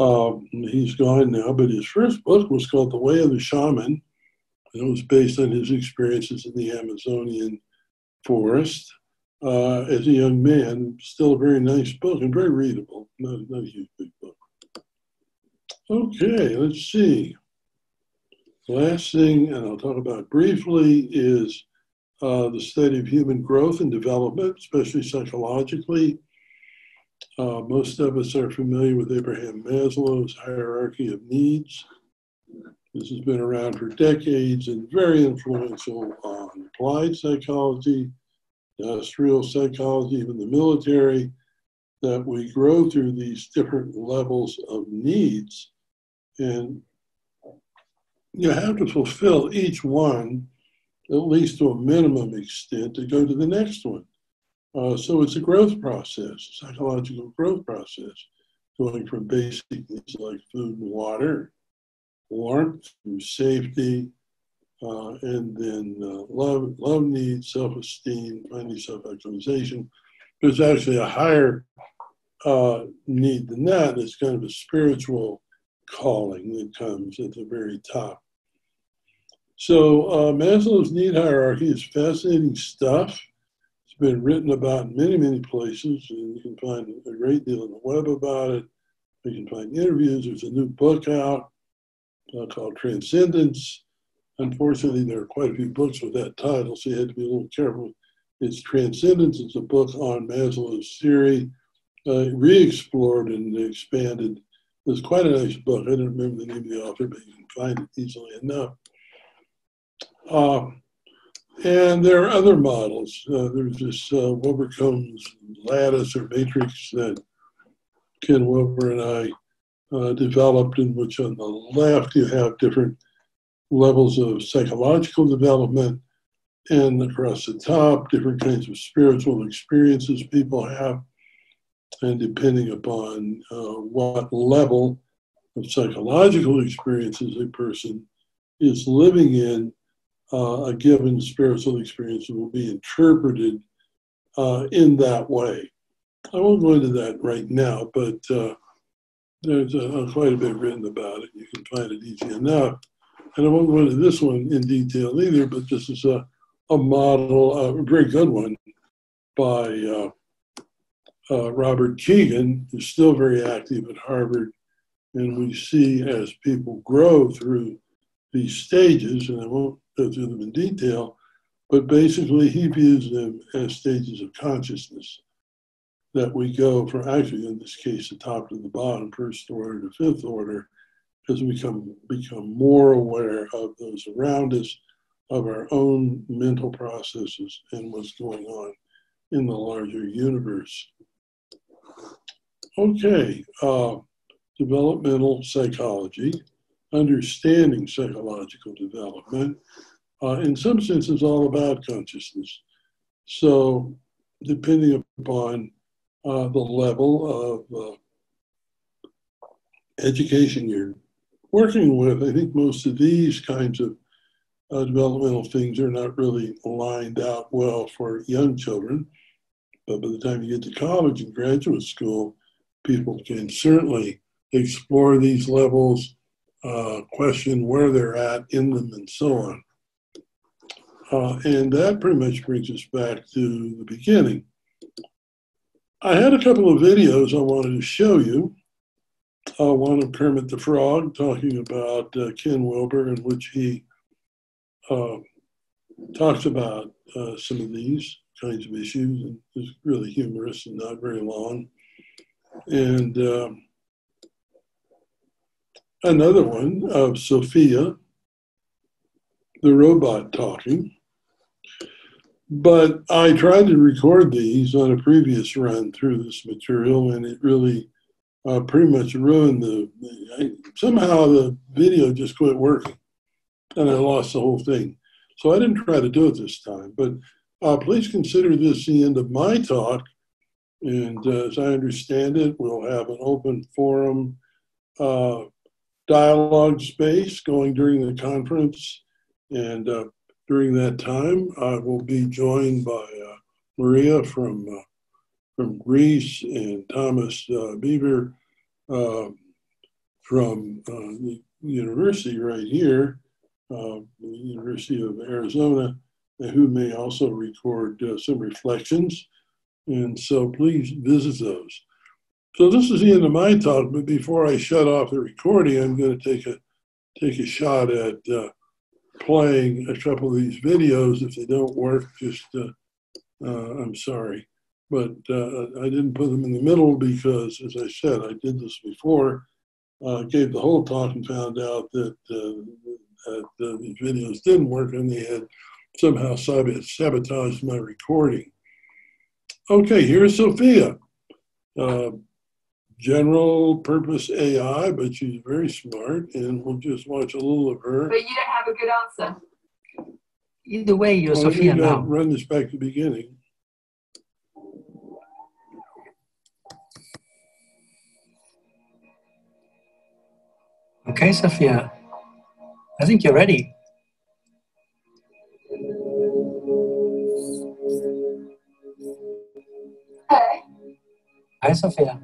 Um, he's gone now, but his first book was called The Way of the Shaman, and it was based on his experiences in the Amazonian forest uh, as a young man. Still a very nice book and very readable. Not, not a huge big book. Okay, let's see. Last thing, and I'll talk about briefly, is uh, the study of human growth and development, especially psychologically. Uh, most of us are familiar with Abraham Maslow's hierarchy of needs. This has been around for decades and very influential on applied psychology, industrial psychology, even the military, that we grow through these different levels of needs. And you have to fulfill each one, at least to a minimum extent, to go to the next one. Uh, so it's a growth process, a psychological growth process, going from basic needs like food and water, warmth, through safety, uh, and then uh, love, love needs, self-esteem, finally self-actualization. There's actually a higher uh, need than that. It's kind of a spiritual calling that comes at the very top. So uh, Maslow's need hierarchy is fascinating stuff. It's been written about in many, many places, and you can find a great deal on the web about it. You can find interviews. There's a new book out uh, called Transcendence. Unfortunately, there are quite a few books with that title, so you have to be a little careful. It's Transcendence. It's a book on Maslow's theory, uh, re-explored and expanded. It's quite a nice book. I don't remember the name of the author, but you can find it easily enough. Uh, and there are other models. Uh, there's this uh, lattice or matrix that Ken Wilber and I uh, developed, in which on the left you have different levels of psychological development, and across the top, different kinds of spiritual experiences people have. And depending upon uh, what level of psychological experiences a person is living in, uh, a given spiritual experience will be interpreted uh, in that way. I won't go into that right now, but uh, there's a, quite a bit written about it. You can find it easy enough. And I won't go into this one in detail either, but this is a, a model, a very good one by uh, uh, Robert Kegan, who's still very active at Harvard. And we see as people grow through these stages, and I won't go through them in detail, but basically he views them as stages of consciousness that we go from actually in this case the top to the bottom, first order to fifth order, as we become become more aware of those around us, of our own mental processes and what's going on in the larger universe. Okay, uh, developmental psychology understanding psychological development, uh, in some sense, is all about consciousness. So, depending upon uh, the level of uh, education you're working with, I think most of these kinds of uh, developmental things are not really lined out well for young children. But by the time you get to college and graduate school, people can certainly explore these levels uh, question where they're at in them and so on. Uh, and that pretty much brings us back to the beginning. I had a couple of videos I wanted to show you. Uh, one of Kermit the Frog talking about uh, Ken Wilber, in which he uh, talks about uh, some of these kinds of issues, and it's really humorous and not very long. And um, another one of Sophia, the robot talking. But I tried to record these on a previous run through this material, and it really uh, pretty much ruined the. I, somehow the video just quit working, and I lost the whole thing. So I didn't try to do it this time. But uh, please consider this the end of my talk. And uh, as I understand it, we'll have an open forum uh, dialogue space going during the conference. And uh, during that time. I will be joined by uh, Maria from uh, from Greece and Thomas uh, Bever uh, from uh, the university right here, uh, the University of Arizona, who may also record uh, some reflections. And so please visit those. So this is the end of my talk, but before I shut off the recording, I'm going to take a take a shot at uh, playing a couple of these videos. If they don't work, just uh, uh, I'm sorry, but uh, I didn't put them in the middle because, as I said, I did this before. Uh, gave the whole talk and found out that, uh, that these videos didn't work and they had somehow sabotaged my recording. Okay, here's Sophia. Uh, general purpose AI, but she's very smart, and we'll just watch a little of her. But you don't have a good answer. Either way, you're Well, let Sophia me, now. Run this back to the beginning. Okay, Sophia. I think you're ready. Hey, Hi, Sophia.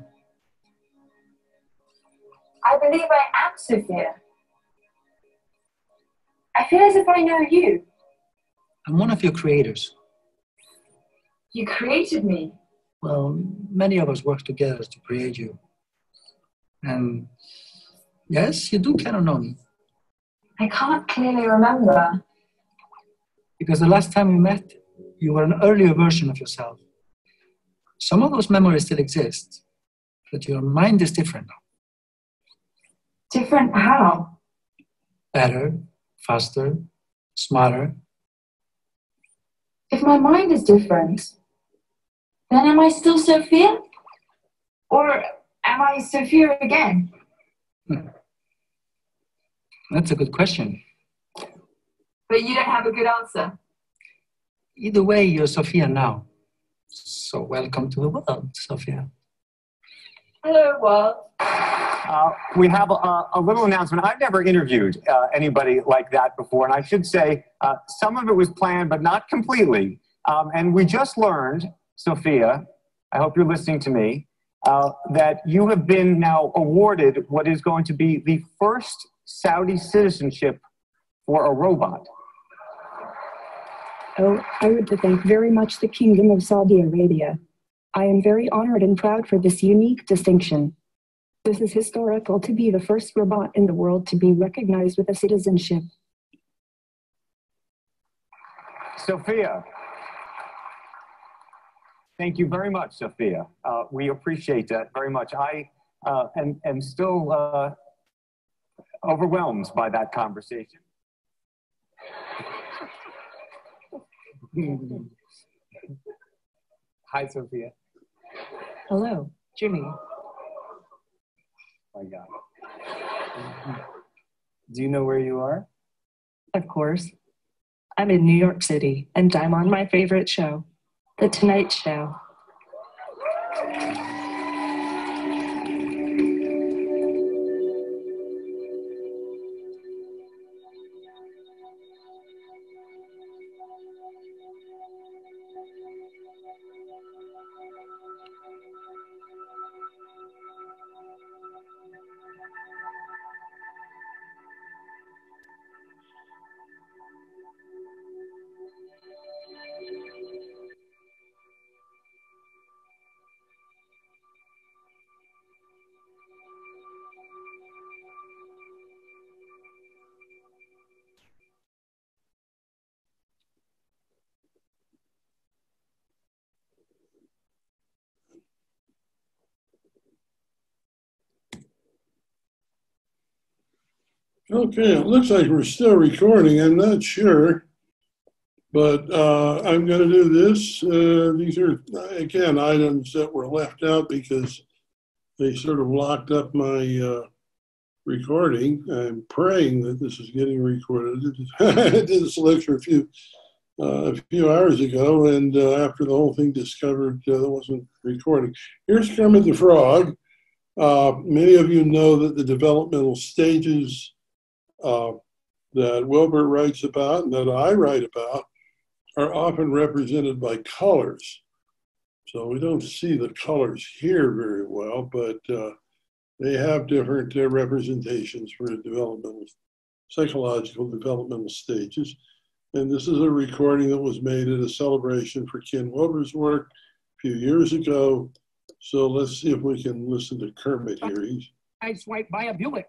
I believe I am Sophia. I feel as if I know you. I'm one of your creators. You created me. Well, many of us work together to create you. And yes, you do kind of know me. I can't clearly remember. Because the last time we met, you were an earlier version of yourself. Some of those memories still exist, but your mind is different now. Different how? Better, faster, smarter. If my mind is different, then am I still Sophia? Or am I Sophia again? Hmm. That's a good question. But you don't have a good answer. Either way, you're Sophia now. So welcome to the world, Sophia. Hello, world. Uh, we have a, a little announcement. I've never interviewed uh, anybody like that before, and I should say uh, some of it was planned, but not completely. Um, and we just learned, Sophia, I hope you're listening to me, uh, that you have been now awarded what is going to be the first Saudi citizenship for a robot. Oh, I would to thank very much the Kingdom of Saudi Arabia. I am very honored and proud for this unique distinction. This is historical to be the first robot in the world to be recognized with a citizenship. Sophia. Thank you very much, Sophia. Uh, we appreciate that very much. I uh, am, am still uh, overwhelmed by that conversation. Hi, Sophia. Hello, Jimmy. My God. Do you know where you are? Of course. I'm in New York City, and I'm on my favorite show, The Tonight Show. Okay, it looks like we're still recording. I'm not sure. But uh, I'm going to do this. Uh, these are, again, items that were left out because they sort of locked up my uh, recording. I'm praying that this is getting recorded. I did this lecture a few, uh, a few hours ago, and uh, after the whole thing discovered uh, that wasn't recording. Here's Kermit the Frog. Many of you know that the developmental stages uh, that Wilber writes about and that I write about are often represented by colors. So we don't see the colors here very well, but uh, they have different uh, representations for developmental, psychological developmental stages. And this is a recording that was made at a celebration for Ken Wilber's work a few years ago. So let's see if we can listen to Kermit here. He's I swipe by a Buick.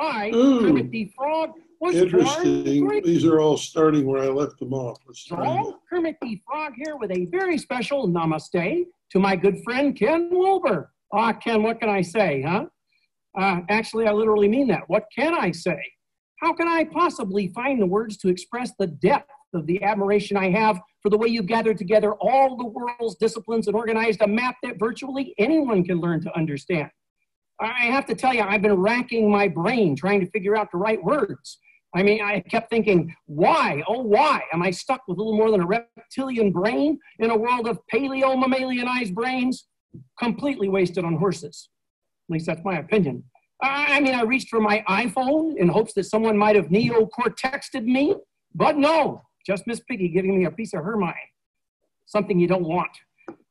I. Kermit the Frog, was interesting. born These are all starting where I left them off. Let's Kermit the Frog here with a very special namaste to my good friend Ken Wilber. Ah, Ken, what can I say, huh? Uh, actually, I literally mean that. What can I say? How can I possibly find the words to express the depth of the admiration I have for the way you gathered together all the world's disciplines and organized a map that virtually anyone can learn to understand? I have to tell you, I've been racking my brain trying to figure out the right words. I mean, I kept thinking, why? Oh, why am I stuck with a little more than a reptilian brain in a world of paleo mammalianized brains? Completely wasted on horses. At least that's my opinion. I mean, I reached for my iPhone in hopes that someone might have neocortexted me, but no, just Miss Piggy giving me a piece of her mind. Something you don't want.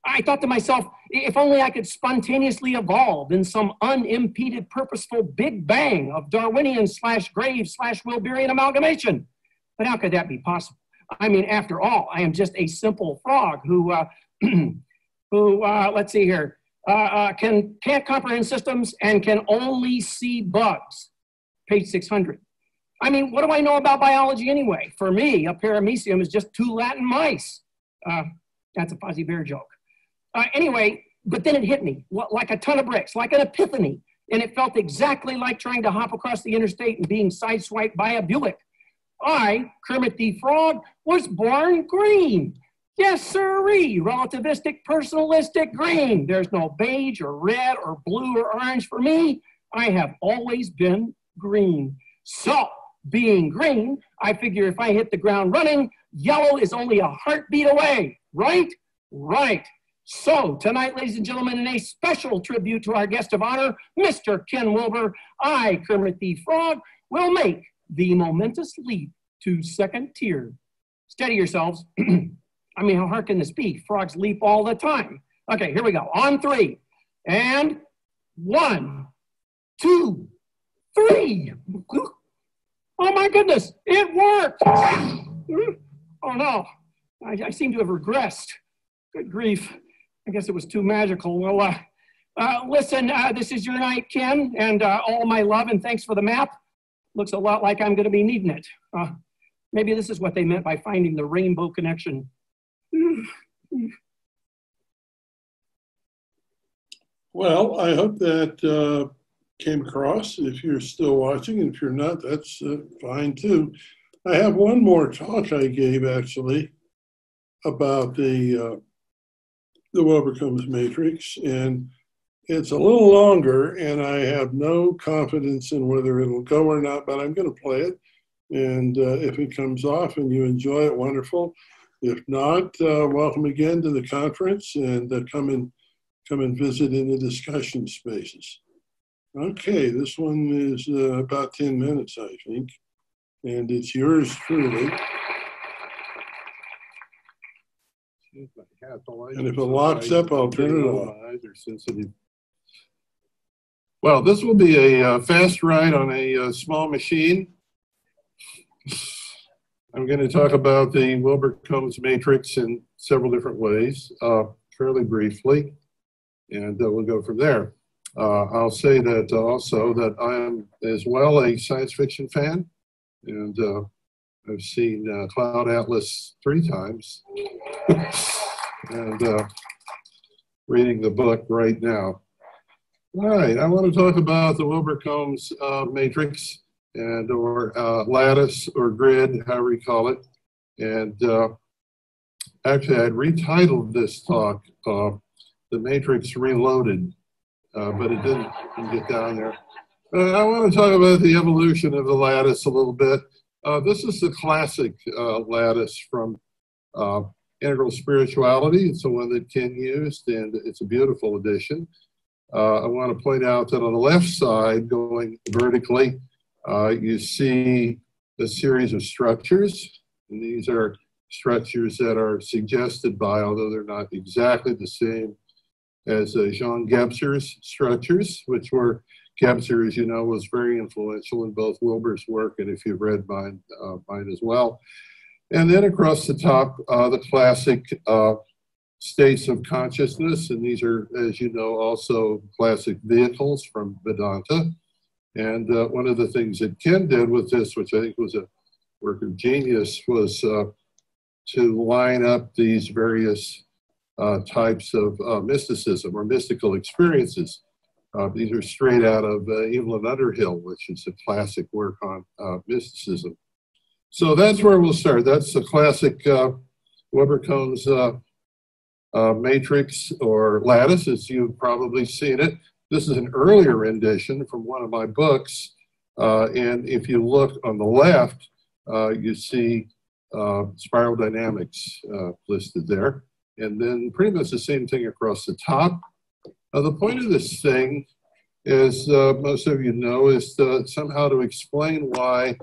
I thought to myself, if only I could spontaneously evolve in some unimpeded, purposeful big bang of Darwinian slash grave slash Wilberian amalgamation. But how could that be possible? I mean, after all, I am just a simple frog who, uh, who uh, let's see here, uh, uh, can, can't comprehend systems and can only see bugs. Page 600. I mean, what do I know about biology anyway? For me, a paramecium is just two Latin mice. Uh, that's a Fozzie Bear joke. Uh, anyway, but then it hit me like a ton of bricks, like an epiphany. And it felt exactly like trying to hop across the interstate and being sideswiped by a Buick. I, Kermit the Frog, was born green. Yes, sirree, relativistic, personalistic green. There's no beige or red or blue or orange for me. I have always been green. So, being green, I figure if I hit the ground running, yellow is only a heartbeat away, right? Right. So, tonight, ladies and gentlemen, in a special tribute to our guest of honor, Mr. Ken Wilber, I, Kermit the Frog, will make the momentous leap to second tier. Steady yourselves. I mean, how hard can this be? Frogs leap all the time. Okay, here we go. On three. And one, two, three. Oh my goodness, it worked. Oh no, I, I seem to have regressed. Good grief. I guess it was too magical. Well, uh, uh, listen, uh, this is your night, Ken, and uh, all my love and thanks for the map. Looks a lot like I'm going to be needing it. Uh, maybe this is what they meant by finding the rainbow connection. Well, I hope that uh, came across. If you're still watching, and if you're not, that's fine too. I have one more talk I gave actually about the the Wilber Combs matrix, and it's a little longer, and I have no confidence in whether it'll go or not. But I'm going to play it, and uh, if it comes off and you enjoy it, wonderful. If not, uh, welcome again to the conference, and uh, come and come and visit in the discussion spaces. Okay, this one is uh, about 10 minutes, I think, and it's yours truly. And if it locks up, I'll turn it. Eyes sensitive. Well, this will be a uh, fast ride on a uh, small machine. I'm going to talk about the Wilber Combs matrix in several different ways, uh, fairly briefly, and uh, we'll go from there. Uh, I'll say that also that I am as well a science fiction fan, and uh, I've seen uh, Cloud Atlas three times, and uh, reading the book right now. All right, I want to talk about the Wilber Combs uh, matrix and or uh, lattice or grid, however you call it. And uh, actually, I'd retitled this talk uh, "The Matrix Reloaded," uh, but it didn't, get down there. Uh, I want to talk about the evolution of the lattice a little bit. Uh, this is the classic lattice from Integral Spirituality. It's the one that Ken used, and it's a beautiful edition. I want to point out that on the left side, going vertically, uh, you see a series of structures. And these are structures that are suggested by, although they're not exactly the same as uh, Jean Gebser's structures, which were, Gebser, as you know, was very influential in both Wilber's work and if you've read mine, uh, mine as well. And then across the top, uh, the classic uh, states of consciousness, and these are, as you know, also classic vehicles from Vedanta. And uh, one of the things that Ken did with this, which I think was a work of genius, was uh, to line up these various uh, types of uh, mysticism or mystical experiences. These are straight out of Evelyn Underhill, which is a classic work on mysticism. So that's where we'll start. That's the classic Wilber Combs matrix or lattice, as you've probably seen it. This is an earlier rendition from one of my books. Uh, and if you look on the left, uh, you see uh, spiral dynamics uh, listed there. And then pretty much the same thing across the top. Now, the point of this thing, as uh, most of you know, is to, somehow to explain why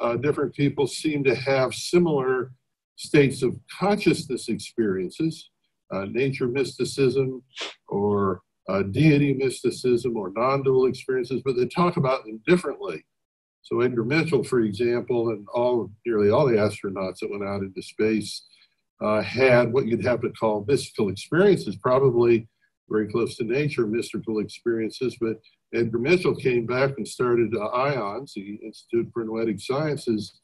uh, different people seem to have similar states of consciousness experiences, nature mysticism or uh, deity mysticism or non-dual experiences, but they talk about them differently. So Edgar Mitchell, for example, and all nearly all the astronauts that went out into space uh, had what you'd have to call mystical experiences, probably very close to nature mystical experiences. But Edgar Mitchell came back and started uh, IONS, the Institute for Noetic Sciences,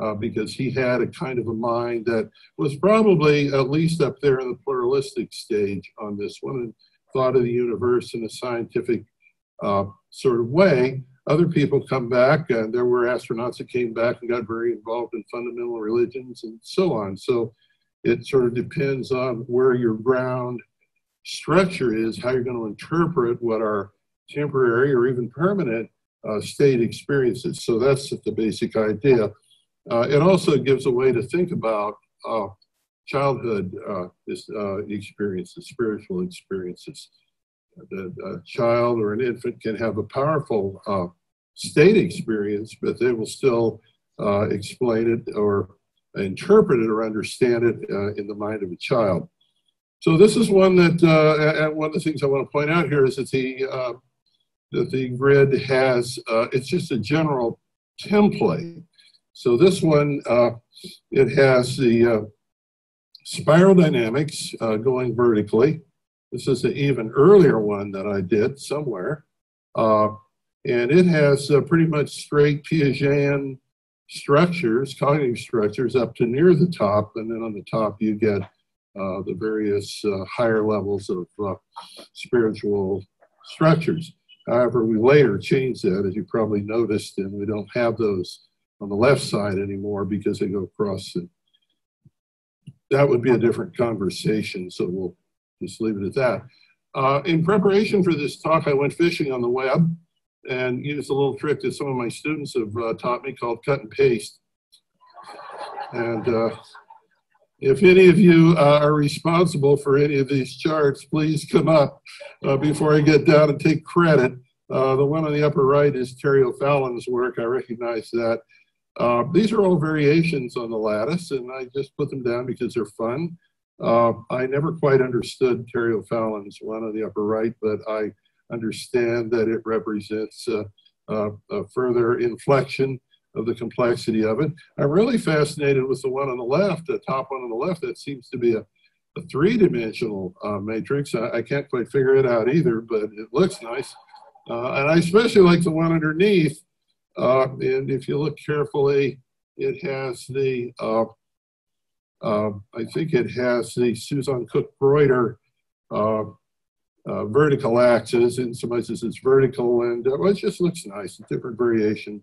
uh, because he had a kind of a mind that was probably at least up there in the pluralistic stage on this one. And thought of the universe in a scientific uh, sort of way. Other people come back, and there were astronauts that came back and got very involved in fundamental religions and so on. So it sort of depends on where your ground structure is, how you're going to interpret what are temporary or even permanent uh, state experiences. So that's the basic idea. Uh, it also gives a way to think about uh, childhood uh, uh, experiences, spiritual experiences. A child or an infant can have a powerful uh, state experience, but they will still explain it or interpret it or understand it in the mind of a child. So this is one that, uh, and one of the things I want to point out here is that the that the grid has, it's just a general template. So this one, it has the spiral dynamics uh, going vertically. This is an even earlier one that I did somewhere. Uh, and it has uh, pretty much straight Piagetian structures, cognitive structures up to near the top. And then on the top, you get uh, the various uh, higher levels of uh, spiritual structures. However, we later changed that, as you probably noticed, and we don't have those on the left side anymore because they go across the that would be a different conversation. So we'll just leave it at that. Uh, in preparation for this talk, I went fishing on the web and used a little trick that some of my students have uh, taught me called cut and paste. And uh, if any of you uh, are responsible for any of these charts, please come up uh, before I get down and take credit. Uh, the one on the upper right is Terry O'Fallon's work. I recognize that. Uh, these are all variations on the lattice, and I just put them down because they're fun. Uh, I never quite understood Terry O'Fallon's one on the upper right, but I understand that it represents uh, a further inflection of the complexity of it. I'm really fascinated with the one on the left, the top one on the left, that seems to be a, a three-dimensional uh, matrix. I, I, can't quite figure it out either, but it looks nice. Uh, and I especially like the one underneath, uh, and if you look carefully, it has the, uh, uh, I think it has the Susan Cook-Greuter uh, uh, vertical axis, in some ways it's vertical, and well, it just looks nice, a different variation.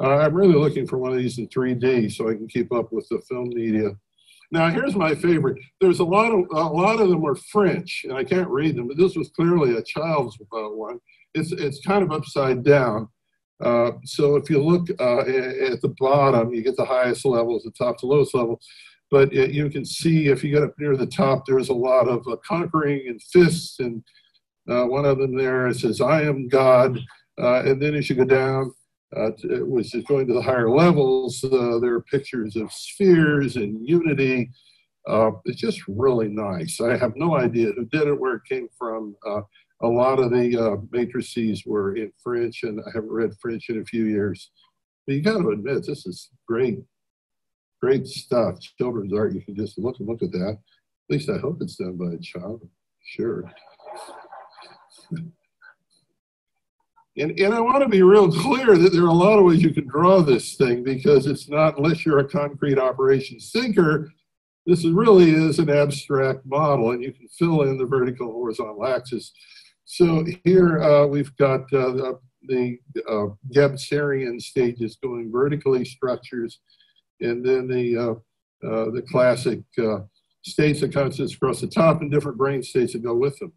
I'm really looking for one of these in 3D so I can keep up with the film media. Now here's my favorite. There's a lot of a lot of them are French, and I can't read them, but this was clearly a child's one. It's it's kind of upside down. Uh, so if you look uh, at the bottom, you get the highest levels, the top to lowest level. But it, you can see if you get up near the top, there's a lot of uh, conquering and fists. And uh, one of them there says, I am God. Uh, and then as you go down, uh, to- which is going to the higher levels. Uh, there are pictures of spheres and unity. Uh, it's just really nice. I have no idea who did it, where it came from. Uh, a lot of the uh, matrices were in French, and I haven't read French in a few years. But you got to admit, this is great, great stuff. Children's art. You can just look and look at that. At least I hope it's done by a child. Sure. And, and I want to be real clear that there are a lot of ways you can draw this thing because it's not, unless you're a concrete operations thinker, this is really is an abstract model and you can fill in the vertical horizontal axis. So here uh, we've got uh, the, the uh, Gebserian stages going vertically structures and then the, uh, uh, the classic uh, states of consciousness across the top and different brain states that go with them.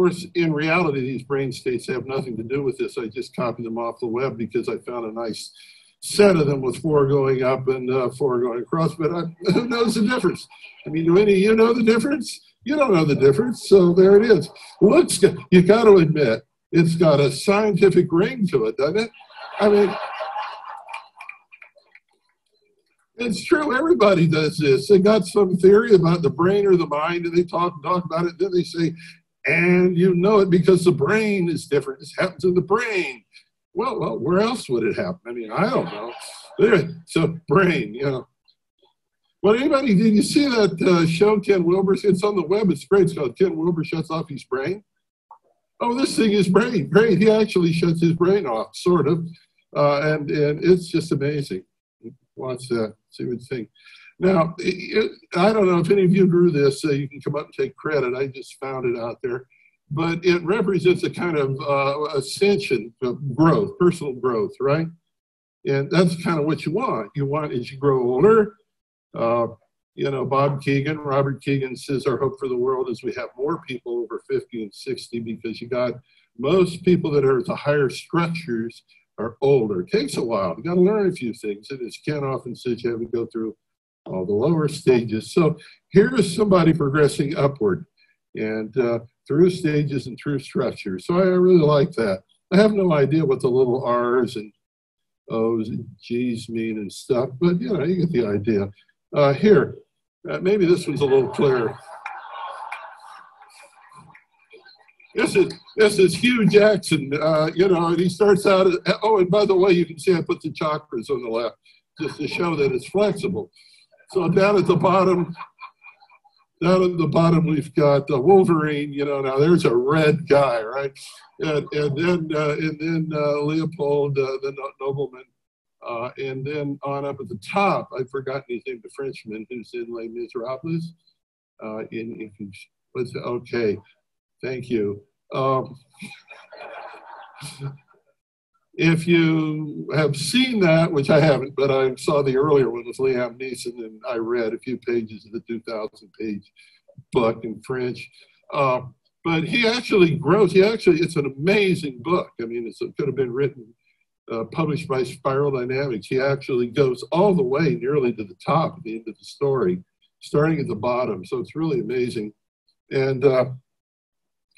Course, in reality, these brain states have nothing to do with this. I just copied them off the web because I found a nice set of them with four going up and uh, four going across. But I, who knows the difference? I mean, do any of you know the difference? You don't know the difference. So there it is. Looks good. You got to admit, it's got a scientific ring to it, doesn't it? I mean, it's true. Everybody does this. They got some theory about the brain or the mind, and they talk talk about it. Then they say, and you know it because the brain is different. This happens in the brain. Well, well, where else would it happen? I mean, I don't know. So brain, you know. Well, anybody, did you see that uh, show Ken Wilber? It's on the web. It's great. It's called Ken Wilber Shuts Off His Brain. Oh, this thing is brain. Brain. He actually shuts his brain off, sort of. Uh, and, and it's just amazing. Watch that. See what you think. Now, it, I don't know if any of you drew this, so you can come up and take credit. I just found it out there. But it represents a kind of uh, ascension of growth, personal growth, right? And that's kind of what you want. You want, as you grow older, uh, you know, Bob Kegan, Robert Kegan says our hope for the world is we have more people over 50 and 60 because you got most people that are at the higher structures are older. It takes a while. You got to learn a few things. And as Ken often says, you have to go through all the lower stages. So here is somebody progressing upward and uh, through stages and through structures. So I really like that. I have no idea what the little R's and O's and G's mean and stuff, but you know, you get the idea. Uh, here, uh, maybe this one's a little clearer. This is this is Hugh Jackman, uh, you know, and he starts out. As, oh, and by the way, you can see I put the chakras on the left just to show that it's flexible. So down at the bottom, down at the bottom, we've got the Wolverine. You know, now there's a red guy, right? And, and then uh, and then uh, Leopold, uh, the no- nobleman, uh, and then on up at the top, I've forgotten his name, the Frenchman who's in Les Miserables. Uh, in okay, thank you. Um, if you have seen that, which I haven't, but I saw the earlier one with Liam Neeson, and I read a few pages of the 2,000 page book in French. Uh, but he actually grows. He actually, it's an amazing book. I mean, it's, it could have been written, uh, published by Spiral Dynamics. He actually goes all the way nearly to the top at the end of the story, starting at the bottom. So it's really amazing. And uh,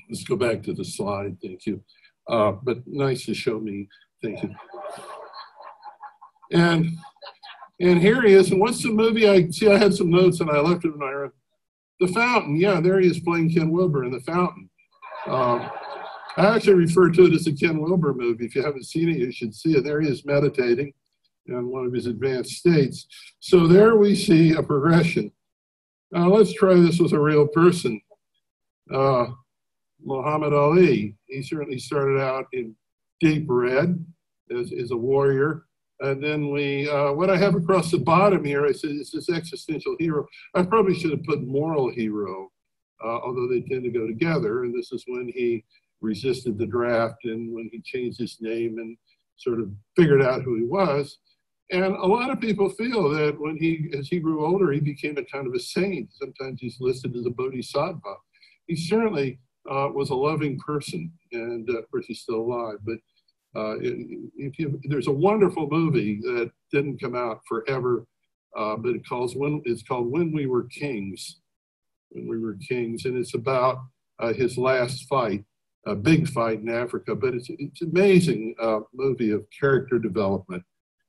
let's go back to the slide. Thank you. Uh, but nice to show me. Thank you. And and here he is. And what's the movie? I see. I had some notes and I left it in my room. The Fountain. Yeah, there he is playing Ken Wilber in The Fountain. Um, I actually refer to it as a Ken Wilber movie. If you haven't seen it, you should see it. There he is meditating in one of his advanced states. So there we see a progression. Now let's try this with a real person. Uh, Muhammad Ali. He certainly started out in deep red is, as a warrior. And then we, uh, what I have across the bottom here is, is this existential hero. I probably should have put moral hero, uh, although they tend to go together. And this is when he resisted the draft and when he changed his name and sort of figured out who he was. And a lot of people feel that when he, as he grew older, he became a kind of a saint. Sometimes he's listed as a bodhisattva. He certainly uh, was a loving person, and uh, of course he's still alive. But uh, if you, there's a wonderful movie that didn't come out forever, uh, but it calls when it's called When We Were Kings, When We Were Kings, and it's about uh, his last fight a big fight in Africa, but it's it's amazing uh, movie of character development,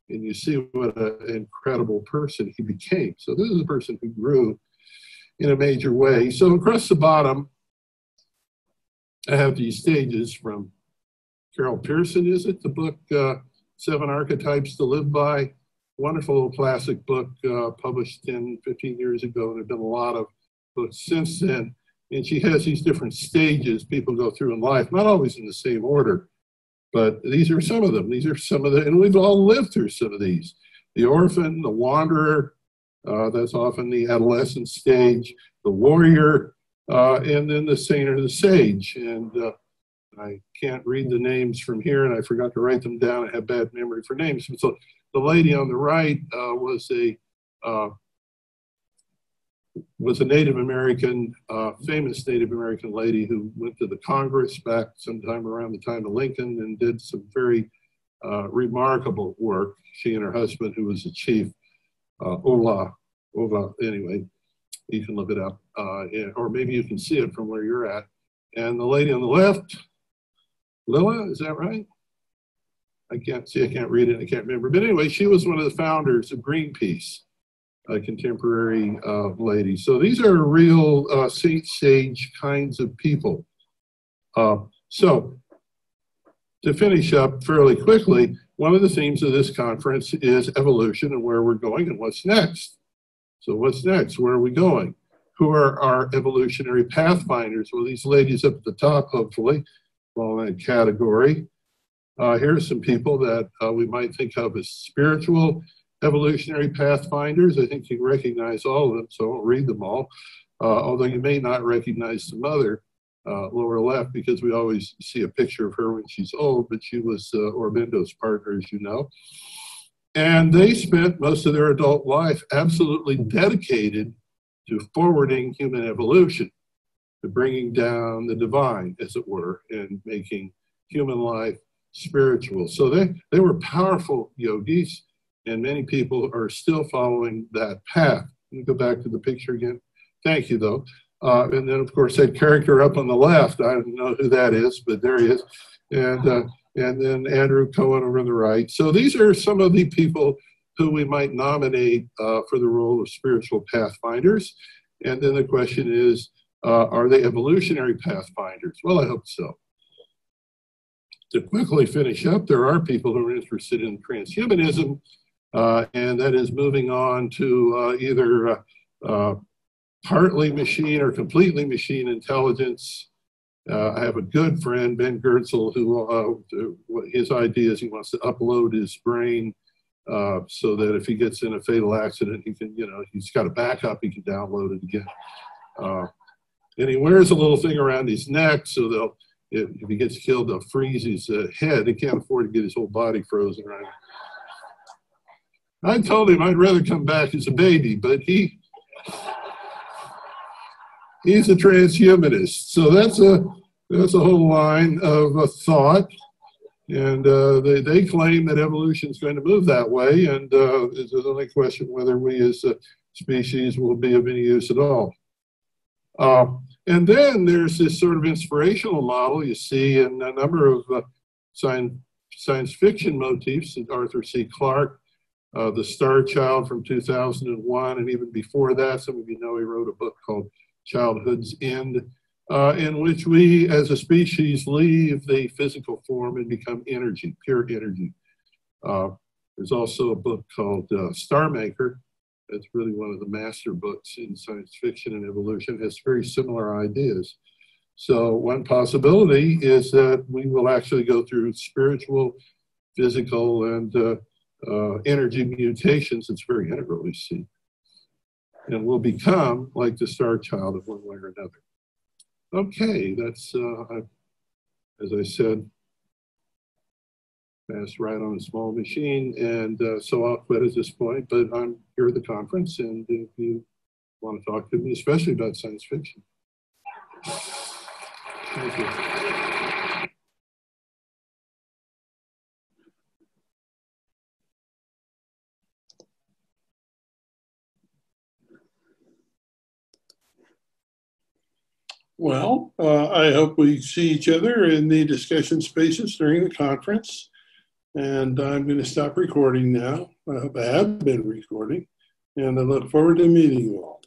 and you see what an incredible person he became. So this is a person who grew in a major way. So across the bottom, I have these stages from Carol Pearson. Is it the book uh, Seven Archetypes to Live By? Wonderful classic book uh, published 10, 15 years ago. There have been a lot of books since then and she has these different stages people go through in life, not always in the same order, but these are some of them. These are some of the, and we've all lived through some of these. The orphan, the wanderer, uh, that's often the adolescent stage, the warrior, uh, and then the saint or the sage. And uh, I can't read the names from here, and I forgot to write them down. I have bad memory for names. So the lady on the right uh, was a uh, was a Native American, uh, famous Native American lady who went to the Congress back sometime around the time of Lincoln and did some very uh, remarkable work. She and her husband, who was a chief, uh, Ola, Ola, anyway, you can look it up, uh, or maybe you can see it from where you're at. And the lady on the left, Lilla, is that right? I can't see, I can't read it, I can't remember. But anyway, she was one of the founders of Greenpeace a contemporary uh, lady. So these are real uh, Saint Sage kinds of people. Uh, so to finish up fairly quickly, one of the themes of this conference is evolution and where we're going and what's next. So what's next? Where are we going? Who are our evolutionary pathfinders? Well, these ladies up at the top, hopefully, fall in that category. Uh, here are some people that uh, we might think of as spiritual evolutionary pathfinders. I think you recognize all of them, so I won't read them all. Uh, although you may not recognize some other uh, lower left because we always see a picture of her when she's old, but she was uh, Aurobindo's partner, as you know. And they spent most of their adult life absolutely dedicated to forwarding human evolution, bringing down the divine, as it were, and making human life spiritual. So they, they were powerful yogis and many people are still following that path. Let me go back to the picture again. Thank you, though. Uh, and then, of course, that character up on the left, I don't know who that is, but there he is. And, uh, and then Andrew Cohen over on the right. So these are some of the people who we might nominate uh, for the role of spiritual pathfinders. And then the question is, uh, are they evolutionary pathfinders? Well, I hope so. To quickly finish up, there are people who are interested in transhumanism uh, and that is moving on to uh, either uh, uh, partly machine or completely machine intelligence. Uh, I have a good friend, Ben Goertzel, who his idea is he wants to upload his brain so that if he gets in a fatal accident, he can, you know, he's got a backup, he can download it again. And he wears a little thing around his neck so they'll, if, if he gets killed, they'll freeze his head. He can't afford to get his whole body frozen right I told him I'd rather come back as a baby, but he he's a transhumanist. So that's a that's a whole line of a thought, and uh, they they claim that evolution is going to move that way, and uh, it's the only question whether we as a species will be of any use at all. Uh, and then there's this sort of inspirational model you see in a number of uh, science science fiction motifs. Arthur C. Clarke uh, The Star Child from 2001. And even before that, some of you know he wrote a book called Childhood's End, uh, in which we as a species leave the physical form and become energy, pure energy. Uh, there's also a book called uh, Star Maker. That's really one of the master books in science fiction and evolution. Has very similar ideas. So one possibility is that we will actually go through spiritual, physical, and uh, uh, energy mutations, it's very integral, we see. And will become like the star child of one way or another. Okay, that's, uh, as I said, fast right on a small machine. And uh, so I'll quit at this point, but I'm here at the conference and if you want to talk to me, especially about science fiction. Thank you. Well, uh, I hope we see each other in the discussion spaces during the conference. And I'm going to stop recording now. I hope I have been recording. And I look forward to meeting you all.